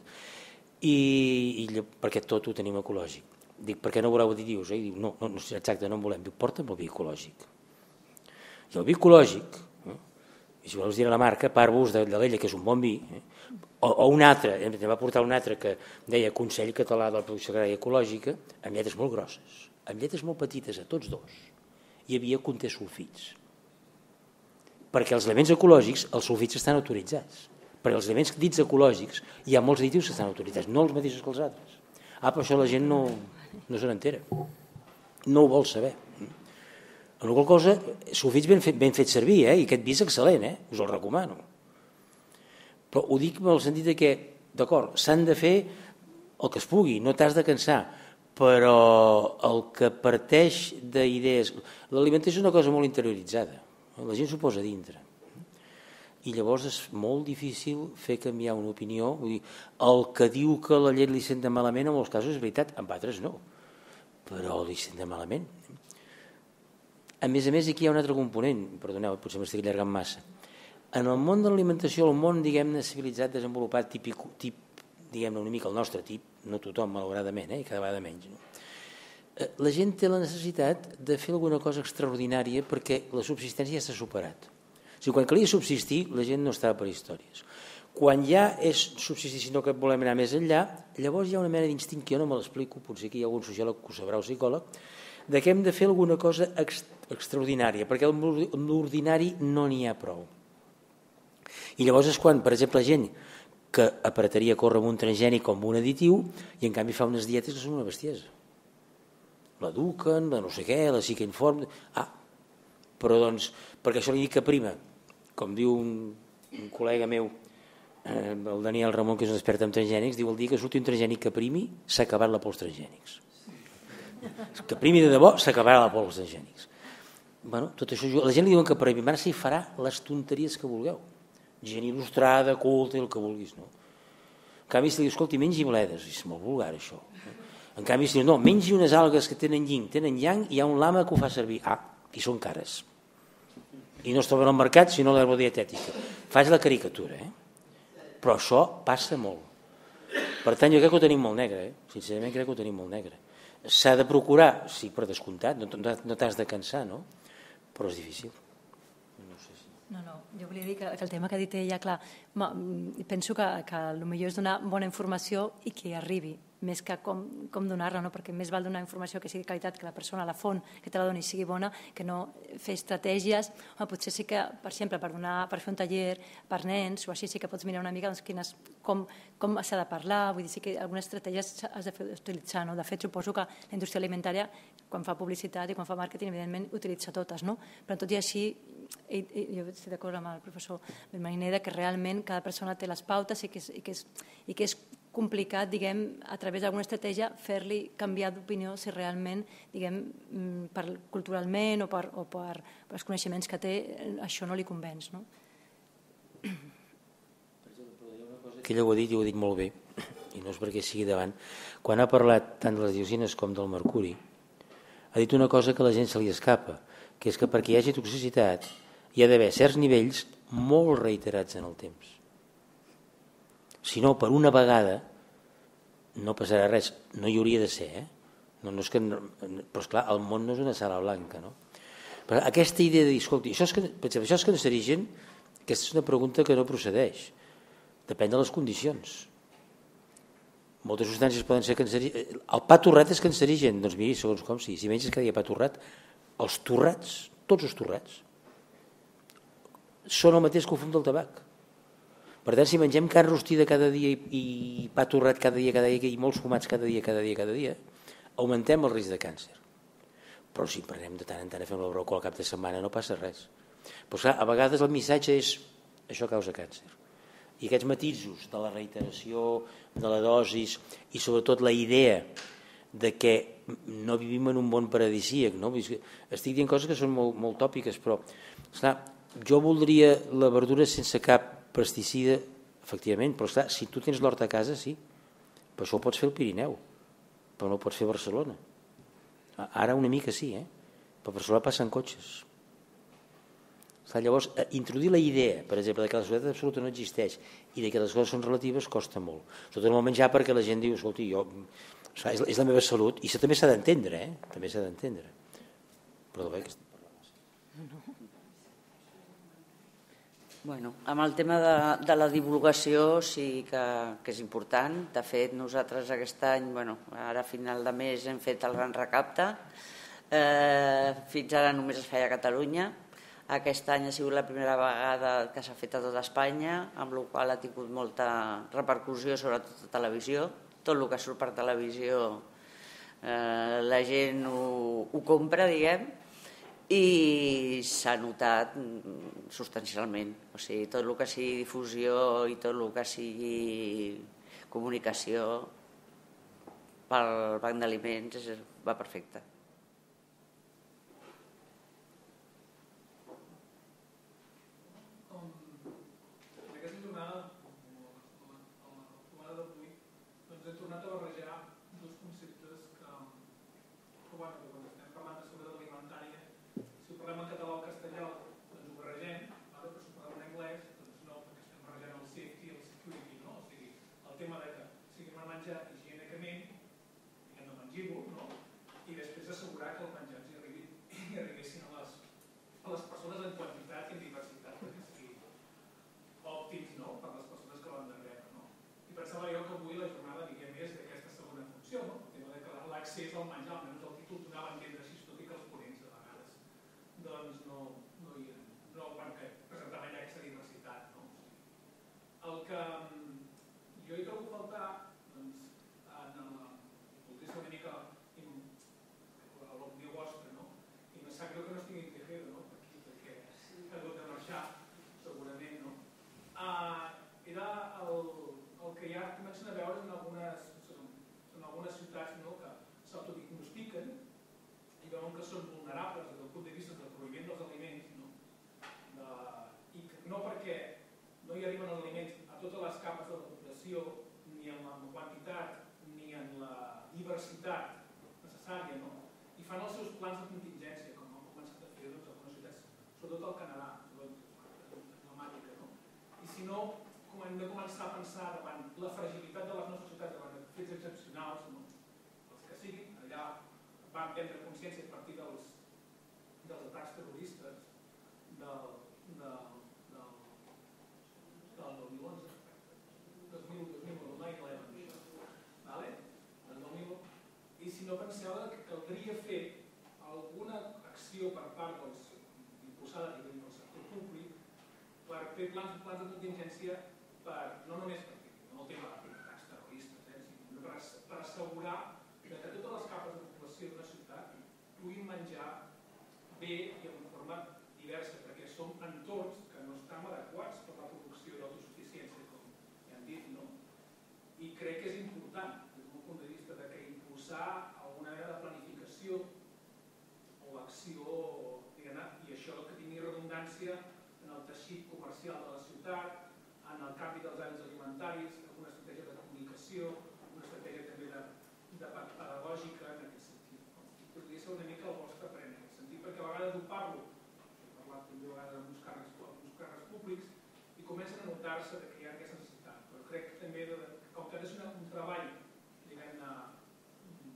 i, i perquè tot ho tenim ecològic. Dic, per què no voleu dir dius? Eh? Diu, no, no, no, exacte, no en volem. Diu, porta'm el vi ecològic. I el vi ecològic, eh? i si vols dir la marca, parvos de, de l'ella, que és un bon vi, eh? o, o un altre, em va portar un altre que deia Consell Català de la Producció Agrària Ecològica, amb lletres molt grosses, amb lletres molt petites a tots dos. Hi havia conté sulfits. Perquè els elements ecològics, els sulfits estan autoritzats. Perquè els elements dits ecològics, hi ha molts additius que estan autoritzats, no els mateixos que els altres. Ah, però això la gent no, no se n'entera. No ho vol saber. En qual cosa, sulfits ben fet, ben fet servir, eh? i aquest vi és excel·lent, eh? us el recomano. Però ho dic en el sentit de que, d'acord, s'han de fer el que es pugui, no t'has de cansar, però el que parteix d'idees... L'alimentació és una cosa molt interioritzada, la gent s'ho posa dintre. I llavors és molt difícil fer canviar una opinió. Vull dir, el que diu que la llet li senta malament en molts casos és veritat, en altres no però li senta malament. A més a més, aquí hi ha un altre component, perdoneu, potser m'estic allargant massa. En el món de l'alimentació, el món, diguem-ne, civilitzat, desenvolupat, típic, tip, diguem-ne, una mica el nostre tip, no tothom, malauradament, eh, cada vegada menys, no? Eh, la gent té la necessitat de fer alguna cosa extraordinària perquè la subsistència ja s'ha superat. O sigui, quan calia subsistir, la gent no estava per històries. Quan ja és subsistir, sinó que volem anar més enllà, llavors hi ha una mena d'instint que jo no me l'explico, potser que hi ha algun sociòleg que ho sabrà o psicòleg, de que hem de fer alguna cosa ex extraordinària, perquè l'ordinari no n'hi ha prou. I llavors és quan, per exemple, gent que apretaria córrer amb un transgènic com un additiu i en canvi fa unes dietes que són una bestiesa. L'eduquen, la no sé què, la sí que informa... Ah, però doncs, perquè això li dic que prima, com diu un, un col·lega meu, eh, el Daniel Ramon, que és un expert en transgènics, diu el dia que surti un transgènic que primi, s'ha acabat la pols transgènics. Que primi de debò, s'acabarà la pols transgènics. Bueno, tot això, la gent li diuen que s'hi farà les tonteries que vulgueu. Gent il·lustrada, culta, el que vulguis. No? En canvi, si li diu, escolti, mengi bledes, és molt vulgar això. En canvi, si diu, no, mengi unes algues que tenen yin, tenen yang, i hi ha un lama que ho fa servir. Ah, i són cares. I no es troben al mercat, sinó l'herba dietètica. Faig la caricatura, eh? Però això passa molt. Per tant, jo crec que ho tenim molt negre, eh? sincerament crec que ho tenim molt negre. S'ha de procurar, sí, per descomptat, no, no t'has de cansar, no? Però és difícil. No, no, jo volia dir que, que el tema que ha dit ella, clar, ma, penso que, que el millor és donar bona informació i que arribi més que com, com donar-la, no? perquè més val donar informació que sigui de qualitat, que la persona, la font que te la doni sigui bona, que no fer estratègies. Home, potser sí que, per exemple, per, donar, per fer un taller per nens o així sí que pots mirar una mica doncs, quines, com, com s'ha de parlar, vull dir, sí que algunes estratègies has de fer, utilitzar. No? De fet, suposo que la indústria alimentària, quan fa publicitat i quan fa màrqueting, evidentment, utilitza totes, no? però tot i així i, i, jo estic d'acord amb el professor Benmarineda que realment cada persona té les pautes i que és, i que és, i que és complicat, diguem, a través d'alguna estratègia, fer-li canviar d'opinió si realment, diguem, mm, per, culturalment o per, o per, per els coneixements que té, això no li convenç. No? Que ella ho ha dit i ho ha dit molt bé, i no és perquè sigui davant. Quan ha parlat tant de les dioxines com del mercuri, ha dit una cosa que a la gent se li escapa, que és que perquè hi hagi toxicitat hi ha d'haver certs nivells molt reiterats en el temps si no, per una vegada no passarà res. No hi hauria de ser, eh? No, no és que, però esclar, el món no és una sala blanca, no? Però aquesta idea de dir, escolti, això és, que, això és cancerigen, aquesta és una pregunta que no procedeix. Depèn de les condicions. Moltes substàncies poden ser cancerígens. El pa torrat és cancerigen, doncs miri, segons com sí. Si menges cada dia pa torrat, els torrats, tots els torrats, són el mateix que el fum del tabac. Per tant, si mengem carn rostida cada dia i, i pa torrat cada dia, cada dia, i molts fumats cada dia, cada dia, cada dia, augmentem el risc de càncer. Però si prenem de tant en tant a fer una broca al cap de setmana no passa res. Però clar, a vegades el missatge és això causa càncer. I aquests matisos de la reiteració, de la dosis i sobretot la idea de que no vivim en un bon paradisíac. No? Estic dient coses que són molt, molt tòpiques, però esclar, jo voldria la verdura sense cap pesticida, efectivament, però està, si tu tens l'hort a casa, sí, però això ho pots fer al Pirineu, però no ho pots fer a Barcelona. Ara una mica sí, eh? però a Barcelona passen cotxes. Està, llavors, eh, introduir la idea, per exemple, de que la societat absoluta no existeix i de que les coses són relatives costa molt. En el menjar perquè la gent diu, escolti, jo, és, la, és la meva salut, i això també s'ha d'entendre, eh? també s'ha d'entendre. Però bé, que... Bueno, amb el tema de, de la divulgació sí que, que és important. De fet, nosaltres aquest any, bueno, ara a final de mes hem fet el gran recapte. Eh, fins ara només es feia a Catalunya. Aquest any ha sigut la primera vegada que s'ha fet a tot Espanya, amb la qual ha tingut molta repercussió, sobretot a televisió. Tot el que surt per televisió eh, la gent ho, ho compra, diguem, i s'ha notat substancialment. O sigui, tot el que sigui difusió i tot el que sigui comunicació pel banc d'aliments va perfecte. Doncs he tornat a barrejar dos conceptes que quan començar a pensar davant la fragilitat de les nostres societats, davant de fets excepcionals, no? els que siguin, allà van prendre consciència a partir dels, dels atacs terroristes del, del, del, del 2011, 2000, 2001, 9-11, vale? del i si no pensava que caldria fer alguna acció per part dels impulsada a nivell del sector públic per fer plans, plans de contingència no només no el tema d'atacs terroristes, eh, sinó per, per assegurar que totes les capes de població d'una ciutat puguin menjar bé i en forma diversa, perquè som entorns que no estan adequats per la producció d'autosuficiència, com ja hem dit, no? I crec que és important, des d'un punt de vista de que impulsar alguna mena de planificació o acció, diguem i això que tingui redundància en el teixit comercial de la ciutat, en el canvi dels hàbits alimentaris, en una estratègia de comunicació, una estratègia també de, de pedagògica en aquest sentit. Podria ser una mica el vostre pren en aquest sentit, perquè a vegades ho parlo, he parlat també a vegades amb uns càrrecs, amb uns càrrecs públics, i que hi ha aquesta necessitat. Però crec que també, de, com que ha de ser un treball, diguem-ne,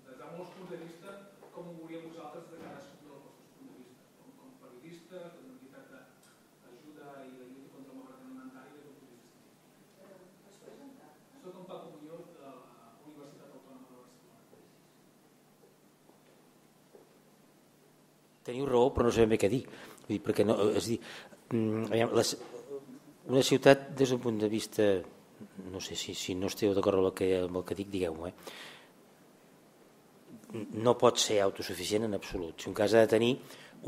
des de molts punts de vista, com ho veuríeu vosaltres de cadascun dels vostres punts de vista, com, com periodistes, com entitat d'ajuda i de lluita contra el malbaratament alimentari des del punt de vista Soc en Paco Muñoz de la Universitat Autònoma de Barcelona. Teniu raó, però no sabem bé què dir. Vull dir, perquè no, és dir, mm, les, una ciutat des d'un punt de vista, no sé si, si no esteu d'acord amb, el que, amb el que dic, digueu-m'ho, eh? no pot ser autosuficient en absolut. Si un cas ha de tenir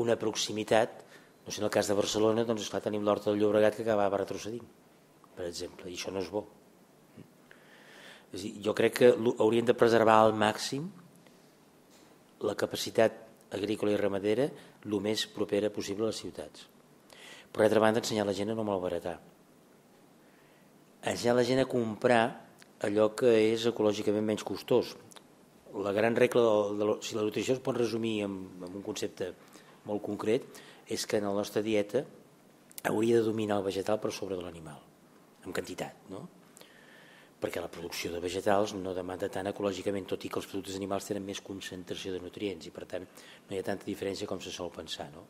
una proximitat, no sé, en el cas de Barcelona, doncs esclar, tenim l'Horta del Llobregat que acabava retrocedint, per exemple, i això no és bo. És dir, jo crec que hauríem de preservar al màxim la capacitat agrícola i ramadera el més propera possible a les ciutats. Per altra banda, ensenyar la gent a no malbaratar. Ensenyar la gent a comprar allò que és ecològicament menys costós. La gran regla, de, de, si la nutrició es pot resumir amb, amb un concepte molt concret, és que en la nostra dieta hauria de dominar el vegetal per sobre de l'animal, en quantitat, no? perquè la producció de vegetals no demanda tant ecològicament, tot i que els productes animals tenen més concentració de nutrients i per tant no hi ha tanta diferència com se sol pensar. No?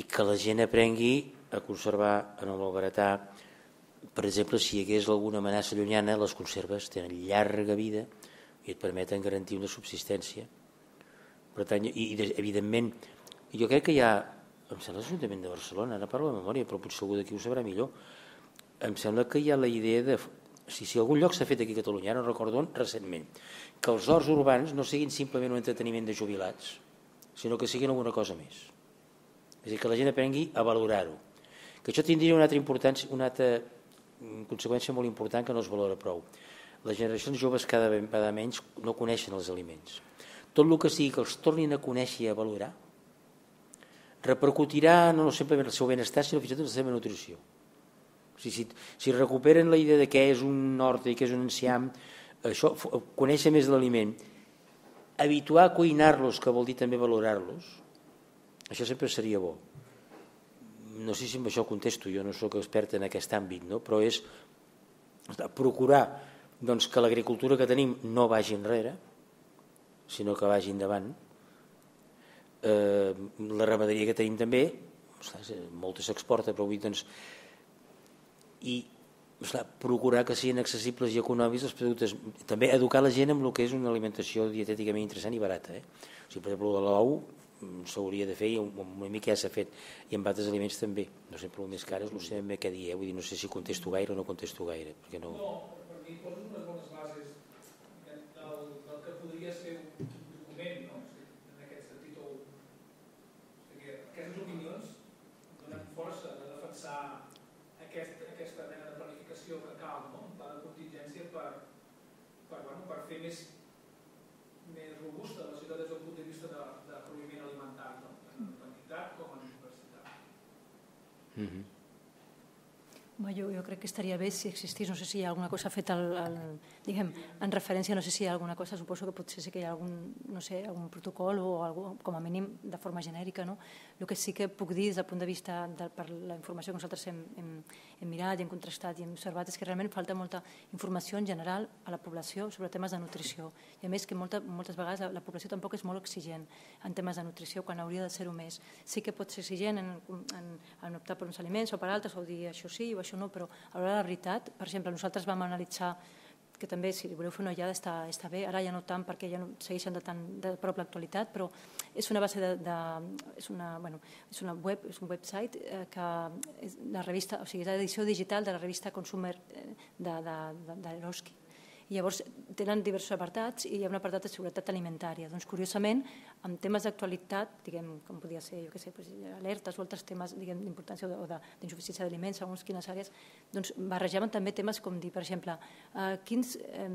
I que la gent aprengui a conservar, a no malbaratar. Per exemple, si hi hagués alguna amenaça llunyana, les conserves tenen llarga vida i et permeten garantir una subsistència. Per tant, i, i evidentment, jo crec que hi ha, em sembla l'Ajuntament de Barcelona, ara parlo de memòria, però potser algú d'aquí ho sabrà millor, em sembla que hi ha la idea de si, si algun lloc s'ha fet aquí a Catalunya, no recordo on, recentment, que els horts urbans no siguin simplement un entreteniment de jubilats, sinó que siguin alguna cosa més. És a dir, que la gent aprengui a valorar-ho. Que això tindria una altra importància, una altra conseqüència molt important que no es valora prou. Les generacions joves cada vegada menys no coneixen els aliments. Tot el que sigui que els tornin a conèixer i a valorar repercutirà no simplement el seu benestar, sinó fins i tot la seva nutrició. O sigui, si, si recuperen la idea de què és un nord i què és un enciam, això, conèixer més l'aliment, habituar a cuinar-los, que vol dir també valorar-los, això sempre seria bo. No sé si amb això contesto, jo no sóc expert en aquest àmbit, no? però és procurar doncs, que l'agricultura que tenim no vagi enrere, sinó que vagi endavant. Eh, la ramaderia que tenim també, molta s'exporta, però avui doncs, i esclar, procurar que siguin accessibles i econòmics els productes. També educar la gent amb el que és una alimentació dietèticament interessant i barata. Eh? O sigui, per exemple, l'ou s'hauria de fer i una mica ja s'ha fet. I amb altres aliments també. No sempre el més car és no sé bé què dir eh? Vull dir, no sé si contesto gaire o no contesto gaire perquè no... no, per mi poses unes bones bases del, del que podria ser un document no? en aquest sentit o, o sigui, aquestes opinions donen força de defensar aquest, aquesta mena de planificació que cal, no? un pla de contingència per, per, bueno, per fer més, més robusta la ciutat des del punt de vista de, de proveïment alimentari, no? tant en quantitat com en diversitat. Mm -hmm. Jo, jo crec que estaria bé si existís, no sé si hi ha alguna cosa feta al, al, diguem, en referència, no sé si hi ha alguna cosa, suposo que potser sí que hi ha algun, no sé, algun protocol o algú, com a mínim de forma genèrica, no? El que sí que puc dir des del punt de vista de, per la informació que nosaltres hem, hem, hem mirat i hem contrastat i hem observat és que realment falta molta informació en general a la població sobre temes de nutrició i a més que molta, moltes vegades la, la població tampoc és molt exigent en temes de nutrició quan hauria de ser-ho més. Sí que pot ser exigent en, en, en optar per uns aliments o per altres o dir això sí o això no, però a l'hora de la veritat, per exemple, nosaltres vam analitzar que també si voleu fer una ullada està, està bé, ara ja no tant perquè ja no segueixen de tan de prop l'actualitat, però és una base de, de és, una, bueno, és, una web, és un website eh, que és la revista, o sigui, és l'edició digital de la revista Consumer eh, de, de, de, de Eroski i llavors tenen diversos apartats i hi ha un apartat de seguretat alimentària. Doncs curiosament, amb temes d'actualitat, diguem, com podia ser, jo què sé, pues, alertes o altres temes d'importància o d'insuficiència d'aliments, segons quines àrees, doncs barrejaven també temes com dir, per exemple, eh, quins... Eh,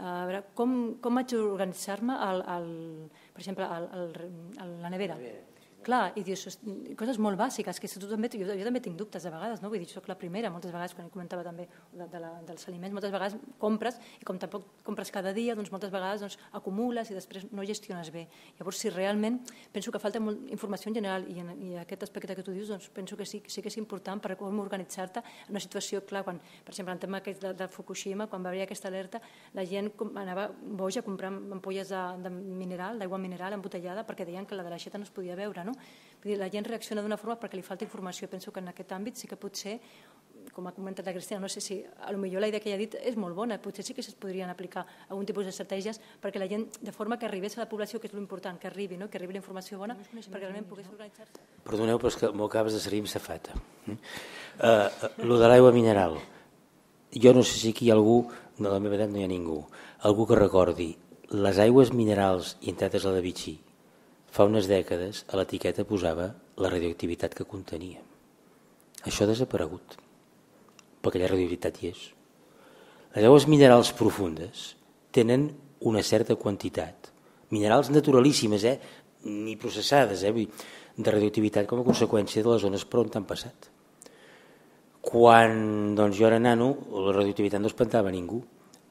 a veure, com, com haig d'organitzar-me, per exemple, al, al, la nevera? La nevera Clar, i dius, coses molt bàsiques, que tu també, jo, jo també tinc dubtes de vegades, no? vull dir, soc la primera, moltes vegades, quan comentava també de, de la, dels aliments, moltes vegades compres, i com tampoc compres cada dia, doncs moltes vegades doncs, acumules i després no gestiones bé. Llavors, si realment penso que falta molt informació en general i, en, i aquest aspecte que tu dius, doncs penso que sí, sí que és important per com organitzar-te en una situació, clar, quan, per exemple, en tema de, de Fukushima, quan va haver aquesta alerta, la gent anava boja a comprar ampolles de, de mineral, d'aigua mineral embotellada, perquè deien que la de l'aixeta no es podia veure, no? Vull dir, la gent reacciona d'una forma perquè li falta informació. Penso que en aquest àmbit sí que potser, com ha comentat la Cristina, no sé si a lo millor la idea que ella ha dit és molt bona, potser sí que es podrien aplicar algun tipus d'estratègies perquè la gent, de forma que arribés a la població, que és l'important, que arribi, no? que arribi la informació bona, perquè realment pogués organitzar-se. Perdoneu, però és que m'ho acabes de servir amb safata. Uh, uh, lo de l'aigua mineral. Jo no sé si aquí hi ha algú, de la meva edat no hi ha ningú, algú que recordi les aigües minerals i entrades a la Vichy Fa unes dècades a l'etiqueta posava la radioactivitat que contenia. Això ha desaparegut, perquè la radioactivitat hi és. Les aigües minerals profundes tenen una certa quantitat, minerals naturalíssimes, eh? ni processades, eh? de radioactivitat com a conseqüència de les zones per on han passat. Quan doncs, jo era nano, la radioactivitat no espantava ningú.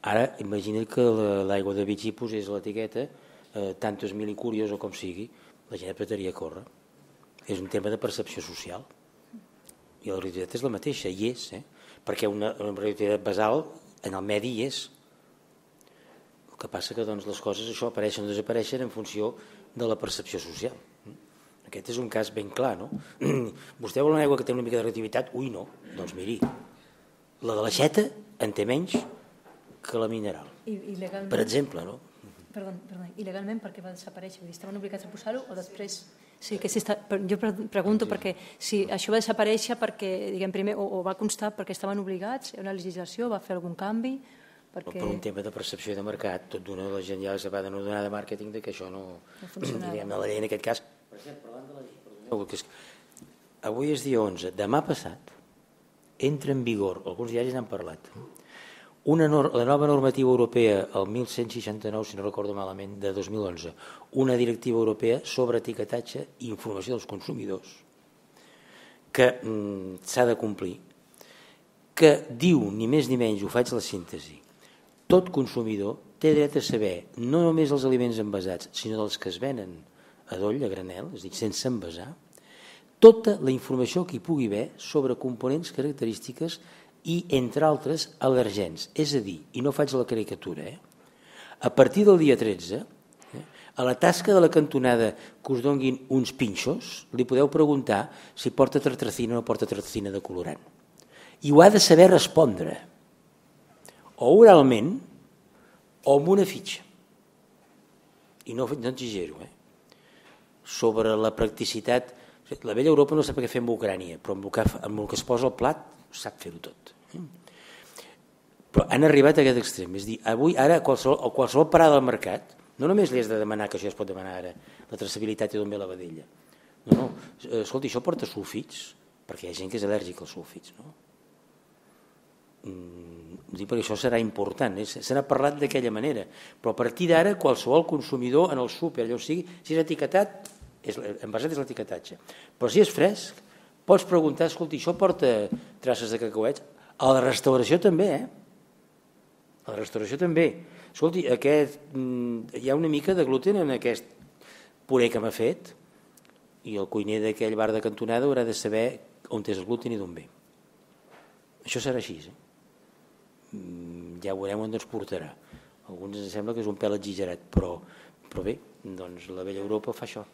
Ara, imagina't que l'aigua de Vichy posés l'etiqueta eh, tantos milicúries o com sigui, la gent apretaria a córrer. És un tema de percepció social. I la realitat és la mateixa, i és, eh? perquè una, una realitat basal en el medi hi és. El que passa que doncs, les coses això apareixen o desapareixen en funció de la percepció social. Aquest és un cas ben clar, no? Vostè vol una aigua que té una mica de reactivitat? Ui, no. Doncs miri, la de l'aixeta en té menys que la mineral. I, i legalment... Per exemple, no? Perdó, perdó, il·legalment perquè va desaparèixer? Vull dir, estaven obligats a posar-ho o després... Sí, que si està, jo pregunto sí. perquè si això va desaparèixer perquè, diguem, primer, o, o va constar perquè estaven obligats, una legislació, va fer algun canvi? Perquè... Per un tema de percepció de mercat, tot d'una la gent ja se va donar de màrqueting de que això no... No. Diguem, la llei en aquest cas... Per exemple, parlant de la perdoneu, avui és dia 11, demà passat entra en vigor, alguns diaris n'han parlat, una la nova normativa europea, el 1169, si no recordo malament, de 2011, una directiva europea sobre etiquetatge i informació dels consumidors, que mm, s'ha de complir, que diu, ni més ni menys, ho faig la síntesi, tot consumidor té dret a saber no només els aliments envasats, sinó dels que es venen a doll, a granel, és a dir, sense envasar, tota la informació que hi pugui haver sobre components, característiques i, entre altres, al·lergens. És a dir, i no faig la caricatura, eh? a partir del dia 13, eh, a la tasca de la cantonada que us donguin uns pinxos, li podeu preguntar si porta tartracina o no porta tartracina de colorant. I ho ha de saber respondre, o oralment o amb una fitxa. I no, no exagero, eh? sobre la practicitat. La vella Europa no sap què fer amb Ucrània, però amb el que, amb el que es posa al plat sap fer-ho tot. Però han arribat a aquest extrem, és dir, avui, ara, qualsevol, a qualsevol parada del mercat, no només li has de demanar, que això es pot demanar ara, la traçabilitat i d'on ve la vedella. No, no, escolta, això porta sulfits, perquè hi ha gent que és al·lèrgica als sulfits, no? Mm, dir, perquè això serà important, eh? se n'ha parlat d'aquella manera, però a partir d'ara qualsevol consumidor en el súper, allò sigui, si és etiquetat, és, envasat és l'etiquetatge, però si és fresc, pots preguntar, escolta, això porta traces de cacauets? A la restauració també, eh? A la restauració també. Escolti, aquest, mm, hi ha una mica de gluten en aquest puré que m'ha fet i el cuiner d'aquell bar de cantonada haurà de saber on és el gluten i d'on ve. Això serà així. Eh? Mm, ja veurem on ens portarà. Alguns ens sembla que és un pèl exagerat, però, però bé, doncs la vella Europa fa això.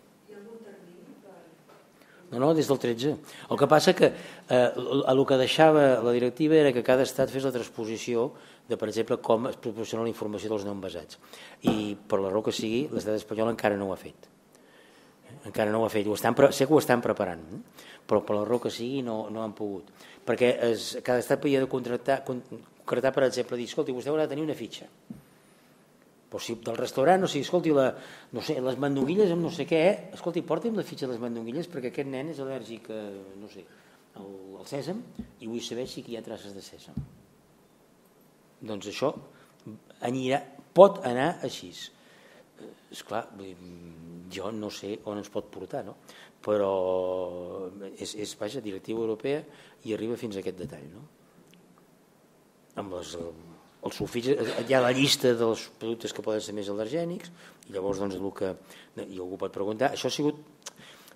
No, no, des del 13. El que passa que eh, el que deixava la directiva era que cada estat fes la transposició de, per exemple, com es proporciona la informació dels no envasats. I per la raó que sigui, l'estat espanyol encara no ho ha fet. Encara no ho ha fet. Ho estan, sé que ho estan preparant, eh? però per la raó que sigui no, no han pogut. Perquè es, cada estat havia de contractar, concretar, per exemple, dir, escolti, vostè haurà de tenir una fitxa o si del restaurant, o sigui, escolti, la, no sé, les mandonguilles amb no sé què, escolti, porti'm la fitxa de les mandonguilles perquè aquest nen és al·lèrgic a, no sé, al, al sèsam i vull saber si hi ha traces de sèsam. Doncs això anirà, pot anar així. És clar, jo no sé on ens pot portar, no? però és, és vaja, directiva europea i arriba fins a aquest detall. No? Amb les, el sulfits, hi ha la llista dels productes que poden ser més al·lergènics i llavors doncs, el que, i algú pot preguntar això ha sigut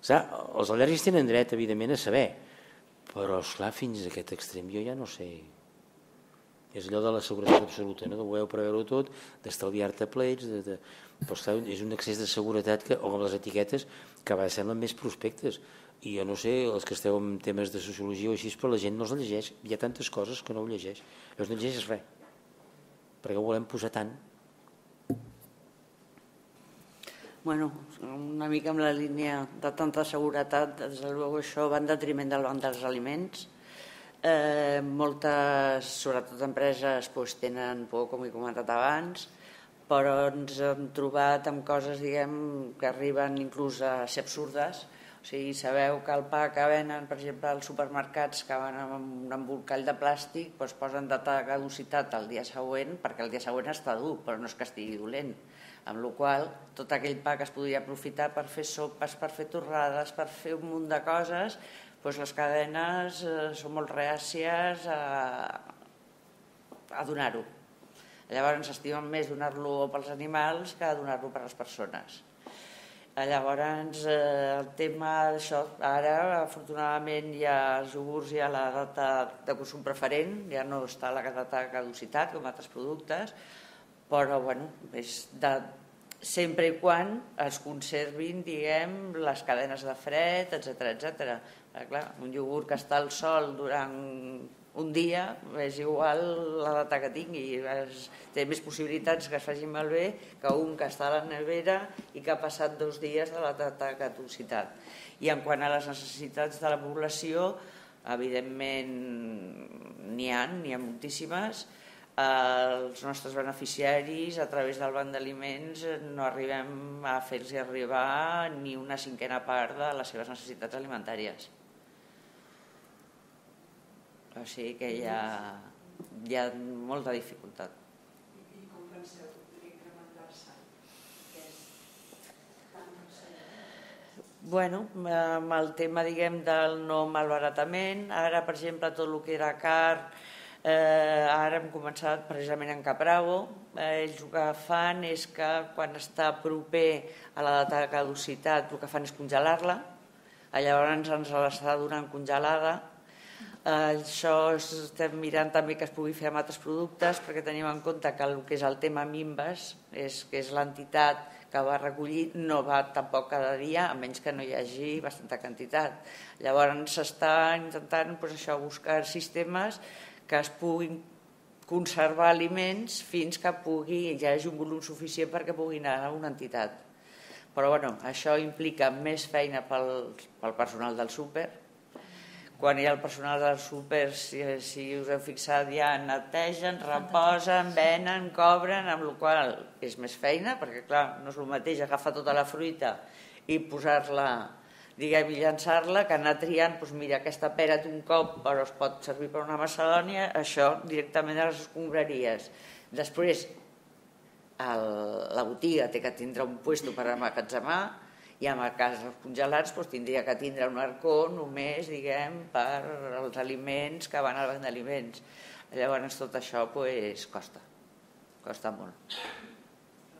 saps, els al·lèrgics tenen dret evidentment a saber però esclar fins a aquest extrem jo ja no sé. És allò de la seguretat absoluta no? de voler preveure tot, d'estalviar-te plets de, de... però esclar, és un excés de seguretat que, o amb les etiquetes que va semblen més prospectes. I jo no sé, els que esteu en temes de sociologia o així, però la gent no els llegeix. Hi ha tantes coses que no ho llegeix. Llavors no llegeix res perquè ho volem posar tant? Bueno, una mica amb la línia de tanta seguretat, des de luego això va en detriment del banc dels aliments. Eh, moltes, sobretot empreses, pues, tenen por, com he comentat abans, però ens hem trobat amb coses diguem, que arriben inclús a ser absurdes, o sigui, sabeu que el pa que venen, per exemple, als supermercats que van amb un embolcall de plàstic, doncs posen data de caducitat el dia següent perquè el dia següent està dur, però no és que estigui dolent. Amb la qual tot aquell pa que es podria aprofitar per fer sopes, per fer torrades, per fer un munt de coses, doncs les cadenes eh, són molt reàcies a, a donar-ho. Llavors estimen més donar-lo pels animals que donar-lo per les persones. Llavors, eh, el tema d'això, ara afortunadament ja els iogurts hi ha la data de consum preferent, ja no està la data de caducitat com altres productes, però bueno, és de, sempre i quan es conservin diguem, les cadenes de fred, etc etc. Clar, un iogurt que està al sol durant un dia és igual la data que tingui es, té més possibilitats que es faci malbé que un que està a la nevera i que ha passat dos dies de la data de caducitat. I en quant a les necessitats de la població evidentment n'hi ha, n'hi ha moltíssimes. Els nostres beneficiaris a través del banc d'aliments no arribem a fer-los arribar ni una cinquena part de les seves necessitats alimentàries o sigui que hi ha, hi ha molta dificultat. I com penseu que podria incrementar-se? Bueno, amb el tema diguem del no malbaratament, ara per exemple tot el que era car, eh, ara hem començat precisament en Capravo, eh, ells el que fan és que quan està proper a la data de caducitat el que fan és congelar-la, llavors ens l'està donant congelada això estem mirant també que es pugui fer amb altres productes perquè tenim en compte que el que és el tema MIMBAS, és, que és l'entitat que va recollir, no va tampoc cada dia, a menys que no hi hagi bastanta quantitat. Llavors s'està intentant pues, això, buscar sistemes que es puguin conservar aliments fins que pugui, hi hagi un volum suficient perquè puguin anar a una entitat. Però bueno, això implica més feina pel, pel personal del súper, quan hi ha el personal del súper, si, si us heu fixat, ja netegen, reposen, venen, cobren, amb la qual és més feina, perquè clar, no és el mateix agafar tota la fruita i posar-la, diguem, i llançar-la, que anar triant, doncs mira, aquesta pera té un cop, però es pot servir per una macedònia, això directament a les escombraries. Després, el, la botiga té que tindre un puesto per amagatzemar, i en el cas dels congelats doncs, tindria que tindre un arcó només, diguem, per als aliments que van al banc d'aliments. Llavors tot això pues, costa, costa molt.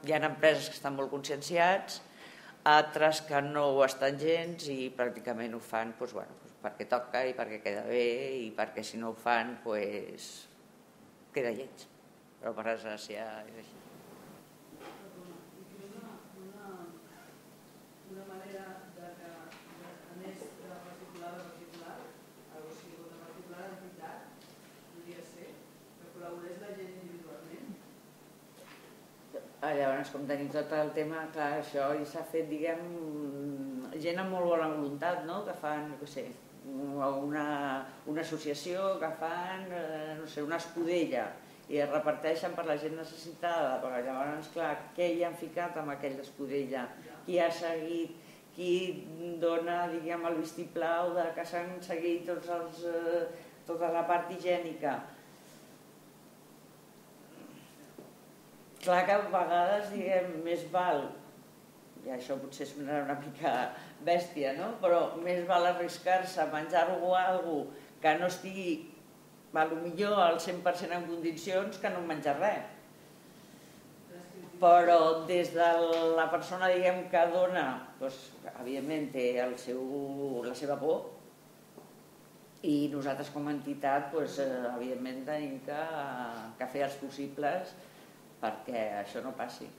Hi ha empreses que estan molt conscienciats, altres que no ho estan gens i pràcticament ho fan pues, bueno, pues, perquè toca i perquè queda bé i perquè si no ho fan pues, queda lleig. Però per desgràcia és així. una manera de que, a més de llavors, com tenim tot el tema, clar, això i s'ha fet, diguem, gent amb molt bona voluntat, no?, que fan, no sé, una, una associació que fan, eh, no sé, una escudella, i es reparteixen per la gent necessitada, però llavors, clar, què hi han ficat amb aquella escudella? Qui ha seguit? Qui dona, diguem, el vistiplau de que s'han seguit tots els, eh, tota la part higiènica? Clar que a vegades, diguem, més val, i això potser sonarà una mica bèstia, no? però més val arriscar-se a menjar-ho a algú que no estigui, a lo millor al 100% en condicions, que no menjar res. Però des de la persona, diguem, que dona, doncs, evidentment té el seu, la seva por, i nosaltres com a entitat, doncs, evidentment, tenim que, que fer els possibles perquè això no passi.